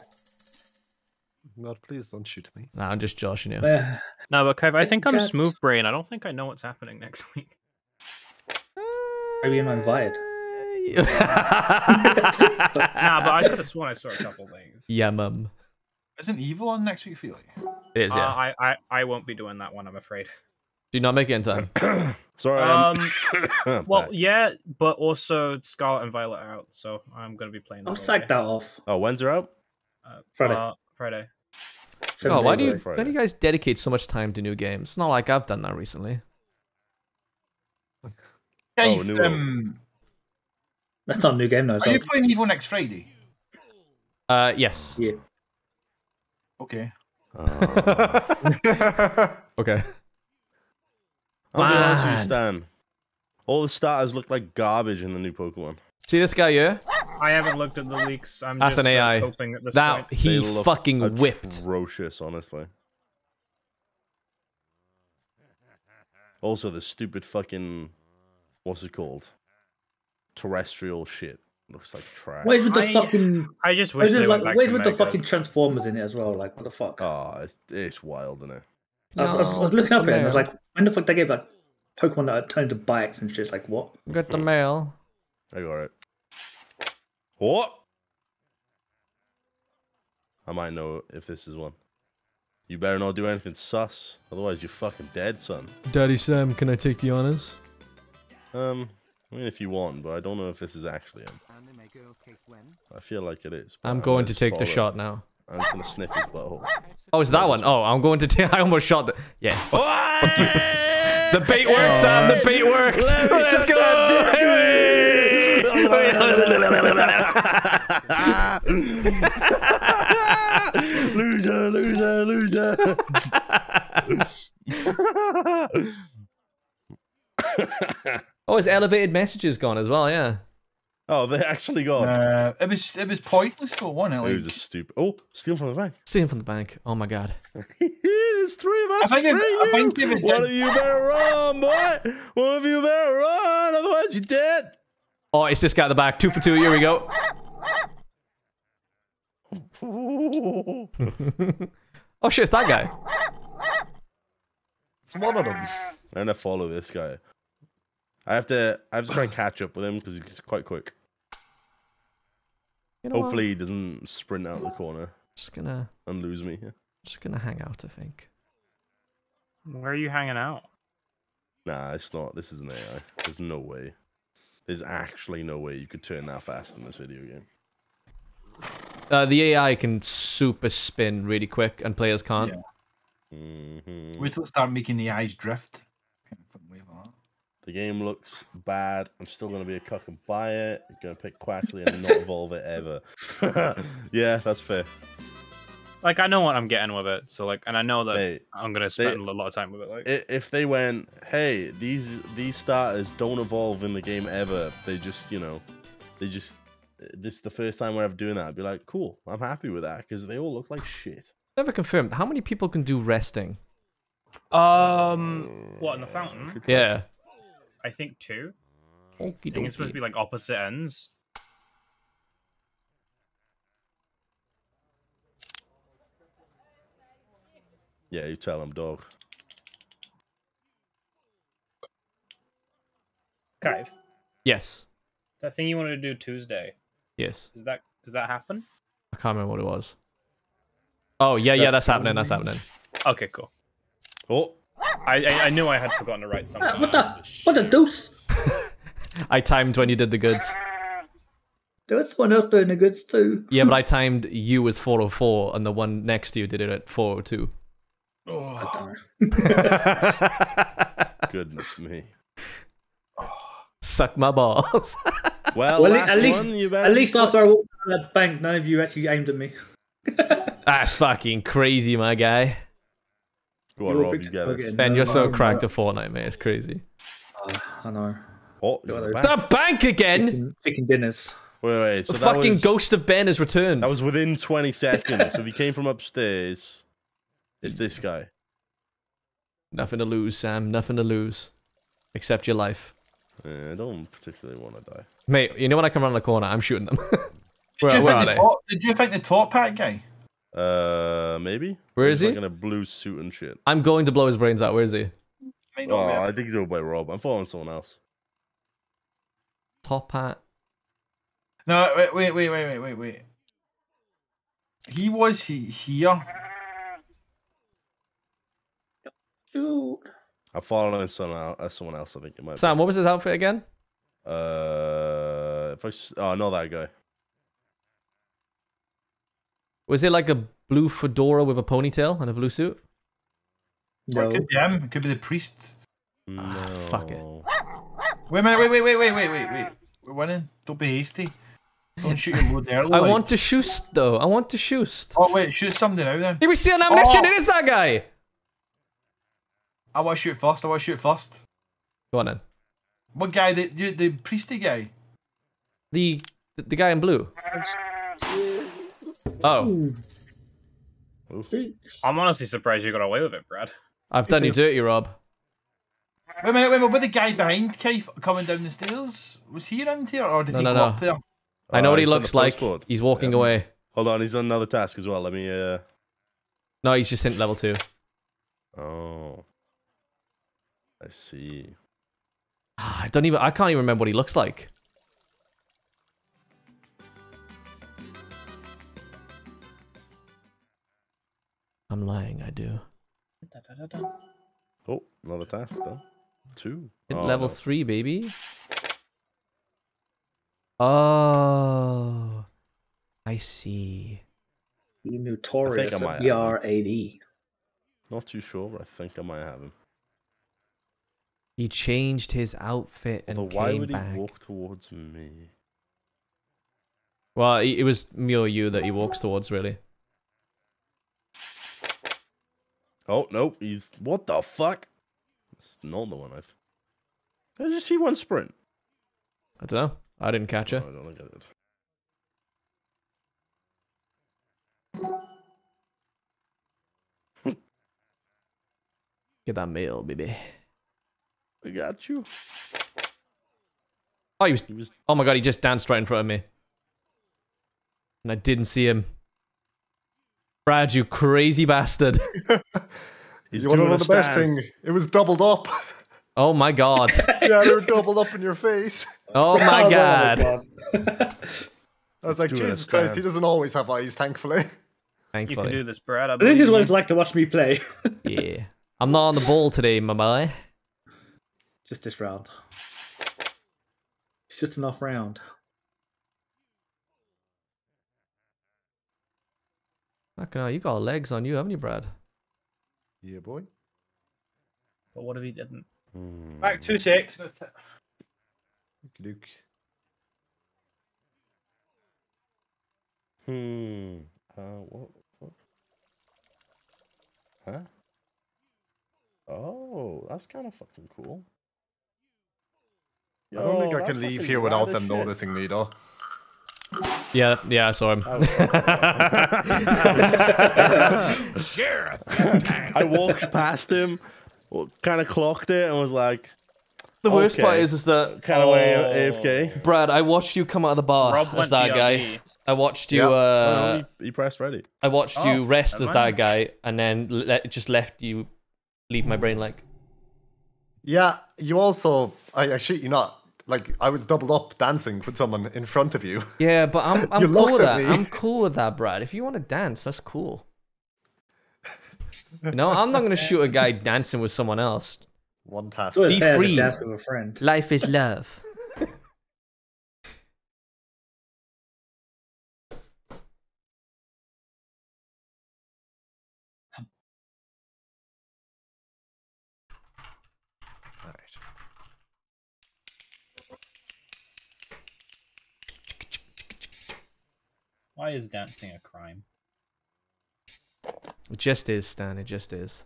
God, please don't shoot me. Nah, I'm just joshing you. yeah. No, but Kev, I think I'm Cats. smooth brain. I don't think I know what's happening next week. Maybe you're not invited. Nah, but I could have sworn I saw a couple things. yeah, mum. Isn't Evil on next week for you? It is, Uh, yeah. I, I I won't be doing that one. I'm afraid. Do not make it in time. Sorry. Um, well, yeah, but also Scarlet and Violet are out, so I'm gonna be playing. I'll that all sack that off. oh, when's it out? Uh, Friday. uh, Friday. Seven Oh, why do you, away. why do you guys dedicate so much time to new games? It's not like I've done that recently. Dave, new um, That's not a new game, though. are you playing Evil next Friday? Uh, yes. yeah. Okay. Oh. Okay. I'll be honest with you, Man. Stan. All the starters look like garbage in the new Pokemon. See this guy here? I haven't looked at the leaks. I'm That's just an uh, AI. hoping at this That point. he They look fucking whipped. Atrocious, honestly. Also, the stupid fucking what's it called? Terrestrial shit looks like trash. Where's with the I- fucking? I just wish Where's, they it, went like, where's with the fucking Transformers in it as well? Like, what the fuck? Oh, it's, it's wild, isn't it? I, was, I was- I was looking up the it and I was like, when the fuck they gave like Pokemon that turned into bikes and shit? Like, what? Got the mail. I got it. What? I might know if this is one. You better not do anything sus, otherwise you're fucking dead, son. Daddy Sam, can I take the honors? Um, I mean, if you want, but I don't know if this is actually him. Anime girl cake when? I feel like it is. I'm I'm going gonna to just take the shot now. I'm just gonna sniff his butthole. Oh, it's that one. Oh, I'm going to take. I almost shot the. Yeah. Fuck you. The bait works, oh, Sam. The bait works. Let me Let's suck go. loser, loser, loser. Oh, his elevated messages gone as well. Yeah. oh, they actually got. Uh, it was it was pointless though, wasn't it? it was a stupid. Oh, steal from the bank. Stealing from the bank. Oh my god. There's three of us. I think three I of think you. if it One did- of you better run, boy. One of you better run, otherwise you're dead. Oh, it's this guy at the back. Two for two. Here we go. oh shit, it's that guy. It's one of them. I'm gonna follow this guy. I have to. I have to try and catch up with him because he's quite quick. You know what? Hopefully, he doesn't sprint out the corner Just gonna, and lose me. just gonna hang out. I think. Where are you hanging out? Nah, it's not. This is an AI. There's no way. There's actually no way you could turn that fast in this video game. Uh, the AI can super spin really quick, and players can't. Yeah. hmm wait till it start making the eyes drift. Can't fucking wait for that. The game looks bad. I'm still gonna be a cock and buy it. I'm gonna pick Quaxly and not evolve it ever. yeah, that's fair. Like I know what I'm getting with it, so like, and I know that Hey, I'm gonna spend a lot of time with it. Like, if they went, hey, these these starters don't evolve in the game ever. They just, you know, they just. This is the first time we're ever doing that. I'd be like, cool. I'm happy with that because they all look like shit. Never confirmed. How many people can do resting? um, what in the fountain? Yeah. I think two. Okie I think it's supposed to be like opposite ends. Yeah, you tell him, dog. Kai, Yes. that thing you wanted to do Tuesday, Yes. is that does that happen? I can't remember what it was. Oh yeah, yeah, that's happening. That's happening. Okay, cool. Oh, I I, I knew I had forgotten to write something. What the? What the deuce? I timed when you did the goods. There was someone else doing the goods too. Yeah, but I timed you as 404, and the one next to you did it at 402. Oh, oh. goodness me. Suck my balls. Well, Well, last at least, one, you at least after I walked out of that bank, none of you actually aimed at me. That's fucking crazy, my guy. Go on, You Rob, you get target it. and Ben, you're so cracked no. at Fortnite, mate. It's crazy. Ah, I know. Oh, is Got it it. back? The bank again. Chicken, chicken dinners. Wait, wait. So the that fucking was, ghost of Ben has returned. That was within 20 seconds. so if he came from upstairs, it's this guy. Nothing to lose, Sam. Nothing to lose. Except your life. Yeah, I don't particularly want to die. Mate, you know when I come around the corner, I'm shooting them. Did you, where think are the they? top, did you think the top hat guy? Uh, maybe. Where He's is he? Like in a blue suit and shit. I'm going to blow his brains out. Where is he? Oh, not. I think he's over by Rob. I'm following someone else. Top hat. No, wait, wait, wait, wait, wait, wait, wait. He was he, here. Shoot. I'm following someone else. Uh, someone else. I think it might. Sam, what was his outfit again? Uh, if I. s- Oh, no, that guy. Was it like a blue fedora with a ponytail and a blue suit? Or No. it could be him. It could be the priest. No. Ah, fuck it. Wait a minute. Wait, wait, wait, wait, wait, wait, wait. We're winning. Don't be hasty. Don't shoot your load early. I like. want to shoot though. I want to shoot. Oh wait, shoot something now then. Here we see an ammunition. Oh. It is that guy. I want to shoot first. I want to shoot first. Go on then. What guy? The you, the priesty guy. The the, the guy in blue. Oh, I'm honestly surprised you got away with it, Brad. I've done you dirty, Rob. Wait a minute. Wait a minute. With the guy behind Keith coming down the stairs, was he around here or did No, he no, go no. up there? I know what he he's done the looks like. postboard. He's walking Yeah. away. Hold on, he's on another task as well. Let me. uh No, he's just in level two. Oh. I see. Ah, I don't even. I can't even remember what he looks like. I'm lying. I do. Oh, another task done. Two. Hit Oh, level no. three, baby. Oh, I see. You notorious think I might at have BR80. Not too sure, but I think I might have him. He changed his outfit and Although, why came would he back. walk towards me? Well, it it was me or you that he walks towards, really. Oh, nope. He's. What the fuck? It's not the one I've. Did I just see one sprint? I don't know. I didn't catch No, her. I don't think I did. Get that mail, baby. I got you. Oh, he was. He was. Oh my god, he just danced right in front of me, and I didn't see him. Brad, you crazy bastard! He's you want to know a the best thing? It was doubled up. Oh my god! yeah, they were doubled up in your face. Oh my god! I was like, Doing Jesus Christ, he doesn't always have eyes, thankfully. Thankfully. You can Thankfully, do this, Brad. I This is what it's like to watch me play. yeah. I'm not on the ball today, my boy. just this round. It's just an off round. Fucking hell, you got legs on you, haven't you, Brad? Yeah, boy. But what if he didn't? Hmm. Back two ticks. Luke. Hmm. Uh, what? what? Huh? Oh, that's kind of fucking cool. I don't think I can leave here without them shit. noticing me, though. Yeah, yeah, I saw him. Oh, I walked past him, kind of clocked it, and was like, the worst part is, is that kind of way Oh. AFK. Brad, I watched you come out of the bar Rob as that guy. I watched you. Yep. Uh, no, he, he pressed ready. I watched Oh, you rest as that guy, and then le- just left you leave my brain like. Yeah, you also, I, I shit you not, like, I was doubled up dancing with someone in front of you. Yeah, but I'm I'm cool with that. me. I'm cool with that, Brad. If you want to dance, that's cool. You know, I'm not gonna shoot a guy dancing with someone else. One task. Be it's fair to free. dance with a friend. Life is love. Why is dancing a crime? It just is, Stan. It just is.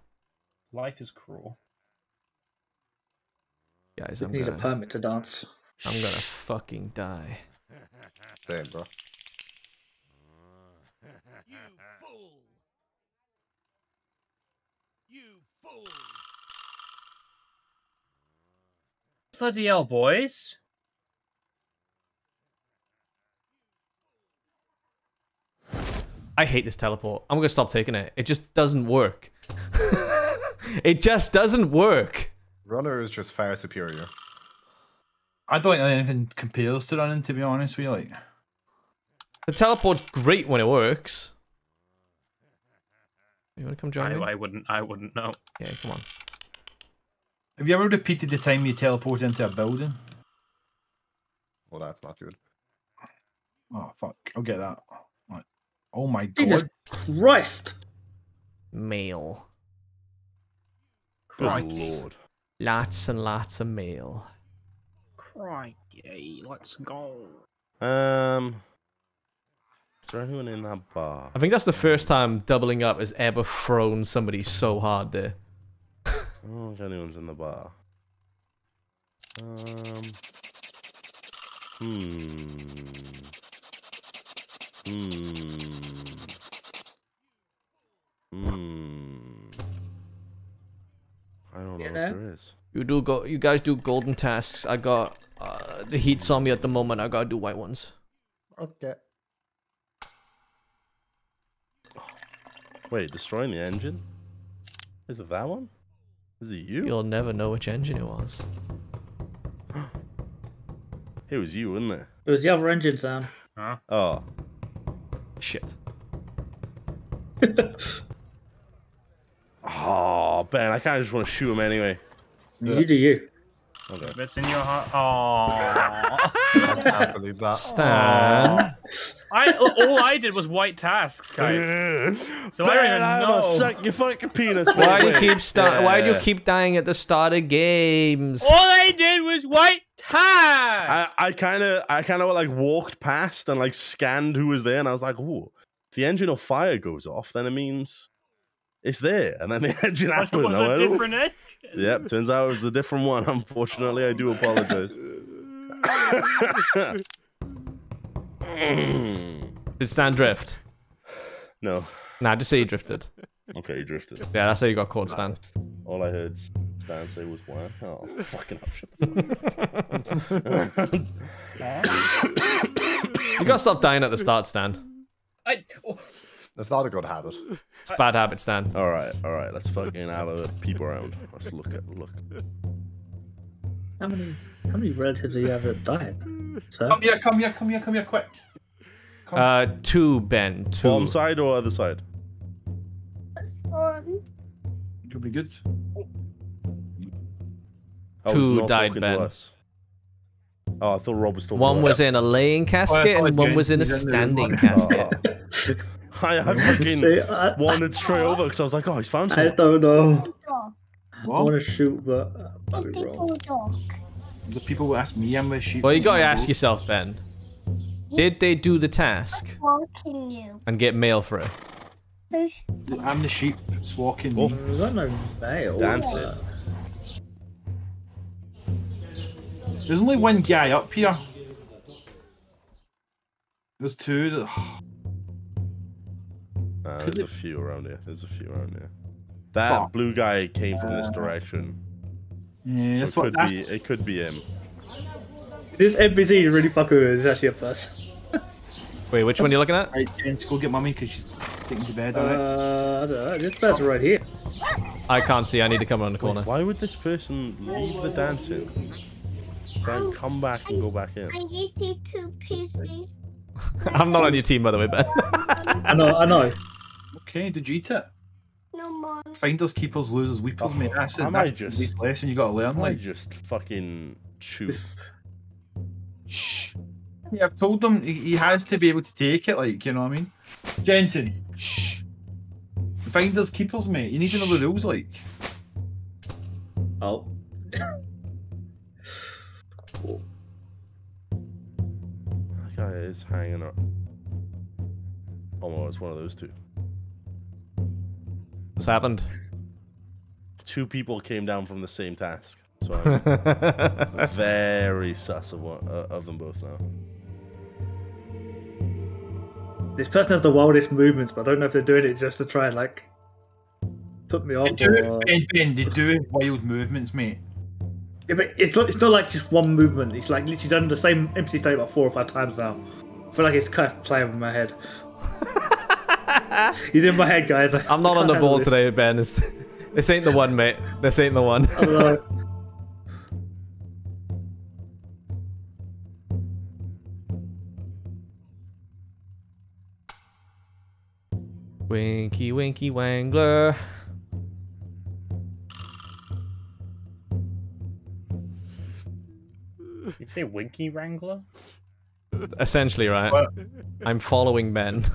Life is cruel. Guys, You I'm need a gonna, permit to dance. I'm gonna fucking die. Same, bro. Bloody hell, boys. I hate this teleport. I'm gonna stop taking it. It just doesn't work. it just doesn't work. Runner is just far superior. I don't think anything compares to running, to be honest with you. Like, The teleport's great when it works. You wanna come join I, me? I wouldn't. I wouldn't know. Yeah, come on. have you ever repeated the time you teleport into a building? Well, that's not good. Oh fuck! I'll get that. Right. Oh my Jesus god! Christ! Mail. Good Right. lord. Lots and lots of mail. Crikey, let's go. Um, is there anyone in that bar? I think that's the first time doubling up has ever thrown somebody so hard there. I don't think anyone's in the bar. Um. Hmm. Hmm. Hmm. I don't know You if know? there is. You do go. You guys do golden tasks. I got uh, the heat's on me at the moment. I gotta do white ones. Okay. Wait, destroying the engine? Is it that one? Is it you? You'll never know which engine it was. It was you, wasn't it? It was the other engine sound. Huh? Oh. Shit. Oh, Ben, I kind of just want to shoot him anyway. You do you. Okay. It's in your heart. Oh. I can't believe that. Stan. I all I did was white tasks, guys. So I don't even I'ma know. Suck your fucking penis. Why do you keep start? Why do you keep dying at the start of games? All I did was white tasks. I, I kind of, I kind of like walked past and like scanned who was there, and I was like, "Ooh, if the engine of fire goes off, then it means it's there." And then the engine What happened. was I a went, different engine? Yep, turns out it was a different one. Unfortunately, I do apologize. Did Stan drift? no, Nah, just say you drifted. okay, you drifted. Yeah, that's how you got caught, Stan. All I heard Stan say was "what?" Oh, fucking up. You gotta stop dying at the start, Stan. I, oh, That's not a good habit. It's a bad habit, Stan. all right, all right. Let's fucking have a peep around. Let's look at look. How many how many relatives do you have that died? Sir? Come here! Come here! Come here! Come here! Quick! Come. Uh, two, Ben. Two. Bottom side or other side? You'll be good. I Two died, Ben. Oh, I thought Rob was talking. One to was us. in a laying casket thought and one was in a was in the room. standing casket. I, I fucking See, I, wandered straight over because I was like, oh, he's found I don't know. I want to shoot, but uh, I'll be wrong. The people who ask me, I'm a sheep. Well, you gotta ask yourself, Ben. Did they do the task and get mail for it? I'm the sheep. It's walking. Oh. me. There's no mail. Dancing. There's only one guy up here. There's two. That... Nah, there's a few around here. There's a few around here. That Fuck. blue guy came from this direction, Yeah, so that's it could That's, be. It could be him. This NPC is really fucking weird. It's actually a plus. Wait, which one are you looking at? Right, Jens, go get mummy because she's taking to bed. Alright. Uh, know. This person right here. I can't see. I need to come around the corner. Why would this person leave the dancing, then come back and go back in? I eat it two pieces. I'm not on your team, by the way, Ben. I know. I know. Okay, did you eat it? No more. Finders, keepers, losers, weepers, mate. That's oh, it. I That's might the just- least lesson you got to learn. I just fucking shoot. Shh. yeah, I've told him he, he has to be able to take it. Like, you know what I mean? Jensen, shh. Finders, keepers, mate. You need to know the rules. Like, oh. That guy is hanging up. Oh no, it's one of those two. What's happened? Two people came down from the same task, so I'm very sus of one uh, of them both now. This person has the wildest movements, but I don't know if they're doing it just to try and like put me They off. do, Or... ben, ben, they do have wild movements, mate. Yeah, but it's not. It's not like just one movement. It's like literally done the same NPC state about four or five times now. I feel like it's kind of playing with my head. He's in my head, guys. I I'm not on the ball this. today, Ben. This, this ain't the one, mate. This ain't the one. I don't. Winky, winky, wangler. You say Winky Wrangler? Essentially, right? What? I'm following Ben.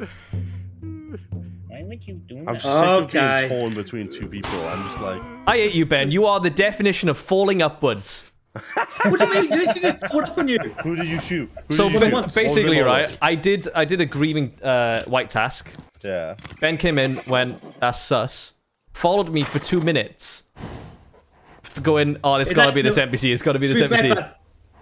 Why would you do I'm that? sick of being torn between two people. I'm just like, I hate you, Ben. You are the definition of falling upwards. what do you mean? You literally just pulled up on you. who did you shoot? Who So did you ba- shoot? What basically, right? I did I did a grieving uh, white task. Yeah. Ben came in, went, that's sus. Followed me for two minutes. Going, oh, it's gotta be this actually- NPC. It's gotta be this be fair, NPC.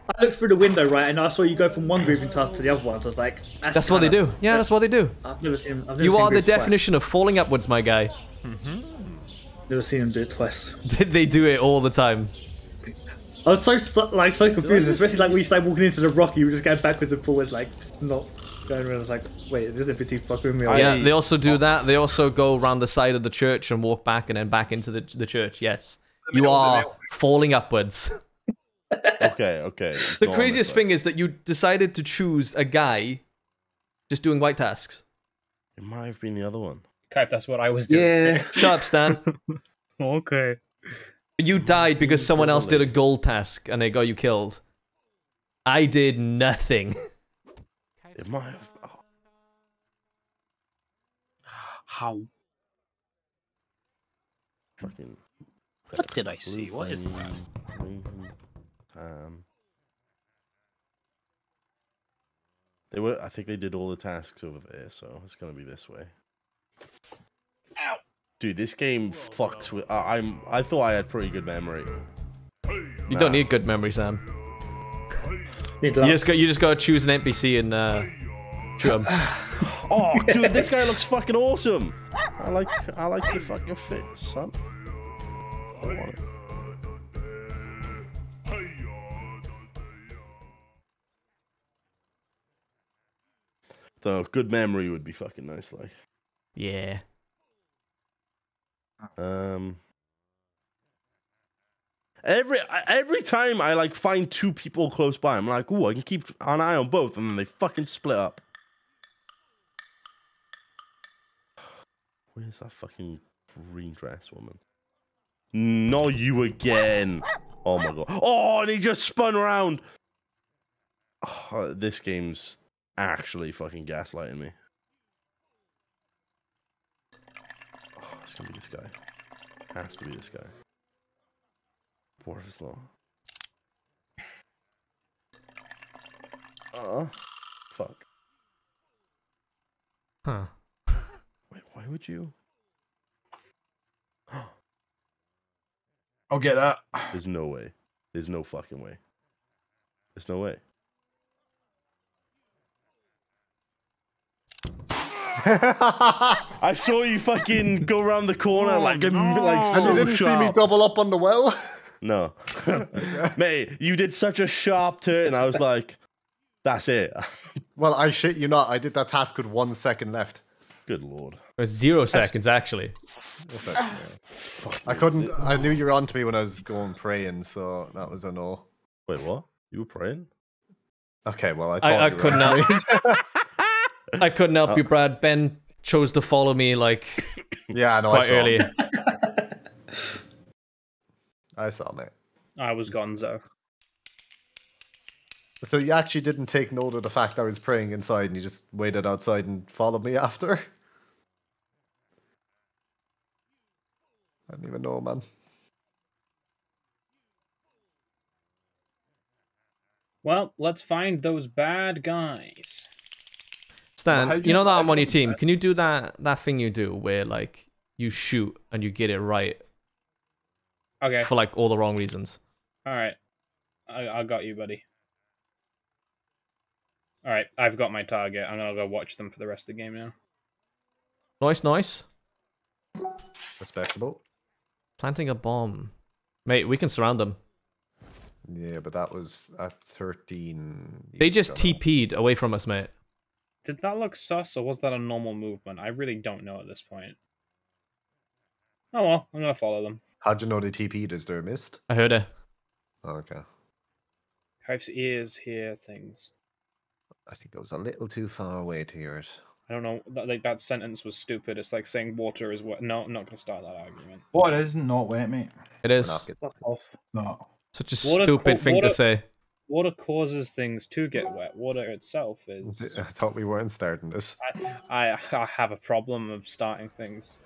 Man, I looked through the window, right, and I saw you go from one grieving task to the other one. So I was like, that's, That's what they do. Yeah, that's what they do. I've never seen. I've never You seen are the do it twice. definition of falling upwards, my guy. Mm-hmm. Never seen him do it twice. they do it all the time. I was so, so like so confused, especially like when you started walking into the rock, you were just going backwards and forwards, like just not going around. I was like, wait, is this NPC fucking with me? or Yeah, what? they also do that. They also go around the side of the church and walk back and then back into the, the church. Yes. You middle of the are falling upwards. Okay, okay. it's The craziest thing is that you decided to choose a guy just doing white tasks. It might have been the other one. Kai, that's what I was doing. Yeah. Shut up, Stan. Okay. You died because someone else did a gold task and they got you killed. I did nothing. It might have. oh, How? fucking. What did I see? What is that? Green, Um, they were. I think they did all the tasks over there, so it's gonna be this way. Ow. Dude, this game fucks with. I I'm. I thought I had pretty good memory. You don't need good memory, Sam. You just got you just got to choose an NPC and uh, shoot. Oh, dude, this guy looks fucking awesome. I like. I like your fucking fit, son. I want it. Though good memory would be fucking nice, like. Yeah. Um. Every every time I like find two people close by, I'm like, ooh, I can keep an eye on both, and then they fucking split up. Where's that fucking green dress woman? No, you again. Oh my god. Oh, and he just spun around. Oh, this game's actually fucking gaslighting me. Oh, it's gonna be this guy. Has to be this guy. Boris Law. Uh, fuck. Huh. Wait, why would you? I'll get that. There's no way. There's no fucking way. There's no way. I saw you fucking go around the corner oh, like a like And you didn't see me double up on the well? No, mate, you did such a sharp turn. And I was like, "That's it." Well, I shit you not. I did that task with one second left. Good lord. It was zero seconds actually. That's it, yeah. I couldn't. I knew you were on to me when I was going praying, so that was a no. Wait, what? You were praying? Okay, well, I thought I, I you were couldn't on to help. me. I couldn't help Oh. you, Brad. Ben chose to follow me like yeah, no, I quite saw. early. I saw, mate. I was Gonzo. So you actually didn't take note of the fact I was praying inside, and you just waited outside and followed me after. I didn't even know, man. Well, let's find those bad guys. Stan, how do you you know that I'm on your that? team. Can you do that that thing you do where like you shoot and you get it right Okay. for like all the wrong reasons? All right. I, I got you, buddy. All right, I've got my target. I'm gonna go watch them for the rest of the game now. Nice, nice. Respectable. Planting a bomb. Mate, we can surround them. Yeah, but that was at 13. They just don't. TP'd away from us, mate. Did that look sus, or was that a normal movement? I really don't know at this point. Oh well, I'm gonna follow them. How'd you know they TP'd? Is there a mist? I heard it. Oh, okay. Kaif's ears hear things. I think it was a little too far away to hear it. I don't know. That, like that sentence was stupid. It's like saying water is wet. No, I'm not gonna start that argument. What is not wet, mate? It We're is. not good. Fuck off. No. Such a What a stupid co- thing what to say. Water causes things to get wet. Water itself is. I thought we weren't starting this. I, I I have a problem of starting things.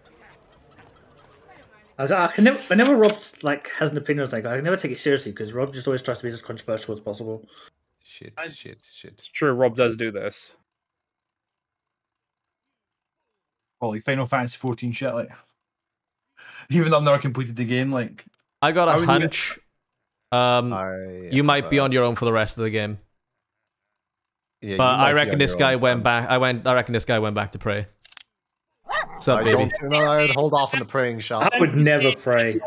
I, was, I can never, whenever Rob like has an opinion, it's like I can never take it seriously because Rob just always tries to be as controversial as possible. Shit, shit, shit. It's true. Rob does do this. Well, like Final Fantasy 14 shit, like. Even though I've never completed the game, like. I got I a would give hunch. Um, I you might be on your own for the rest of the game. Yeah, But I reckon this guy went Stan. back. I went. I reckon this guy went back to pray. What's up, I baby? don't. No, I'd hold off on the praying shot. I would never pray.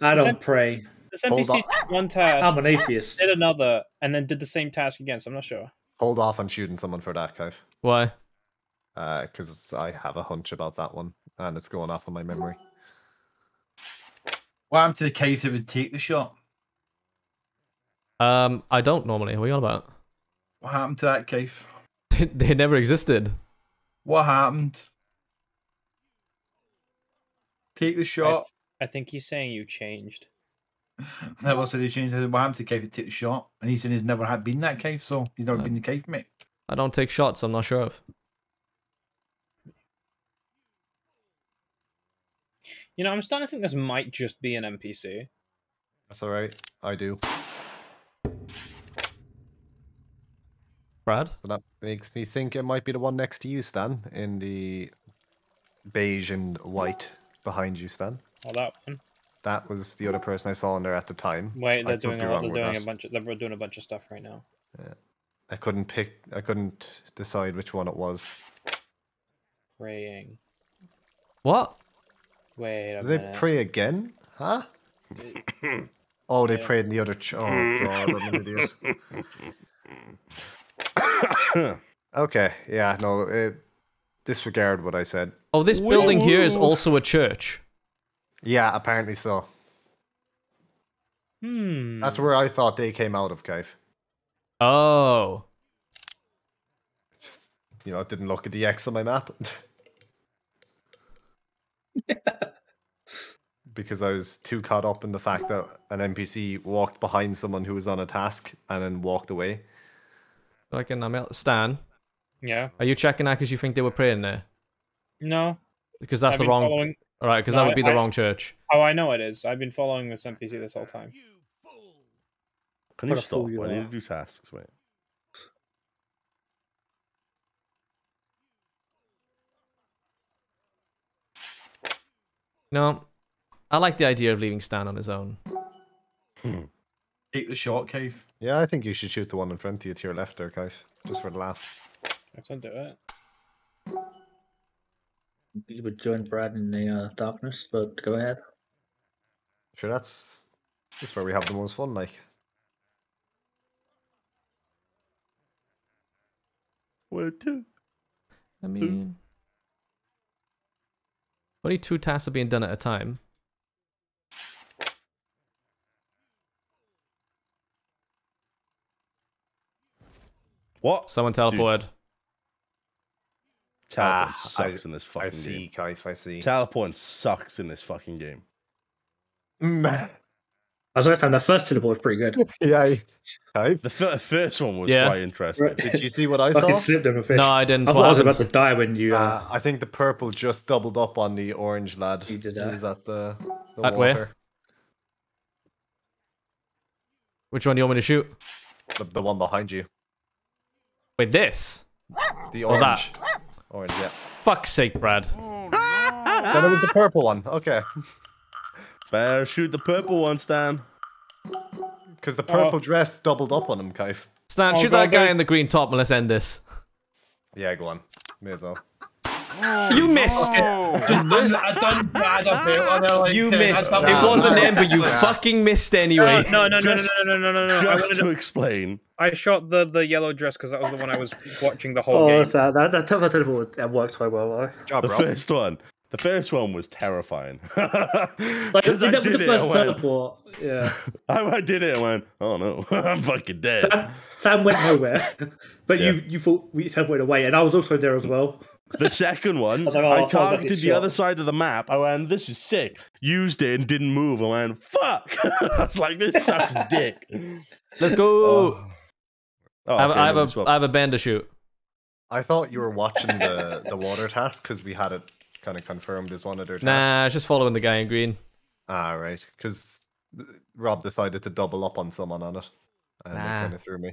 I don't that- pray. This NPC did one task, I'm an atheist. did another, and then did the same task again. So I'm not sure. Hold off on shooting someone for that, Clive. Why? Uh because I have a hunch about that one, and it's going off on my memory. What happened to the cave that would take the shot? Um, I don't normally. What are you on about? What happened to that cave? They, they never existed. What happened? Take the shot. I think he's saying you changed. That was said he changed. What happened to the cave to take the shot? And he said he's never had been that cave, so he's never Uh, been in the cave, mate. I don't take shots. I'm not sure of. You know, I'm starting to think this might just be an NPC. That's all right. I do. Brad. So that makes me think it might be the one next to you, Stan, in the beige and white behind you, Stan. Oh, that one. That was the other person I saw in there at the time. Wait, I they're could doing be a lot. wrong They're with doing a bunch. Of, they're doing a bunch of stuff right now. Yeah, I couldn't pick. I couldn't decide which one it was. Praying. What? Wait a Did they minute. pray again? Huh? Oh, they Yeah. prayed in the other. Ch- oh god, I'm an idiot. Okay, yeah, no. It, disregard what I said. Oh, this building here is also a church. Yeah, apparently so. Hmm. That's where I thought they came out of, Cave. Oh. Just, You know, I didn't look at the X on my map. because I was too caught up in the fact that an NPC walked behind someone who was on a task and then walked away. Like in Amel- Stan, Yeah. are you checking that because you think they were praying there? No. Because that's I've the wrong. following- All right, because No, that would be the I- wrong church. Oh, I know it is. I've been following this NPC this whole time. Can you stop? fool you I need to do tasks, Wait. No, I like the idea of leaving Stan on his own. Hmm. Take the shot, cave. Yeah, I think you should shoot the one in front of you to your left there, Cave. Just for the laugh. If I do it. You would join Brad in the uh, darkness, but go ahead. Sure, that's that's where we have the most fun, like. Where to? I mean, only two tasks are being done at a time. What? Someone teleported. Teleport Ah, sucks I- in this fucking I fucking see, game. Kaif, I see. Teleporting sucks in this fucking game. I was going to say the first teleport was pretty good. yeah, Kaif. The fir- first one was Yeah. quite interesting. Did you see what I Fucking saw? slipped over fish. No, I didn't. I What thought I was about to die when you. Uh, Uh, I think the purple just doubled up on the orange lad. You did who that. was at the, the At where? water. Which one do you want me to shoot? The, the one behind you. Wait, this? The Or that? Orange, yeah. Fuck's sake, Brad. Oh, then it was the purple one. Okay. Better shoot the purple one, Stan. Because the Oh. purple dress doubled up on him, Kaif. Stan, Oh, shoot God, that guy guys. in the green top and let's end this. Yeah, go on. May as well. Oh, you missed it. I done bad a bit on it, like, You missed. It bad. wasn't him, but you Yeah. fucking missed anyway. no, no, no, no, Just- no, no, no, no, no. I, Just to to, explain, I shot the the yellow dress because that was the one I was watching the whole Oh, game. that's. That that that teleport that worked quite well. Though. Job, the bro. first one, the first one was terrifying. Like Because I did the it, first I went, teleport, yeah. I, I did it. I went, oh no, I'm fucking dead. Sam, Sam went nowhere, but Yeah. you you thought we teleported away, and I was also there as well. The second one, was like, oh, I I thought targeted the shot. other side of the map. I went, this is sick. Used it and didn't move. I went, fuck. I was like, this sucks dick. Let's go. Oh. Oh, I have, okay, I have then a swap. I have a band to shoot. I thought you were watching the the water task because we had it kind of confirmed as one of their tasks. Nah, just following the guy in green. Ah, right. Because Rob decided to double up on someone on it, and it Nah. kind of threw me.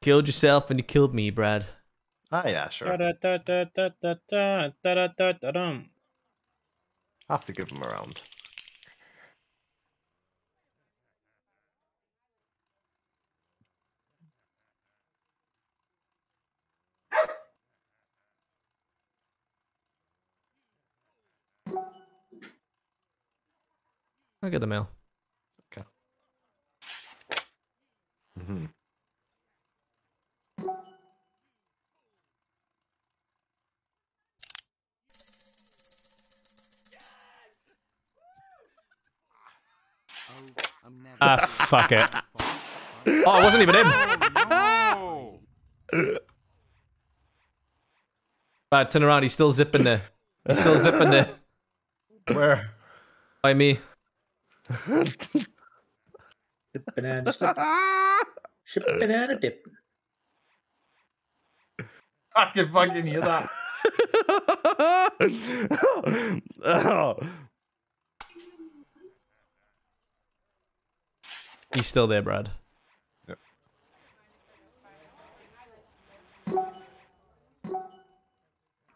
Killed yourself and you killed me, Brad. Ah yeah, sure. I have to give him a round. I get the mail. Okay. Mm-hmm. Ah, fuck it. Oh, it wasn't even him. Brad, turn around. He's still zipping there. He's still zipping there. Where? By me. The banana slip. Ship banana dip. I can fucking hear that. Oh. He's still there, Brad.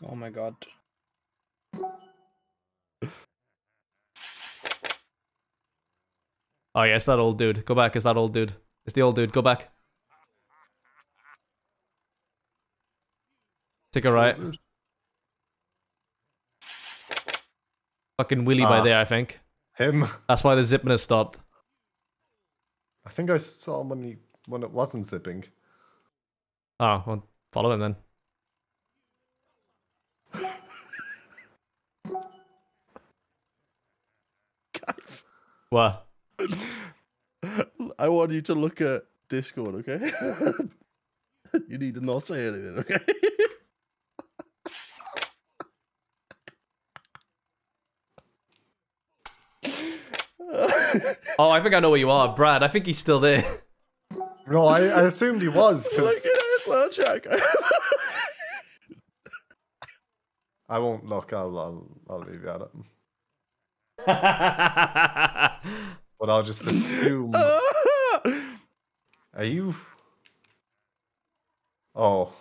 Oh my god. Oh yeah, it's that old dude. Go back. It's that old dude. It's the old dude. Go back. Take a right. Fucking Willy by Ah. there, I think. Him. That's why the zipping has stopped. I think I saw him when he when it wasn't zipping. Oh, well, follow him then. What? I want you to look at Discord, okay? you need to not say anything, okay? Oh, I think I know where you are, Brad. I think he's still there. No, I, I assumed he was look because at his little check. I won't look. I'll I'll, I'll leave you at it. But I'll just assume. Are you? Oh.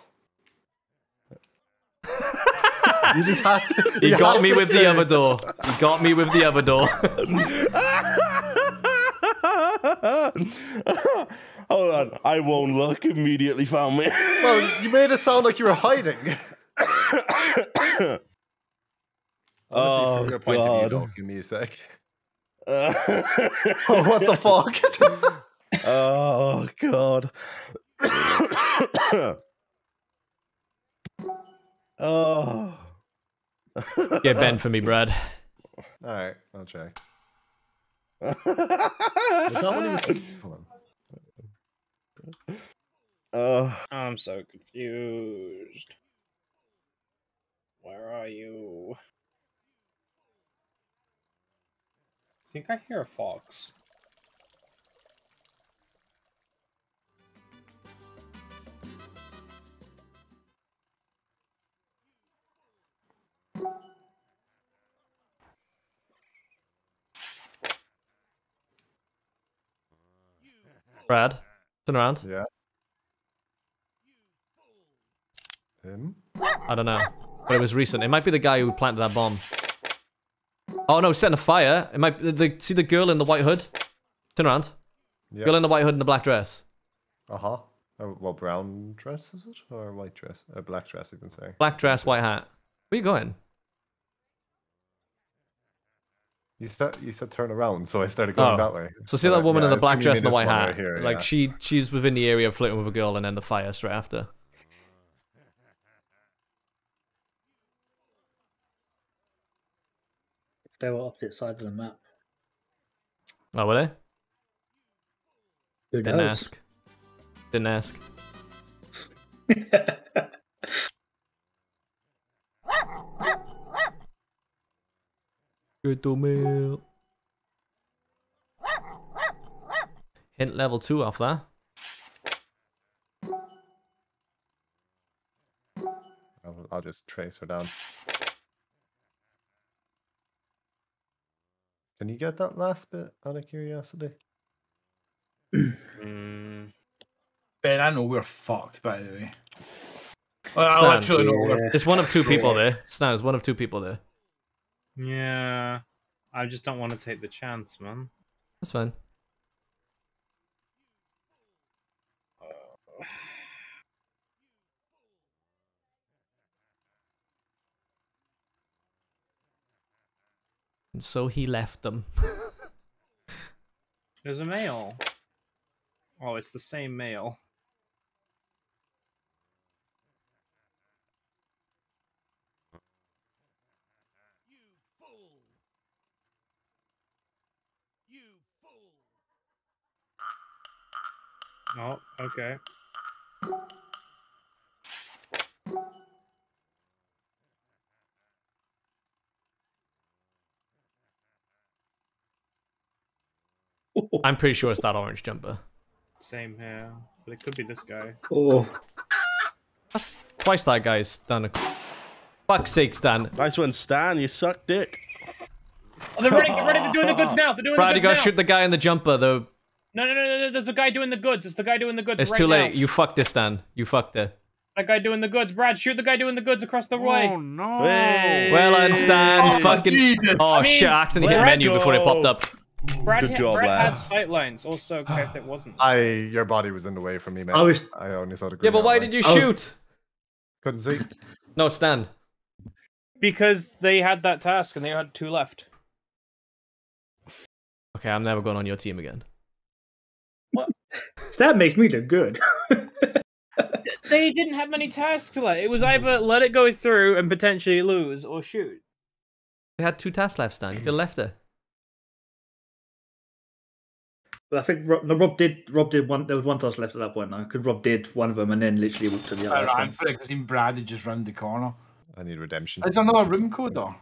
you just had to. He you got me to with the other door. He got me with the other door. Hold on, I won't look. Immediately found me. Well, you made it sound like you were hiding. Honestly, Oh, from your point of view, God. don't give me a sec. Uh, Oh, what the fuck? oh god. oh. Get Ben for me, Brad. All right, I'll try. Was that what he was? Hold on. Oh. I'm so confused. Where are you? I think I hear a fox. Brad, turn around. Yeah. Him? I don't know, but it was recent. It might be the guy who planted that bomb. Oh no, setting a fire. It might. The, see the girl in the white hood. Turn around. Yeah. Girl in the white hood and the black dress. Uh huh. Well, brown dress is it or white dress? A black dress, you can say. Black dress, white hat. Where you going? You said you said turn around, so I started going Oh. that way. So see that woman yeah, in the black dress and the white hat. right here, like yeah. she she's within the area flirting with a girl and then the fire straight after. If they were opposite sides of the map. Oh, were they? Who Didn't knows? ask. Didn't ask. Good to meal. Hint level two off that. I'll, I'll just trace her down. Can you get that last bit out of curiosity? Mm, Ben, I know we're fucked, by the way. Well, I literally know we're It's one of two people there. Stan, it's one of two people there. Yeah, I just don't want to take the chance, man. That's fine. And so he left them. There's a male. Oh, it's the same male. Oh, okay. I'm pretty sure it's that orange jumper. Same here. But it could be this guy. Oh, That's twice that guy's done a. Fuck's sake, Stan. Nice one, Stan. You suck dick. Oh, they're ready, they're ready, they're doing the goods now. They're doing Brad, the you gotta now. shoot the guy in the jumper, though. No, no, no, no, no, there's a guy doing the goods. It's the guy doing the goods It's right too late. now. You fucked this, Stan. You fucked it. That guy doing the goods. Brad, shoot the guy doing the goods across the way. Oh no! Hey. Well done, Stan. Oh, Fucking. Jesus. Oh I mean, shit! I accidentally hit let menu before it popped up. Brad, Good had- job, Brad lad. had sight lines. Also, okay, if it wasn't. I your body was in the way from me, man. I was I only saw the Yeah, but why outline. did you I was- shoot? couldn't see? No, Stan. Because they had that task and they had two left. Okay, I'm never going on your team again. That makes me look good. They didn't have many tasks to let. It was mm. either let it go through and potentially lose, or shoot. They had two tasks left, Stan. You could have left it. But I think Rob, no, Rob did. Rob did one. There was one task left at that point. Now, because Rob did one of them and then literally walked to the I other. ran one. for it because seen Brad had just round the corner. I need redemption. Is there another room code though?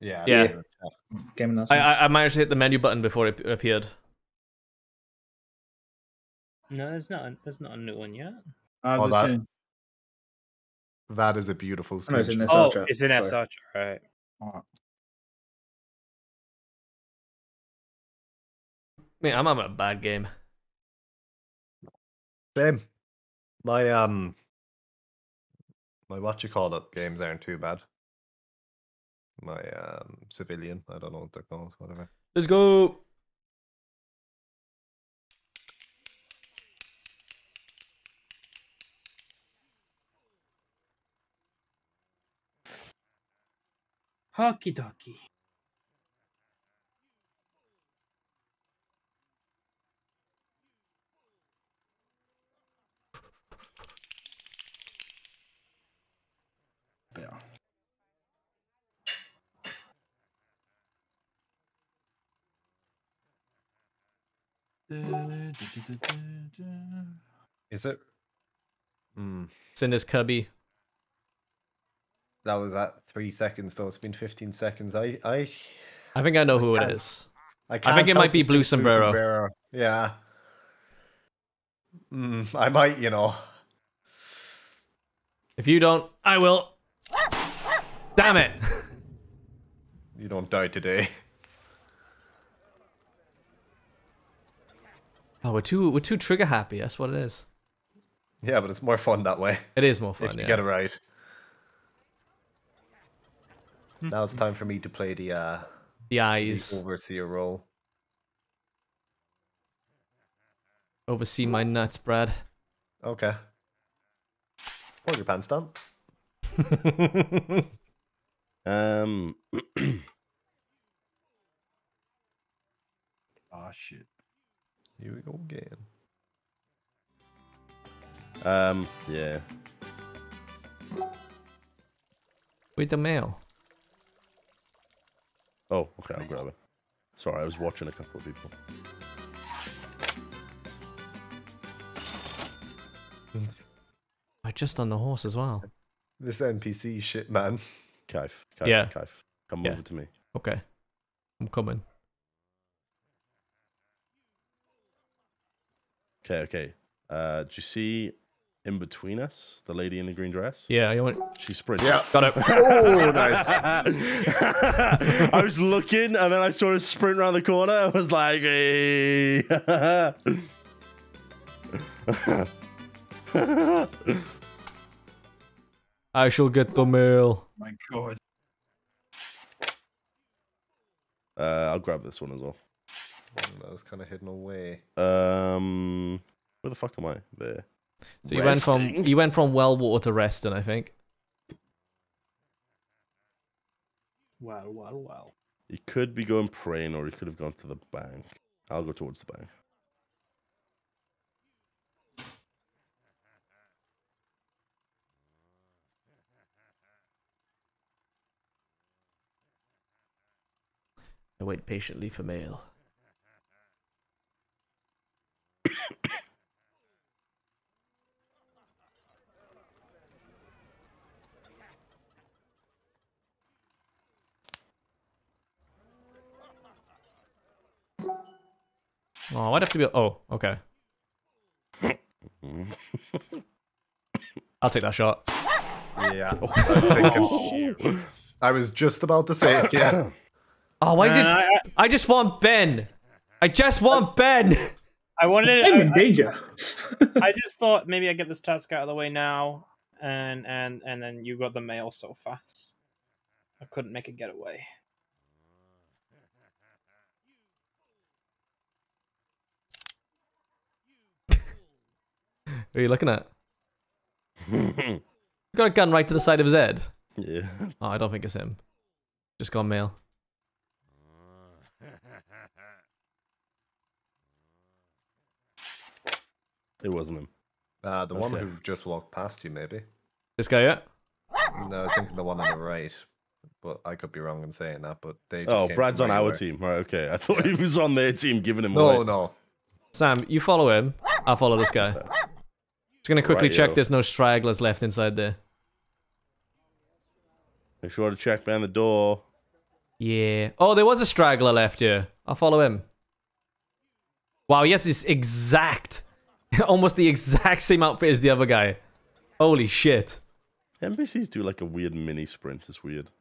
Yeah. Yeah. yeah. Game. I, I I managed to hit the menu button before it appeared. No, there's not. A, there's not a new one yet. Ah, Oh, that- same. That is a beautiful Oh, no, it's in screenshot. there. Oh, it's in Sorry. SR. Right. Alright. Man, I'm having a bad game. Same. My um my what you call it games aren't too bad. My um civilian, I don't know what they're called, whatever. Let's go. Hockey dokie. Better. Is it? Hmm. It's in this cubby. That was at three seconds, so it's been fifteen seconds. I I I think I know who it is. can't- I, think it might be but Blue Sombrero. Yeah. Mm, I might, you know. If you don't, I will. Damn it! You don't die today. Oh, we're too we're too trigger happy. That's what it is. Yeah, but it's more fun that way. It is more fun. if you Yeah. get it right. Now it's time for me to play the uh The the eyes overseer role. oversee my nuts, Brad. Okay. Pull your pants down. Um. Ah, shit. Here we go again. um. Yeah. With the mail. Oh, okay. I'll grab it. Sorry, I was watching a couple of people. I just on the horse as well. This NPC shit, man. Kaif, Kaif, Yeah. Kaif. Come Yeah. over to me. Okay. I'm coming. Okay, okay. Uh, do you see in between us the lady in the green dress? Yeah, you want She sprints. Yeah. got it. Oh, nice. I was looking and then I saw her sprint around the corner. I was like, hey. I shall get the mail. My God. uh, I'll grab this one as well. That was kind of hidden away. Um, where the fuck am I? There. So you went from Resting. you went from well water to resting, I think. Well, well, well. He could be going praying, or he could have gone to the bank. I'll go towards the bank. I wait patiently for mail. Oh, I'd have to be. Oh, okay. I'll take that shot. Yeah. I was thinking. Oh, I was just about to say it. Yeah. Oh, why is it? I, I, I just want Ben. I just want Ben. I wanted. I'm in I, danger. I just thought maybe I get this task out of the way now, and and and then you got the mail so fast. I couldn't make a getaway. Who are you looking at? You got a gun right to the side of his head. yeah. Oh, I don't think it's him. Just gone male. It wasn't him. Uh, the one who just walked past you, maybe. This guy, yeah. No, I think the one on the right. But I could be wrong in saying that. But they. Just Oh, came Brad's on our team. Right, okay. I thought he was on their team giving him No, away. no. Sam, you follow him. I'll follow this guy. Just gonna quickly check there's no stragglers left inside there. Make sure to check behind the door. Yeah. Oh, there was a straggler left here. I'll follow him. Wow, he has this exact, almost the exact same outfit as the other guy. Holy shit. NPCs do like a weird mini sprint. It's weird.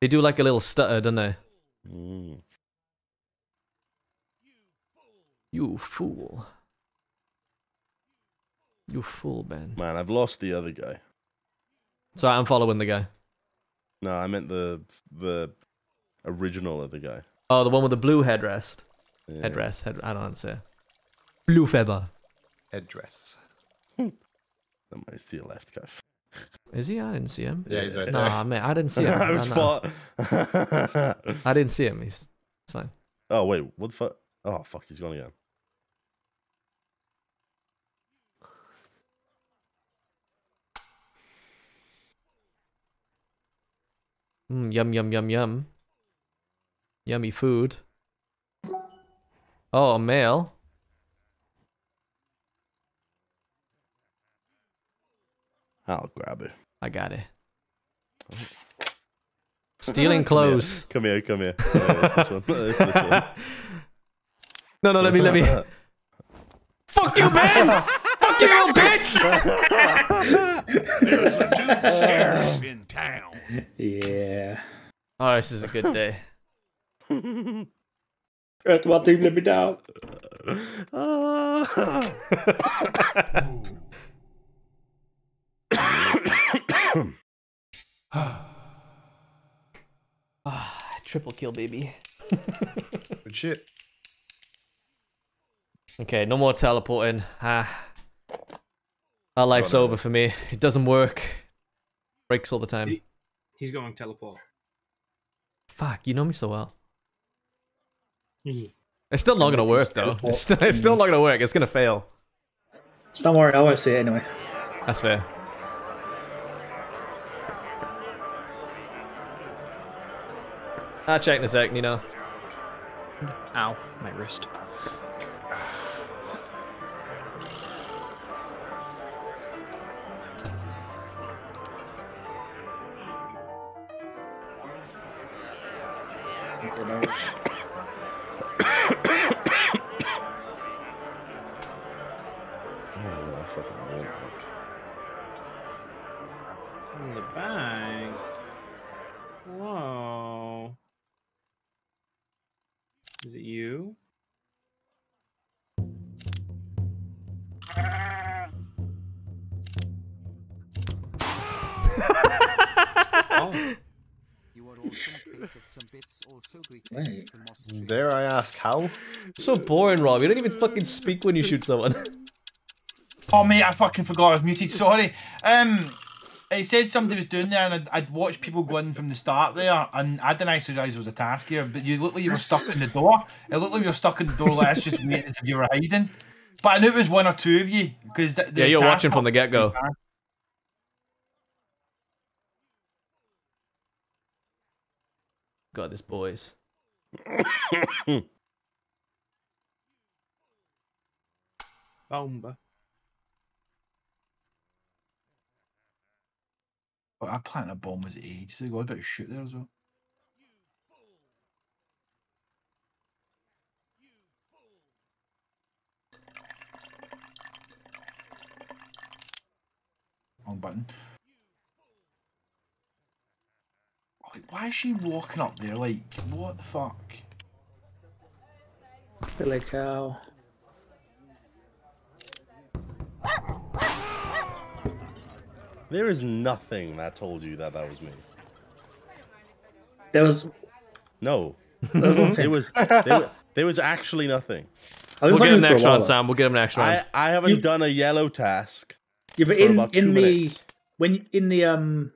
They do like a little stutter, don't they? Mm. You fool. You fool, Ben. Man, I've lost the other guy. Sorry, I'm following the guy. No, I meant the the original other guy. Oh, the one with the blue headrest. Yeah. Headrest. Head, I don't know how to say. it. Blue feather. Headdress. That might to your left, Kev. Is he? I didn't see him. Yeah, he's right there. Nah, man, I didn't see him. I was No, no. far. I didn't see him. He's it's fine. oh wait, what the fuck? Oh fuck, he's gone again. Mm, yum yum yum yum. Yummy food. Oh, a male. I'll grab it. I got it. Stealing clothes. Come here, come here. Come here. It's this one. This one. No, no, let me, let me. Fuck you, Ben! Fuck you, you bitch! There's a new sheriff in town. Yeah. Oh, this is a good day. Earth One Team, let me down. Ah, triple kill, baby. Good shit. Okay, no more teleporting. Ah. Our life's over for me. It doesn't work. Breaks all the time. He's going teleport. Fuck, you know me so well. Hmm. It's still not gonna work though. It's still, it's still not gonna work. It's gonna fail. Don't worry, I won't see it anyway. That's fair. I'll check in a sec, you know. Ow, my wrist. Oh, Wait. Dare I ask how? So boring, Rob. You don't even fucking speak when you shoot someone. Oh mate, I fucking forgot I was muted. Sorry. Um, it said somebody was doing there, and I'd, I'd watched people go in from the start there, and I didn't actually realise it was a task here. But you looked like you were stuck in the door. It looked like you were stuck in the door. Like, it's just waiting as if you were hiding. But I knew it was one or two of you because the, the yeah, you're watching from the get go. God, this boys. Bomba. But I planted a bomb was ages ago. I better shoot there as well. Wrong button. Like, why is she walking up there? Like, what the fuck? Billy cow. There is nothing that told you that that was me. There was. No. There was one There was there, wa- there was actually nothing. We'll get him playing for a next while, round. Sam. We'll get him next round. I, I haven't done a yellow task. Yeah, but for in about two in the minutes. when in the um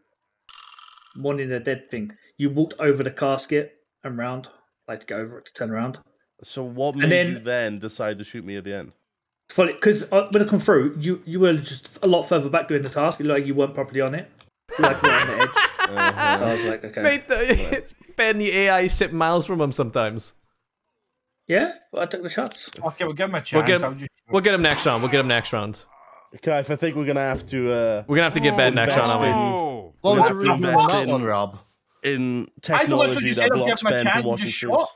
morning of the dead thing, you walked over the casket and round, like to go over it to turn around. So what And made then- you then decide to shoot me at the end? Funny because uh, when I come through, you you were just a lot further back doing the task. It looked like you weren't properly on it, like right on the edge. Uh-huh. So I was like, okay, Mate, the, Ben, the AI sit miles from him sometimes. yeah, well, I took the shots. Okay, we'll give him a chance. We'll get I'll him, just- we'll get him next round. We'll get him next round. Okay, if I think we're gonna have to. Uh, We're gonna have to get Ben next round, aren't we? Oh, What We'll was the reason on that one, Rob? in I know that's what technology you that said. Blocks give him a Ben chance. from watching just streams. shot.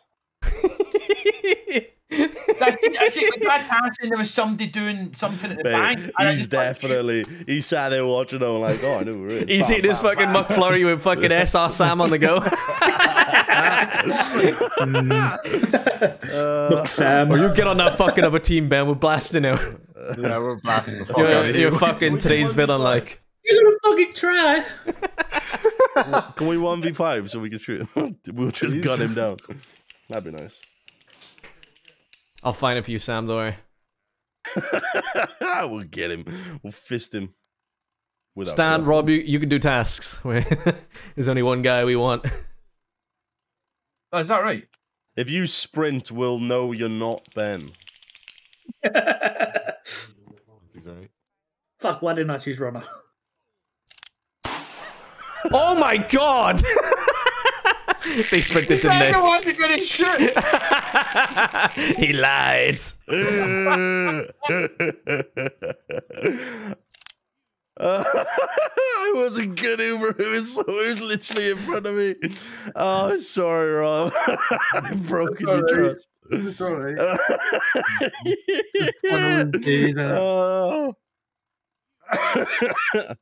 That's, I see, with that dancing, there was somebody doing something at the Mate, bank. and I he's just thought, shoot. definitely. He sat there watching. I'm like, oh, I know who it is. He's Bam, eating his fucking bam. McFlurry with fucking SR Sam on the go. Look, Sam. or you get on that fucking other team, Ben. We're blasting you. Yeah, we're blasting the fuck out You're, of you're you. fucking today's villain, like. You're gonna fucking try. Can we one v five so we can shoot him? we'll just Please. gun him down. That'd be nice. I'll find it for you, Sam. Don't worry. we'll get him. We'll fist him. Without Stan, guns. Rob, you, you can do tasks. There's only one guy we want. Oh, is that right? If you sprint, we'll know you're not Ben. He's alright. Fuck, why didn't I choose runner? Oh my god! they sprinted, didn't I they? know what you're gonna shoot. he lied. Uh, I was a good over it was, it was literally in front of me. Oh, sorry, Rob. I've broken your alright. trust. It's alright. oh. one of days, innit? Uh.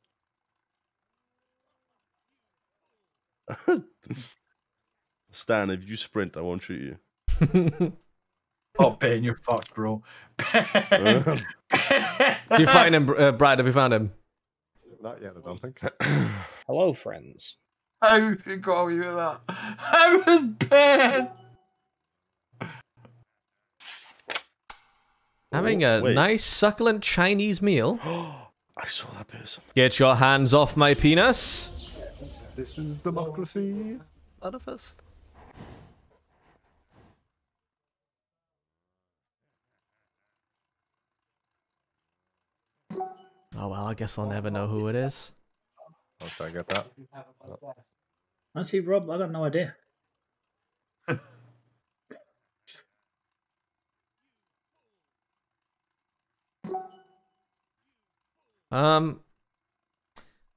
Uh, Stan, if you sprint, I won't shoot you. Oh, Ben, you're fucked, bro. Ben. Did you find him, uh, Brad? Have you found him? Not yet, I don't think. Hello, friends. How you got away with that? How was Ben? Oh, Having a wait. nice, succulent Chinese meal. I saw that person. Get your hands off my penis. This is democracy manifest. Oh well, I guess I'll never know who it is. Once I get that. I see Rob. I got no idea. Um.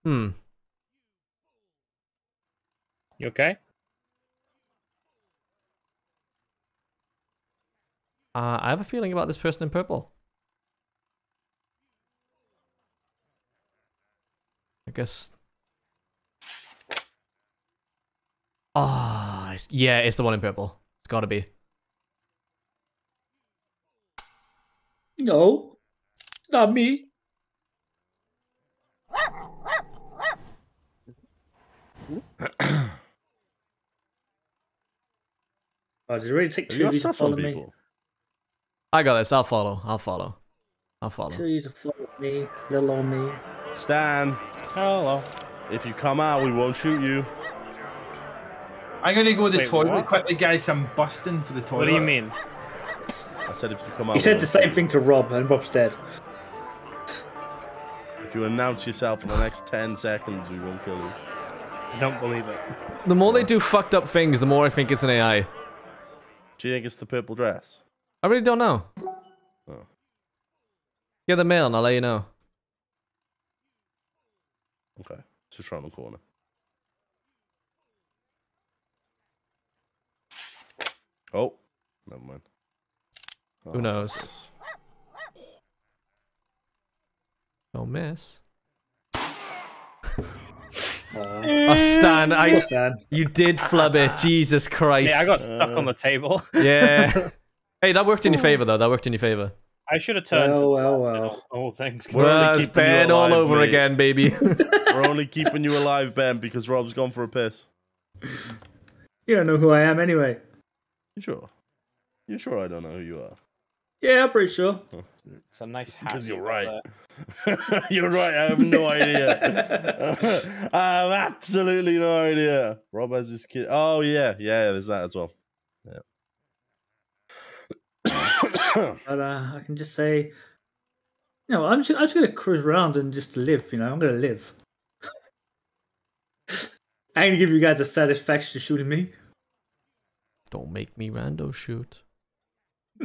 Hmm. You okay? Uh, I have a feeling about this person in purple. I guess. Ah, it's- yeah, it's the one in purple. It's got to be. No, not me. Oh, did it really take You two of got you to sus on follow me? I got this. I'll follow. I'll follow. I'll follow. Two of you to follow me, little old me. Stan, Hello. if you come out, we won't shoot you. I'm gonna go to the Wait, toilet what? quickly, guys. I'm busting for the toilet. What do you mean? I said if you come out. He said the same thing to Rob, and Rob's dead. If you announce yourself in the next 10 seconds, we won't kill you. I don't believe it. The more they do fucked up things, the more I think it's an AI. Do you think it's the purple dress? I really don't know. Oh. Get the mail and I'll let you know. Okay. It's just around the corner. Oh, never mind. Oh, Who knows? this. Don't miss. Uh, Oh, Stan, I, Stan. you did flub it. Jesus Christ. Hey, I got stuck on the table. Yeah. hey, that worked in your favor, though. That worked in your favor. I should have turned. Well, well, well. Oh, thanks. We're only Well, it's Ben all over mate. again, baby. We're only keeping you alive, Ben, because Rob's gone for a piss. You don't know who I am anyway. You sure? You sure I don't know who you are? Yeah, I'm pretty sure. Oh, it's a nice hat. Because you you're right. you're right. I have no idea. I have absolutely no idea. Rob has his kid. Oh yeah, yeah. There's that as well. Yeah. But uh, I can just say, you know, I'm just, I'm just gonna cruise around and just live. You know, I'm gonna live. I ain't gonna give you guys the satisfaction of shooting me. Don't make me rando shoot.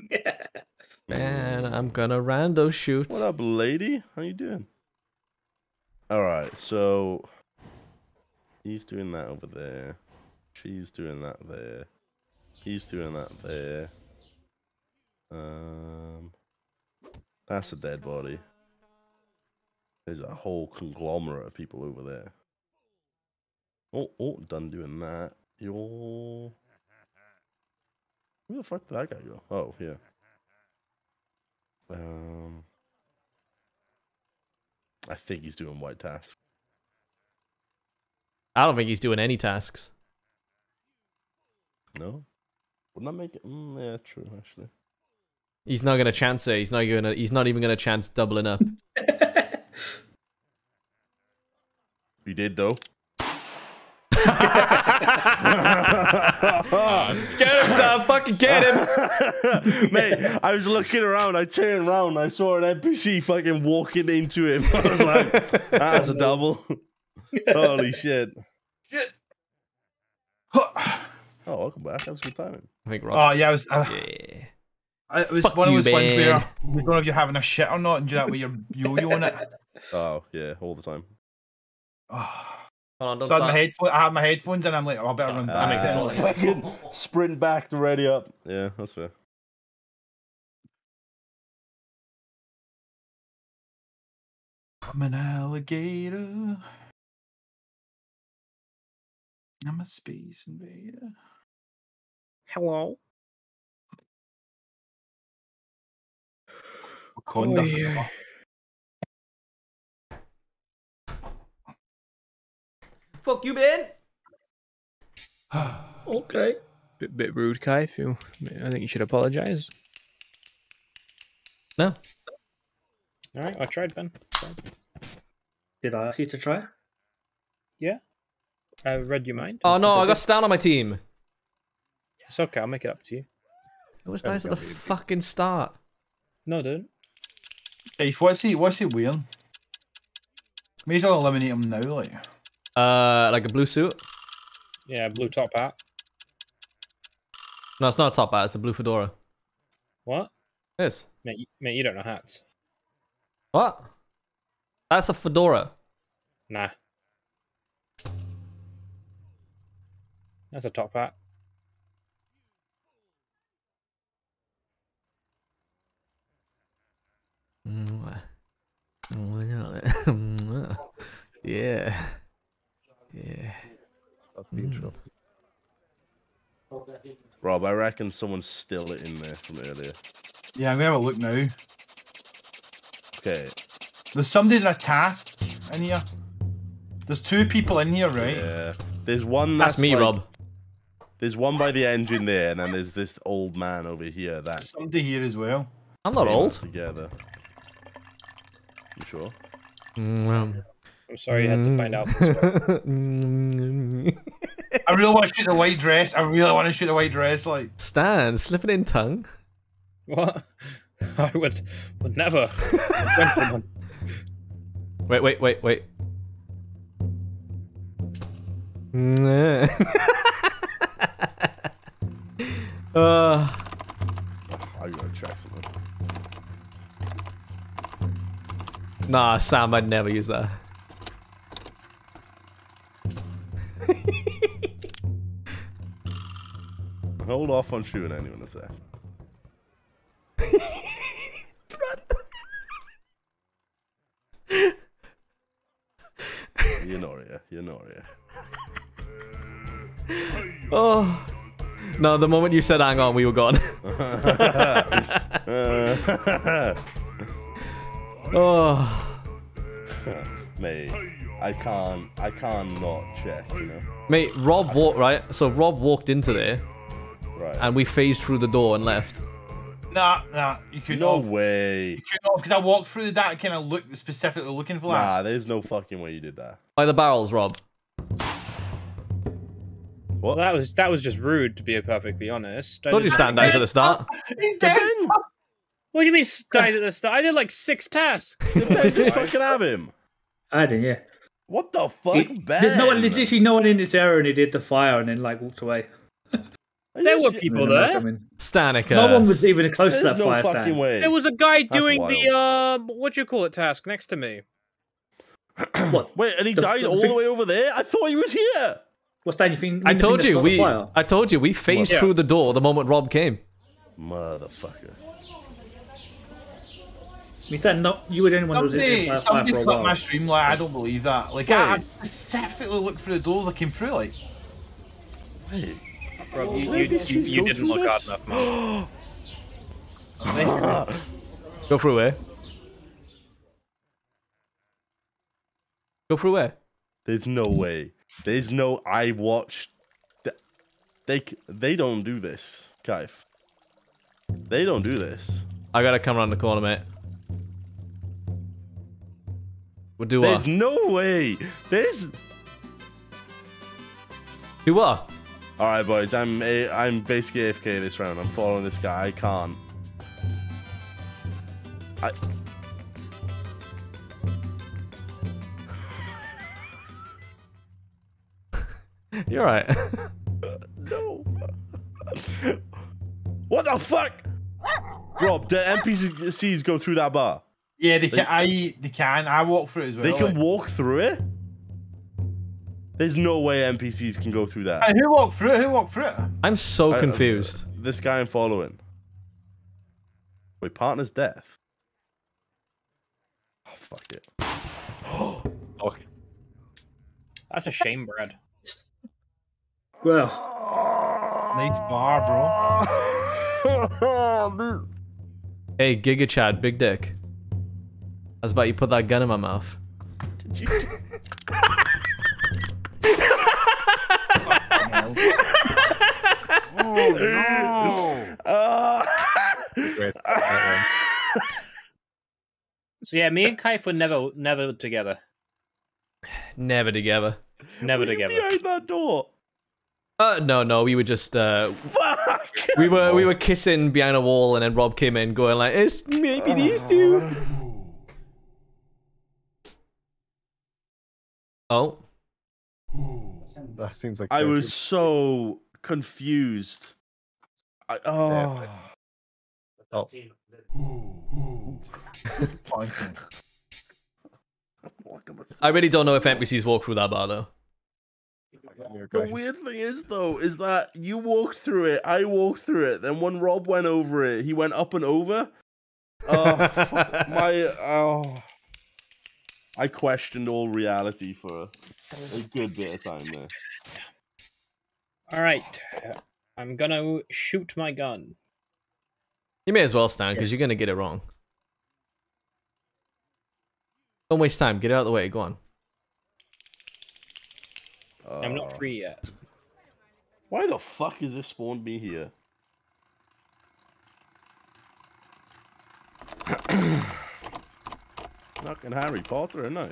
yeah. Man, I'm gonna rando shoot. what up, lady? How you doing? All right. So he's doing that over there. She's doing that there. He's doing that there. Um, that's a dead body. There's a whole conglomerate of people over there. Oh, oh, done doing that. You're. Where the fuck did that guy go? Oh, yeah. Um, I think he's doing white task. I don't think he's doing any tasks. No, wouldn't that make it? Mm, yeah, true. Actually, He's not gonna chance it. He's not gonna. He's not even gonna chance doubling up. he did though. Get him, Sam! Fucking get him! Mate, I was looking around. I turned around. I saw an NPC fucking walking into him. I was like, "That's a double." Holy shit! oh Oh, welcome back. That was good timing. I think Rob. yeah, I was. Uh, yeah. I- it was Fuck one of you, those ones where you don't know if you're having a shit or not, and do that with your yo-yo on it. Oh yeah, all the time. Oh. On, So I had my stop. headphone. I had my headphones, and I'm like, oh, I better run I'm in back. control. fucking sprint back to ready up. Yeah, that's fair. I'm an alligator. I'm a space invader. Hello. Wakanda Oh, forever. Fuck you, Ben. Okay. Bit, bit rude, Kai. If you, I think you should apologize. No. All right, I tried, Ben. Tried. Did I ask you to try? Yeah. I read your mind. Oh no, I got Stan on my team. It's okay. I'll make it up to you. It was dice at the fucking start. No, don't. Hey, what's he? What's he wearing? May as well eliminate him now, like. Uh, like a blue suit. Yeah, blue top hat. No, it's not a top hat. It's a blue fedora. What? Yes. Mate, you- mate, you don't know hats. What? That's a fedora. Nah. That's a top hat. Mm, mm, mm. Yeah. Yeah. Beautiful. Rob, I reckon someone's still in there from earlier. Yeah, I'm gonna have a look now. Okay. There's somebody in a task in here. There's two people in here, right? Yeah. There's one That's that's, me, like- Rob. There's one by the engine there, and then there's this old man over here. That Somebody here as well. I'm not old. Together. You sure? Mm, I'm sorry you had to find out. This. I really want to shoot the white dress. I really want to shoot the white dress. Like, Stan, slipping in tongue. What? I would would never. Gentlemen. Wait, wait, wait, wait. uh, nah, Sam, I'd never use that. Hold off on shooting anyone a sec. You're Noria. You're Noria. Oh. No, the moment you said hang on, we were gone. oh. Mate, I can't. I can't not check. You know. Mate, Rob walked, right? So Rob walked into there, Right. and we phased through the door and left. nah, nah, you couldn't. no have. way. You couldn't have because I walked through that kind of look specifically looking for that. Nah, there's no fucking way you did that. By the barrels, Rob. Well, that was that was just rude, to be perfectly honest. I Told you didn't- stand dice at the start. He's dead. What do you mean died at the start? I did like six tasks. Just fucking have him. I did, yeah. What the fuck, He- Ben? there's no one, there's literally no one in this area, and he did the fire and then like walked away. There were people there. Stanicus. No one was even close to that no fire stand. way. There was a guy That's doing wild. the um, what do you call it task next to me. What? Wait, and he The- died the all thing- the way over there? I thought he was here. What's that? You think? I told you we. I told you we phased Yeah. through the door the moment Rob came. Motherfucker. Means that not you were the only one who was in Somebody, the fire, fire somebody for a clipped while. my stream. Like, I don't believe that. Like, I, I specifically looked through the doors that came through. Like, Wait. Rob, you, you, did you, these you go didn't through look hard enough, man. Go through where? Go through where? There's no way. There's no. I watched. They they don't do this, Kaif. They don't do this. I gotta come around the corner, mate. We'll do There's what? no way. There's. Do what? All right, boys. I'm a, I'm basically AFK this round. I'm following this guy. I can't. I. You're right. No. what the fuck? Rob, do NPCs go through that bar? Yeah, they can. I they can. I walk through it as well. They can like. walk through it? There's no way NPCs can go through that. Hey, who walked through it? Who walked through it? I'm so I- confused. This guy I'm following. Wait, partner's death. Oh, fuck it. Oh, That's a shame, Brad. Well, Nice bar, bro. Hey, Giga Chad, big dick. I was about you put that gun in my mouth. Did you? oh Uh, So yeah, me and Kaif were never never together. never together. Never Were you together. behind that door. Uh, no, no, we were just uh, Fuck. we were we were kissing behind a wall, and then Rob came in, going like, "It's maybe these two." Oh, That seems like I was too. so confused. I, oh. Oh. I really don't know if NPCs walk through that bar though. The weird thing is, though, is that you walked through it, I walked through it. Then when Rob went over it, he went up and over. Oh, fuck, my oh, I questioned all reality for a good bit of time there. All right, I'm gonna shoot my gun. You may as well stand because you're gonna get it wrong. Don't waste time. Get it out of the way. Go on. I'm not Uh, free yet. Why the fuck is this spawned me here? Fucking Harry Potter, isn't I?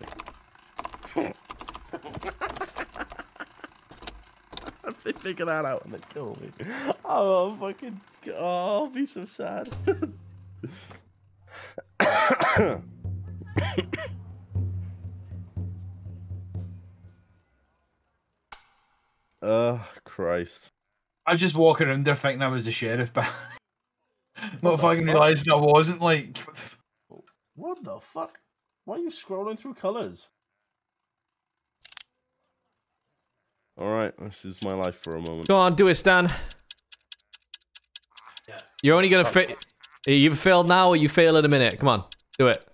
if they figure that out and they kill me, oh fucking, oh, I'll be so sad. oh Christ. I was just walking around there thinking I was the sheriff, but not fucking realising I wasn't. Like, What the fuck? Why are you scrolling through colors? Alright, this is my life for a moment. Go on, do it, Stan. You're only gonna fail. You failed now, or you fail in a minute. Come on, do it.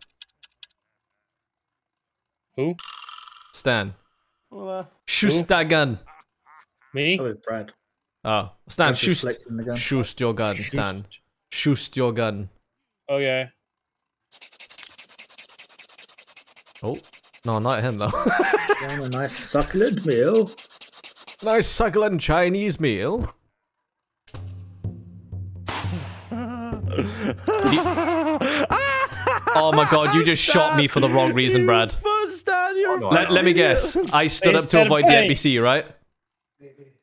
Who? Stan. Well, uh, Shoot that gun. Me? That Brad. Oh, Stan, Brad's just shoot. gun. Shoot your gun, Stan. Shoot your gun. Okay. Oh, no, not him though. Yeah, a nice succulent meal. nice succulent Chinese meal. Oh my god, you just shot me for the wrong reason, Brad. First, you're no, Let, let me guess. I stood up to avoid the paying. NPC, right?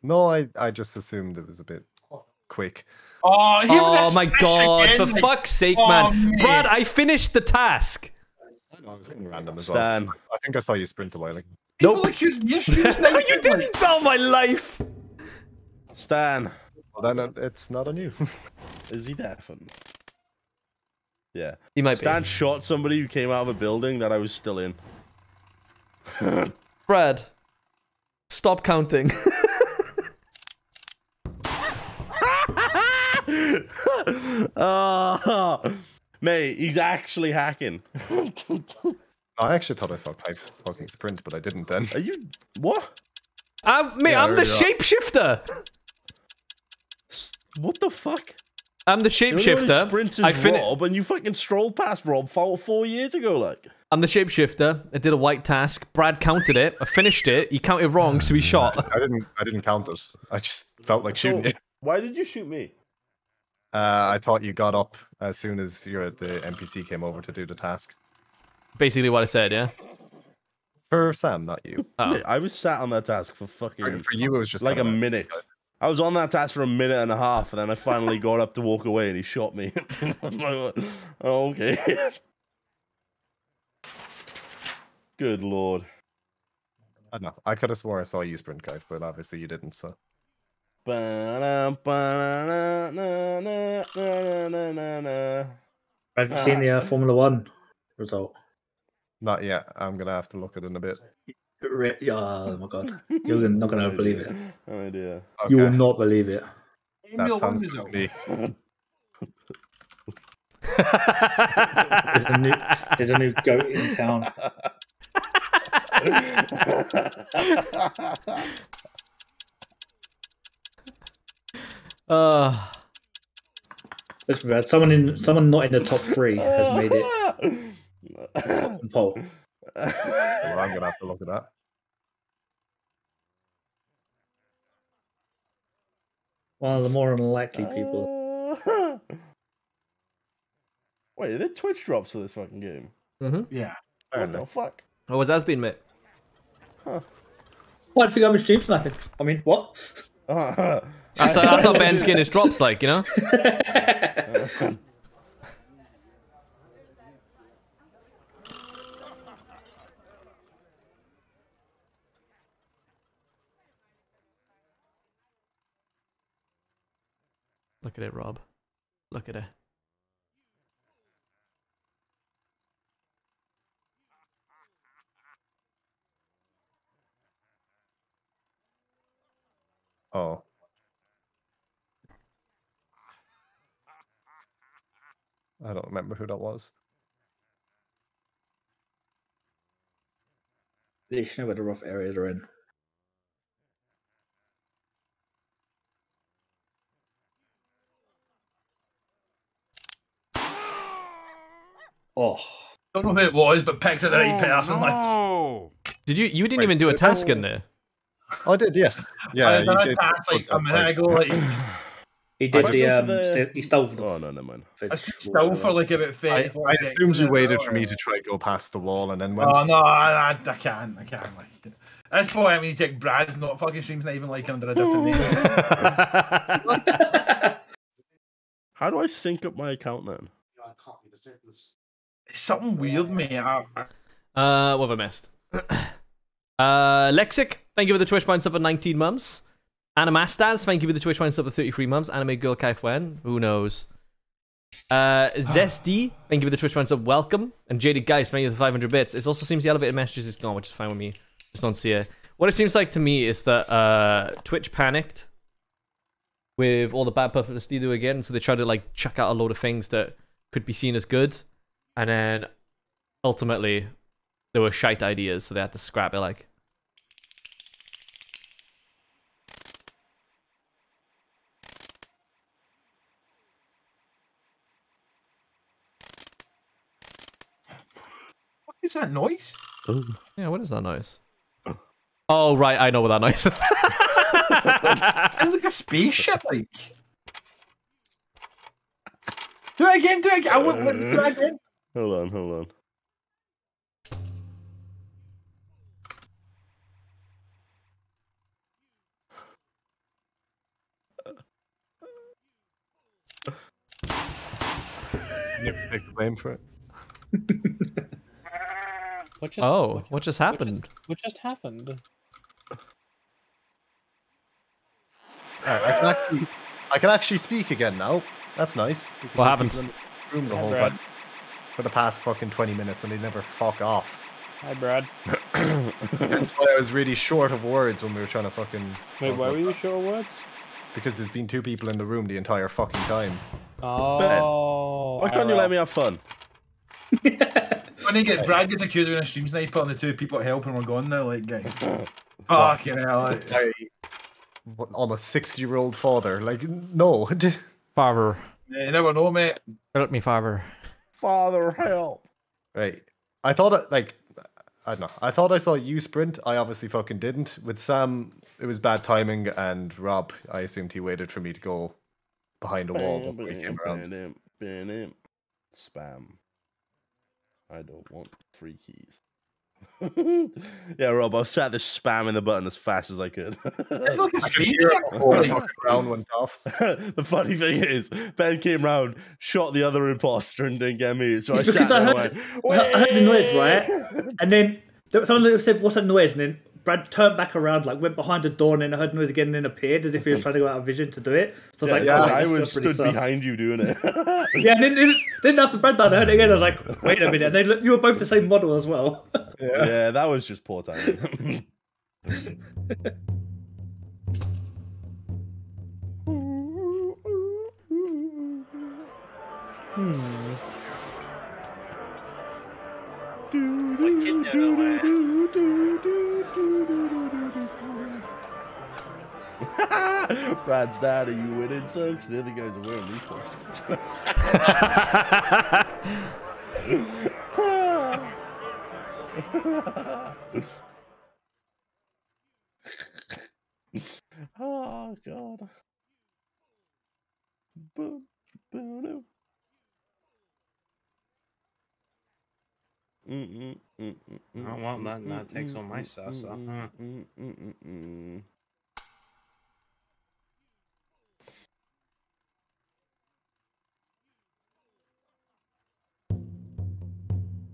No, I, I just assumed it was a bit quick. oh, Oh my god, again, for fuck's sake, oh, man. mate. Brad, I finished the task. I was getting random as Stan. well. I think I saw you sprint away. while ago. People Nope. accuse me of shooting you didn't tell my life. Stan, Well, then uh, it's not on you. is he deafened? Yeah. He might Stan be. shot somebody who came out of a building that I was still in. Brad, stop counting. oh, mate, he's actually hacking. I actually thought I saw Clive fucking sprint, but I didn't then. Are you what? I'm, mate, Yeah, I'm the are. shapeshifter. What the fuck? I'm the The only one who shapeshifter. sprints is I fin- Rob, and you fucking strolled past Rob four, four years ago, like. I'm the shapeshifter. I did a white task. Brad counted it. I finished it. He counted wrong, so he shot. I didn't. I didn't count it. I just felt like shooting So, you. why did you shoot me? Uh, I thought you got up as soon as your the NPC came over to do the task. Basically, what I said, yeah. For Sam, not you. Oh. I was sat on that task for For, fucking for you, it was just like a kinda minute. I was on that task for a minute and a half, and then I finally got up to walk away, and he shot me. Like, oh, okay. Good lord. I don't know. I could have swore I saw you sprint, guys, but obviously you didn't. So Have you seen the uh, Formula One result? not yet. I'm gonna have to look at it in a bit. Yeah, Oh my god, you're not gonna No believe idea. it. No idea. You will not believe it. that Formula One sounds result. to me. There's a new, there's a new goat in town. Uh, That's bad. someone in, someone not in the top three has made it. in pole. Well, I'm gonna have to look at that. One of the more unlikely people. Wait, are there Twitch drops for this fucking game? hmm Yeah. What the enough. fuck? Oh, was has been, mate? Why do you think I'm a stream sniping? I mean, what? That's, that's what Ben's getting his drops like, you know? Look at it, Rob. Look at it. Oh. I don't remember who that was. They should know where the rough areas are in. Oh. Don't know who it was, but picked it the right person. Like, Did you? You didn't even do a task in there. Oh, I did, yes. Yeah, I you done did like put a that minute right. ago. Like, He did the, um, the- st- he stole the. Oh no, never mind. I stood still for like about I, 34 I assumed you waited for me to try to go past the wall and then went. Oh no, I, I, I can't. I can't. Like, at this point, I mean, like Brad's not fucking streams, not even like under a different name. How do I sync up my account then? It's something weird, mate. I, I, Uh, what have I missed? uh, Lexic, thank you for the Twitch points up at 19 months. Animastas, thank you for the Twitch points up at 33 months. Anime Girl Kai when? Who knows? Uh, Zesty, thank you for the Twitch points up. Welcome. And Jaded Geist, thank you for the 500 bits. It also seems the elevated messages is gone, which is fine with me. Just don't see it. What it seems like to me is that uh, Twitch panicked with all the bad publicity they do again, so they tried to like chuck out a load of things that could be seen as good, and then ultimately there were shite ideas, so they had to scrap it. Like, what is that noise? yeah, what is that noise? Oh right, I know what that noise is. It was like a spaceship, like. Do it again, do it again. I want do it again. Hold on, hold on. Big blame for it. What just, oh, what just happened? what just happened? Alright, I can actually, I can actually speak again now. That's nice. What I've happened? in the Room the Hi, whole Brad. time for the past fucking twenty minutes, and they never fuck off. Hi, Brad. That's why I was really short of words when we were trying to fucking. Wait, why were you short of words? Because there's been two people in the room the entire fucking time. Oh. Why can't you let me have fun? When he gets Brad gets accused of being a stream sniper, and the two people helping were gone now, like guys. Fucking hell. Like, I, what, almost sixty-year-old father. Like, no. Father, yeah, you never know, mate. help me, father. Father, help! Right. I thought it like I don't know. I thought I saw you sprint. I obviously fucking didn't. With Sam, it was bad timing, and Rob, I assumed he waited for me to go behind a wall before he came around. Spam. I don't want free keys. yeah, Rob, I sat there spamming the button as fast as I could. It's like a I could spaceship. hear it before the fucking round went off. the funny thing is, Ben came round, shot the other imposter, and didn't get me. So I sat because I there heard, and went, I heard the noise, right? And then someone said, "What's that noise?" And then Brad turned back around, like went behind the door, and then I heard the noise again, and then appeared as if he was trying to go out of vision to do it. So I was Yeah, like, yeah, oh, I was stood sus. behind you doing it. Yeah, and then, then, then after Brad died, I heard it again. I was like, wait a minute. And they, you were both the same model as well. yeah, that was just poor timing. Hmm. Brad's dad, are you winning, son? 'Cause the other guys are wearing these costumes. oh god. Boom, boom. Mm, mm, mm, mm, mm. well, that, that takes all my sauce off. Huh?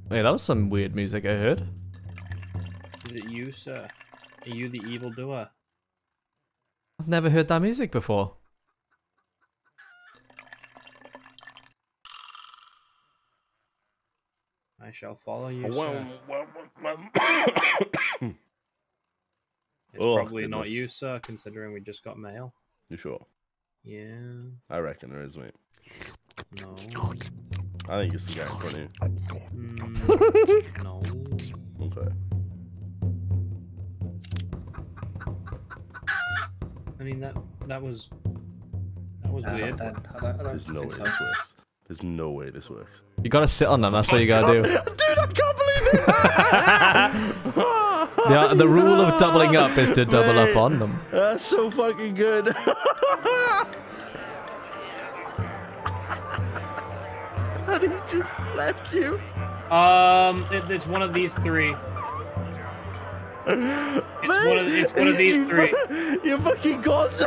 Wait, that was some weird music I heard. Is it you, sir? Are you the evil doer? I've never heard that music before. I shall follow you, Well, sir. well, well, It's Oh, probably not you, sir, considering we just got mail. You sure? Yeah. I reckon there is, mate. No. I think it's the guy in front of you. Mm, no. Okay. I mean that that was that was weird. I I don't- I don't There's no way so. this works. There's no way this works. You gotta sit on them, that's what you gotta do. Dude, I can't believe it! The, the rule of doubling up is to double up on them. That's so fucking good. and he just left you. Um, it, it's one of these three. It's one of- it's one of these three. You fucking gods.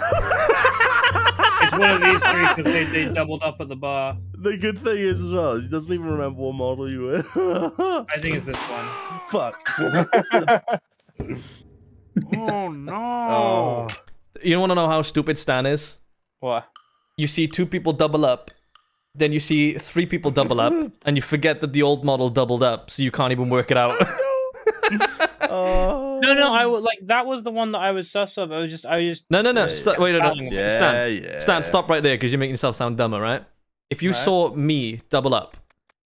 It's one of these three because they, they doubled up at the bar. The good thing is as well, he doesn't even remember what model you were. I think it's this one. Fuck. Oh no! Oh. You don't wanna know how stupid Stan is? What? You see two people double up, then you see three people double up, and you forget that the old model doubled up, so you can't even work it out. Oh. No, no, I would like that was the one that I was sus of. I was just, I was just. No, no, no. Yeah, st- yeah. wait, no, no. Yeah, Stan, yeah. Stan, stop right there because you're making yourself sound dumber, right? If you Right. saw me double up,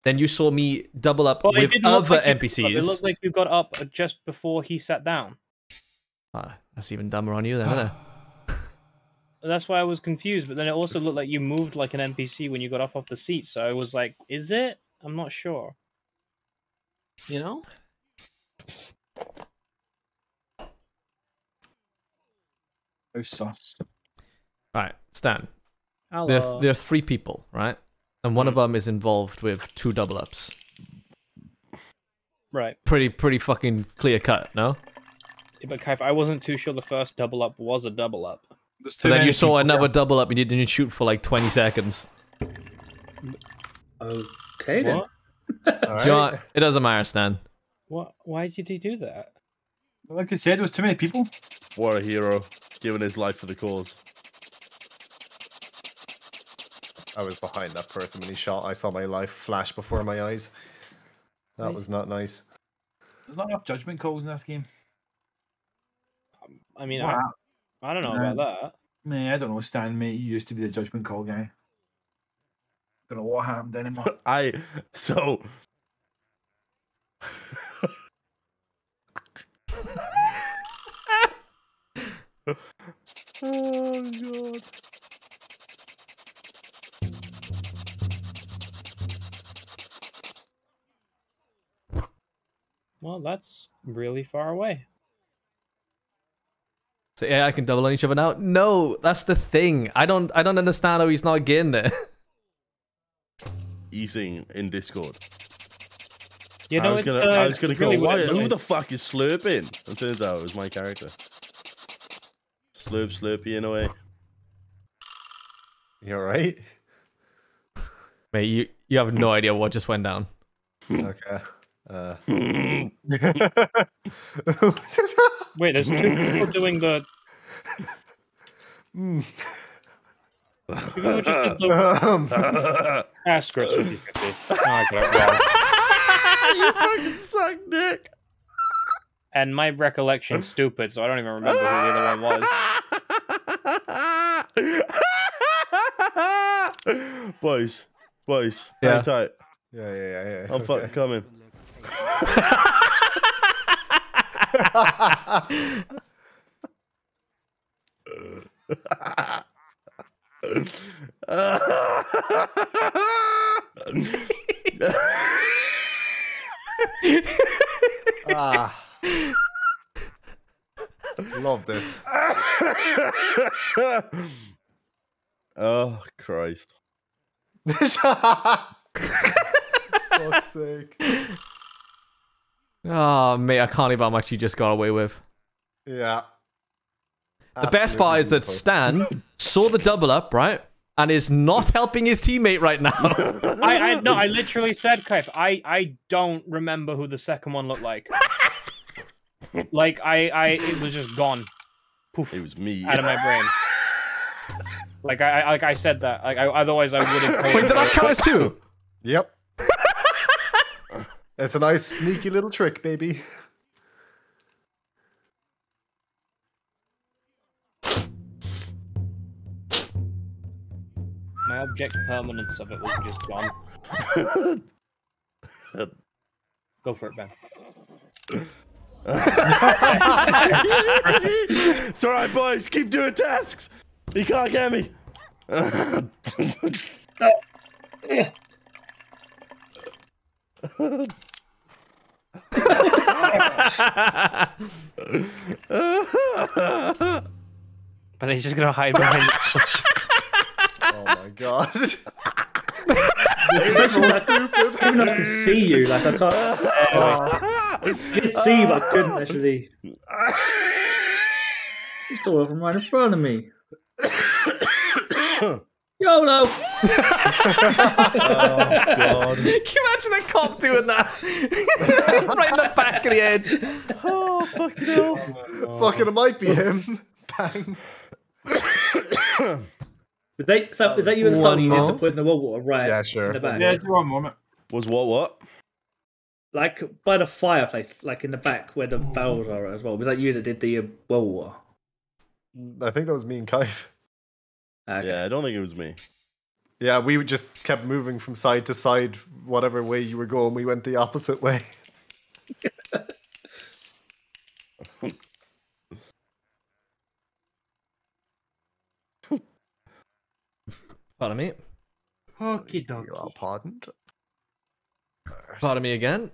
then you saw me double up Well, with other like you got up. NPCs. It looked like you got up just before he sat down. Ah, that's even dumber on you then, isn't it? That's why I was confused. But then it also looked like you moved like an NPC when you got off off the seat. So I was like, is it? I'm not sure. You know? How sus. Right, Stan. Hello. There, there are three people, right? And one of Hmm. them is involved with two double ups. Right. Pretty, pretty fucking clear cut, no? Yeah, But Kaif, I wasn't too sure the first double up was a double up. There's So then you saw another here. double up and you didn't shoot for like 20 seconds. Okay then. What? Do you know? It doesn't matter, Stan. What? Why did he do that? Like I said, there was too many people. What a hero, giving his life for the cause. I was behind that person when he shot. I saw my life flash before my eyes. That was not nice. There's not enough judgment calls in this game. Um, I mean, Wow. I, I don't know No. about that. Man, I don't know, Stan, mate. You used to be the judgment call guy. Don't know what happened anymore. I so Oh god. Well, that's really far away. So yeah, I can double on each other now. No, that's the thing. I don't, I don't understand how he's not getting there. Eating in Discord. You I know, was gonna, uh, I was gonna really go. Why, who noise. the fuck is slurping? And turns out it was my character. Slurp, slurpy in a way. You alright? Mate, you, you have no idea what just went down. Okay. Uh, Wait, there's two people doing the. mm. People who just did the. Um, Ah, screw it, 50 50. Oh, I got it wrong. you fucking suck, Nick. And my recollection's stupid, so I don't even remember who the other one was. boys, boys, Yeah. hang tight. yeah, yeah, yeah, yeah. I'm fucking coming. Ah. Love this. oh Christ! Fuck's sake. Oh, mate, I can't believe how much you just got away with. Yeah. The best part is that Stan saw the double up, right? And is not helping his teammate right now. I, I no, I literally said, Kaif, I, I don't remember who the second one looked like. like I, I, it was just gone. Poof. It was me. out of my brain. Like I, I like I said that. Like I, otherwise I would have. Wait, did that count as two? Yep. It's a nice sneaky little trick, baby. My object permanence of it was just gone. Go for it, Ben. it's alright, boys. Keep doing tasks. He can't get me. But he's just gonna hide behind. Oh my god. It's so like, even I can see you, like I can't. I did see, but I couldn't actually. He's still over right in front of me. YOLO! God. Can you imagine a cop doing that? right in the back of the head. Oh, fucking hell. Fucking, it might be him. Bang. Did they, so, is that you at the start? One You have to put in the well water, right? Yeah, sure. In the back. Yeah, do one moment. Was what what? Like by the fireplace, like in the back where the barrels are as well. Was that you that did the uh, well water? I think that was me and Kaif. Yeah, I don't think it was me. Yeah, we just kept moving from side to side, whatever way you were going. We went the opposite way. Pardon me. Okie You are pardoned. Pardon me again.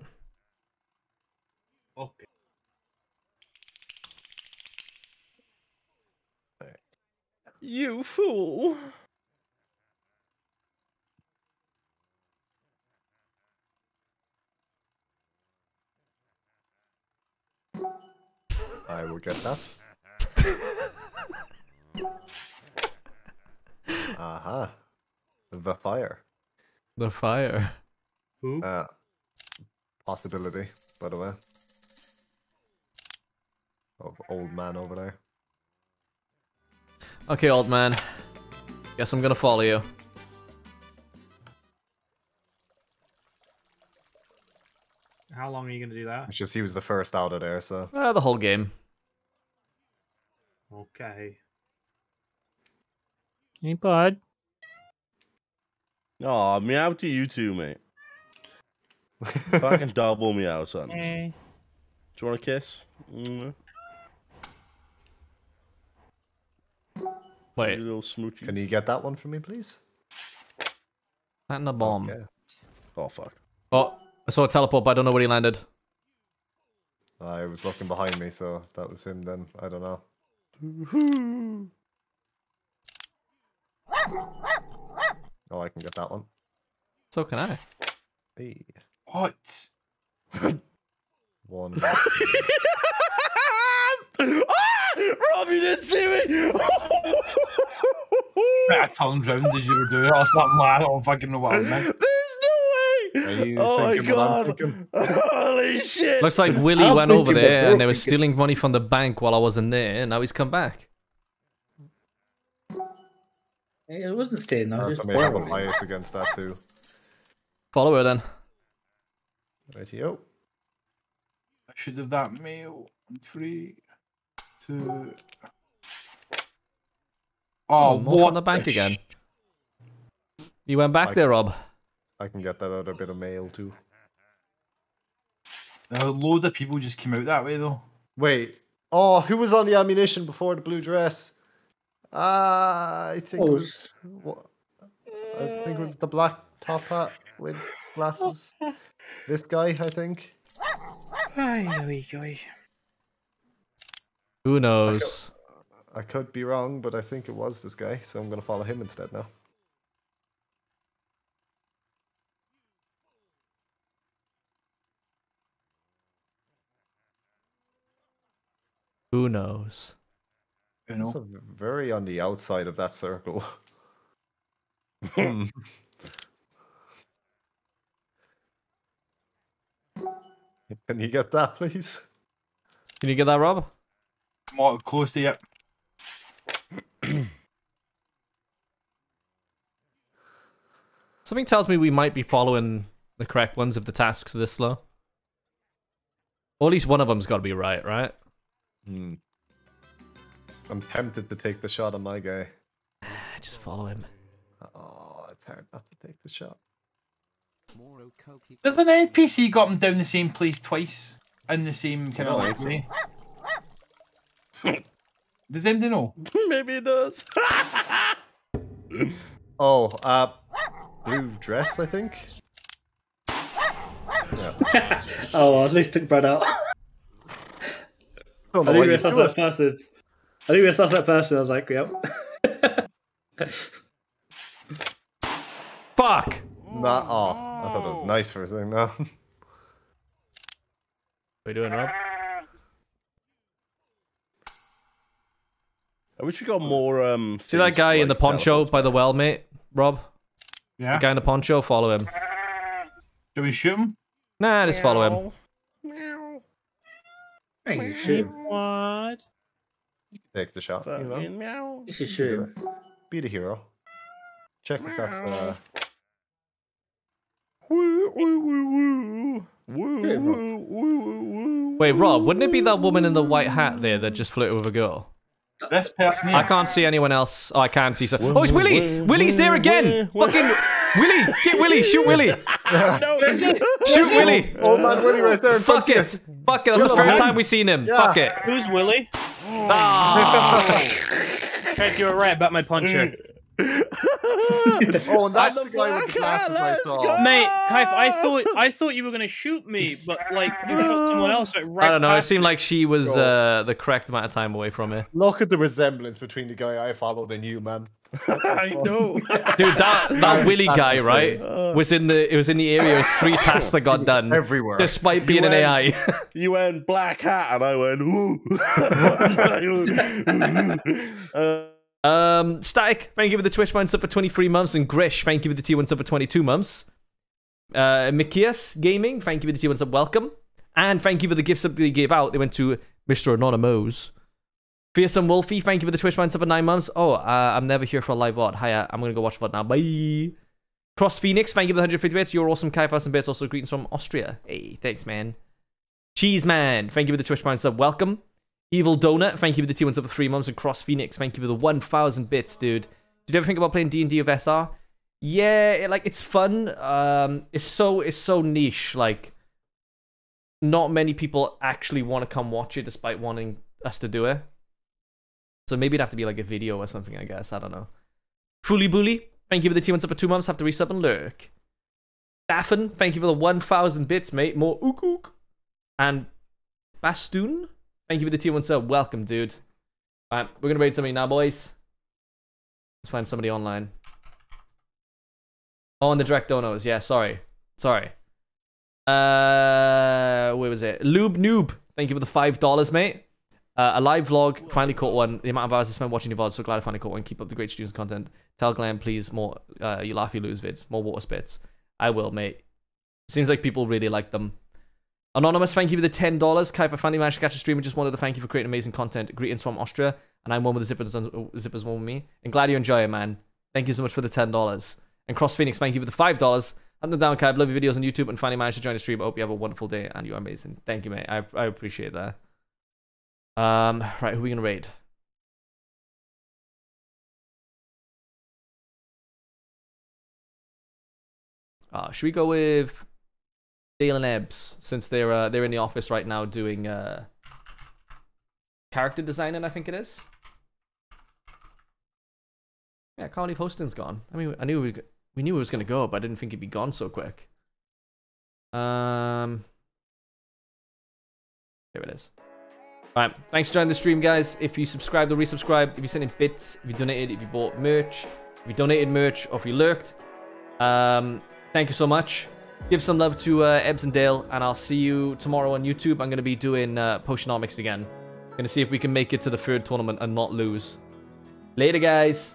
You fool. I will get that. Aha. The fire. The fire. Who? Uh, possibility, by the way. Of old man over there. Okay, old man. Guess I'm gonna follow you. How long are you gonna do that? It's just he was the first out of there, so. Uh, the whole game. Okay. Hey, bud. Oh, meow to you too, mate. Fucking double meow, son. Do Eh. you want a kiss? Mm. Wait, You little smoochies. Can you get that one for me, please? planting a bomb. Okay. Oh fuck. Oh, I saw a teleport, but I don't know where he landed. I was looking behind me, so if that was him then. I don't know. Oh, I can get that one. So can I. Hey, What? one. ah! Rob, you didn't see me. I turned round as you were doing it or something like that. I don't fucking know what I meant. There's no way. Oh my thinking what I'm god. Holy shit. Looks like Willie I'm went over there and they were stealing money from the bank while I wasn't there, and now he's come back. It wasn't staying. I was if I just may have a bias against that too. Follow her then. Rightio. I should have that mail. Three, two. Oh, Oh, more what from the bank sh- again. You went back Like- there, Rob. I can get that other bit of mail too. A load of people just came out that way though. Wait. Oh, who was on the ammunition before the blue dress? Ah, I think it Oh, was. What? I think it was the black top hat with glasses. This guy, I think. Ay, ay, ay. Who knows? I could be wrong, but I think it was this guy, so I'm gonna follow him instead now. Who knows? You know. So very on the outside of that circle. Hmm. Can you get that, please? Can you get that, Rob? More close to it. Something tells me we might be following the correct ones if the tasks are this slow. Or at least one of them's got to be right, right? Hmm. I'm tempted to take the shot on my guy. Just follow him. Oh, it's hard not to take the shot. Does an NPC got him down the same place twice in the same kind of No, like way? Does anybody know? Maybe it does. Oh, uh, blue dress, I think. Yeah. oh, at least took Brad out. Don't I know think why we you assessed do that it. first. is- I think we assessed that first. and I was like, yep. Fuck! Nah, oh, I thought that was nice for a second. No. What are you doing, Rob? I wish we got more. Um, See that guy for, in the poncho by the well, mate? Rob? Yeah. The guy in the poncho, follow him. Do we shoot him? Nah, just follow him. Hey, you shoot. What? You can take the shot. You know? Fucking meow. You should shoot him. Be the hero. Check if that's uh. Woo, woo, woo, woo. Woo, woo, woo, woo, woo. Wait, Rob, wouldn't it be that woman in the white hat there that just flirted with a girl? This person here. I can't see anyone else. Oh, I can see. So- oh, it's Willy! Willy's there again! Fucking Willy! Get Willy! Shoot Willy! no, Shoot Willy! Old man Willie right there. in Fuck front it! Fuck it! That's the Kill first him. time we've seen him. Yeah. Fuck it! Who's Willie? Ah. Heck, you were right about my puncher. you. Oh, and that's I'm the the guy with the black hat, glasses I let's saw. Mate, Kaif, I thought I thought you were gonna shoot me, but like you shot someone else. Like, right I don't know. It seemed like she was uh, the correct amount of time away from me. Look at the resemblance between the guy I followed and you, man. I know. Dude, that that Willy guy, right, thing. was in the it was in the area with three tasks that got done, Everywhere. despite being an went- AI. You went black hat, and I went ooh. uh, Um, Static, thank you for the Twitch Prime sub for 23 months, and Grish, thank you for the T1 sub for 22 months. Uh, Mikias Gaming, thank you for the T1 sub, welcome. And thank you for the gift that you gave out. They went to Mr. Anonymous. Fearsome Wolfie, thank you for the Twitch Prime sub for 9 months. Oh, uh, I'm never here for a live VOD. Hiya, I'm gonna go watch VOD now. Bye. Cross Phoenix, thank you for the 150 bits. You're awesome, Kai and Bits. Also, greetings from Austria. Hey, thanks, man. Cheese Man, thank you for the Twitch Prime sub, welcome. Evil Donut, thank you for the T1 sub for three months. And Cross Phoenix, thank you for the 1,000 bits, dude. Did you ever think about playing D&D of SR? Yeah, it, like, it's fun. Um, it's so, it's so niche. Like, not many people actually want to come watch it despite wanting us to do it. So maybe it'd have to be like a video or something, I guess. I don't know. Fully Bully, thank you for the T1 sub for two months. Have to resub and lurk. Daffin, thank you for the 1,000 bits, mate. More ook ook. And Bastoon, thank you for the tier one sub. Welcome, dude. Alright, we're gonna raid somebody now, boys. Let's find somebody online. Oh, and the direct donos. Yeah, sorry. Sorry. Uh, where was it? Lube Noob. Thank you for the five dollars, mate. Uh, a live vlog. Finally caught one. The amount of hours I spent watching your VOD. So glad I finally caught one. Keep up the great students content. Tell Glenn, please, more. Uh, you laugh, you lose vids. More water spits. I will, mate. Seems like people really like them. Anonymous, thank you for the ten dollars. Kaifa finally managed to catch a stream I just wanted to thank you for creating amazing content. Greetings from Austria, and I'm one with the zippers, zippers one with me. And glad you enjoy it, man. Thank you so much for the ten dollars. And Cross Phoenix, thank you for the five dollars. Hunt them down, Kai. Love your videos on YouTube and finally managed to join the stream. I hope you have a wonderful day and you are amazing. Thank you, mate. I I appreciate that. Um, right, who are we gonna raid? Uh, should we go with Dale and Ebbs since they're uh, they're in the office right now doing uh, character designing? I think it is. Yeah, believe Hosting's gone. I mean, I knew we we knew it was gonna go, but I didn't think he'd be gone so quick. Um, here it is. All right, thanks for joining the stream, guys. If you subscribed or resubscribed, if you sent in bits, if you donated, if you bought merch, if you donated merch, or if you lurked, um, thank you so much. Give some love to uh, Ebbs and Dale, and I'll see you tomorrow on YouTube. I'm going to be doing uh, Potionomics again. Gonna see if we can make it to the third tournament and not lose. Later, guys.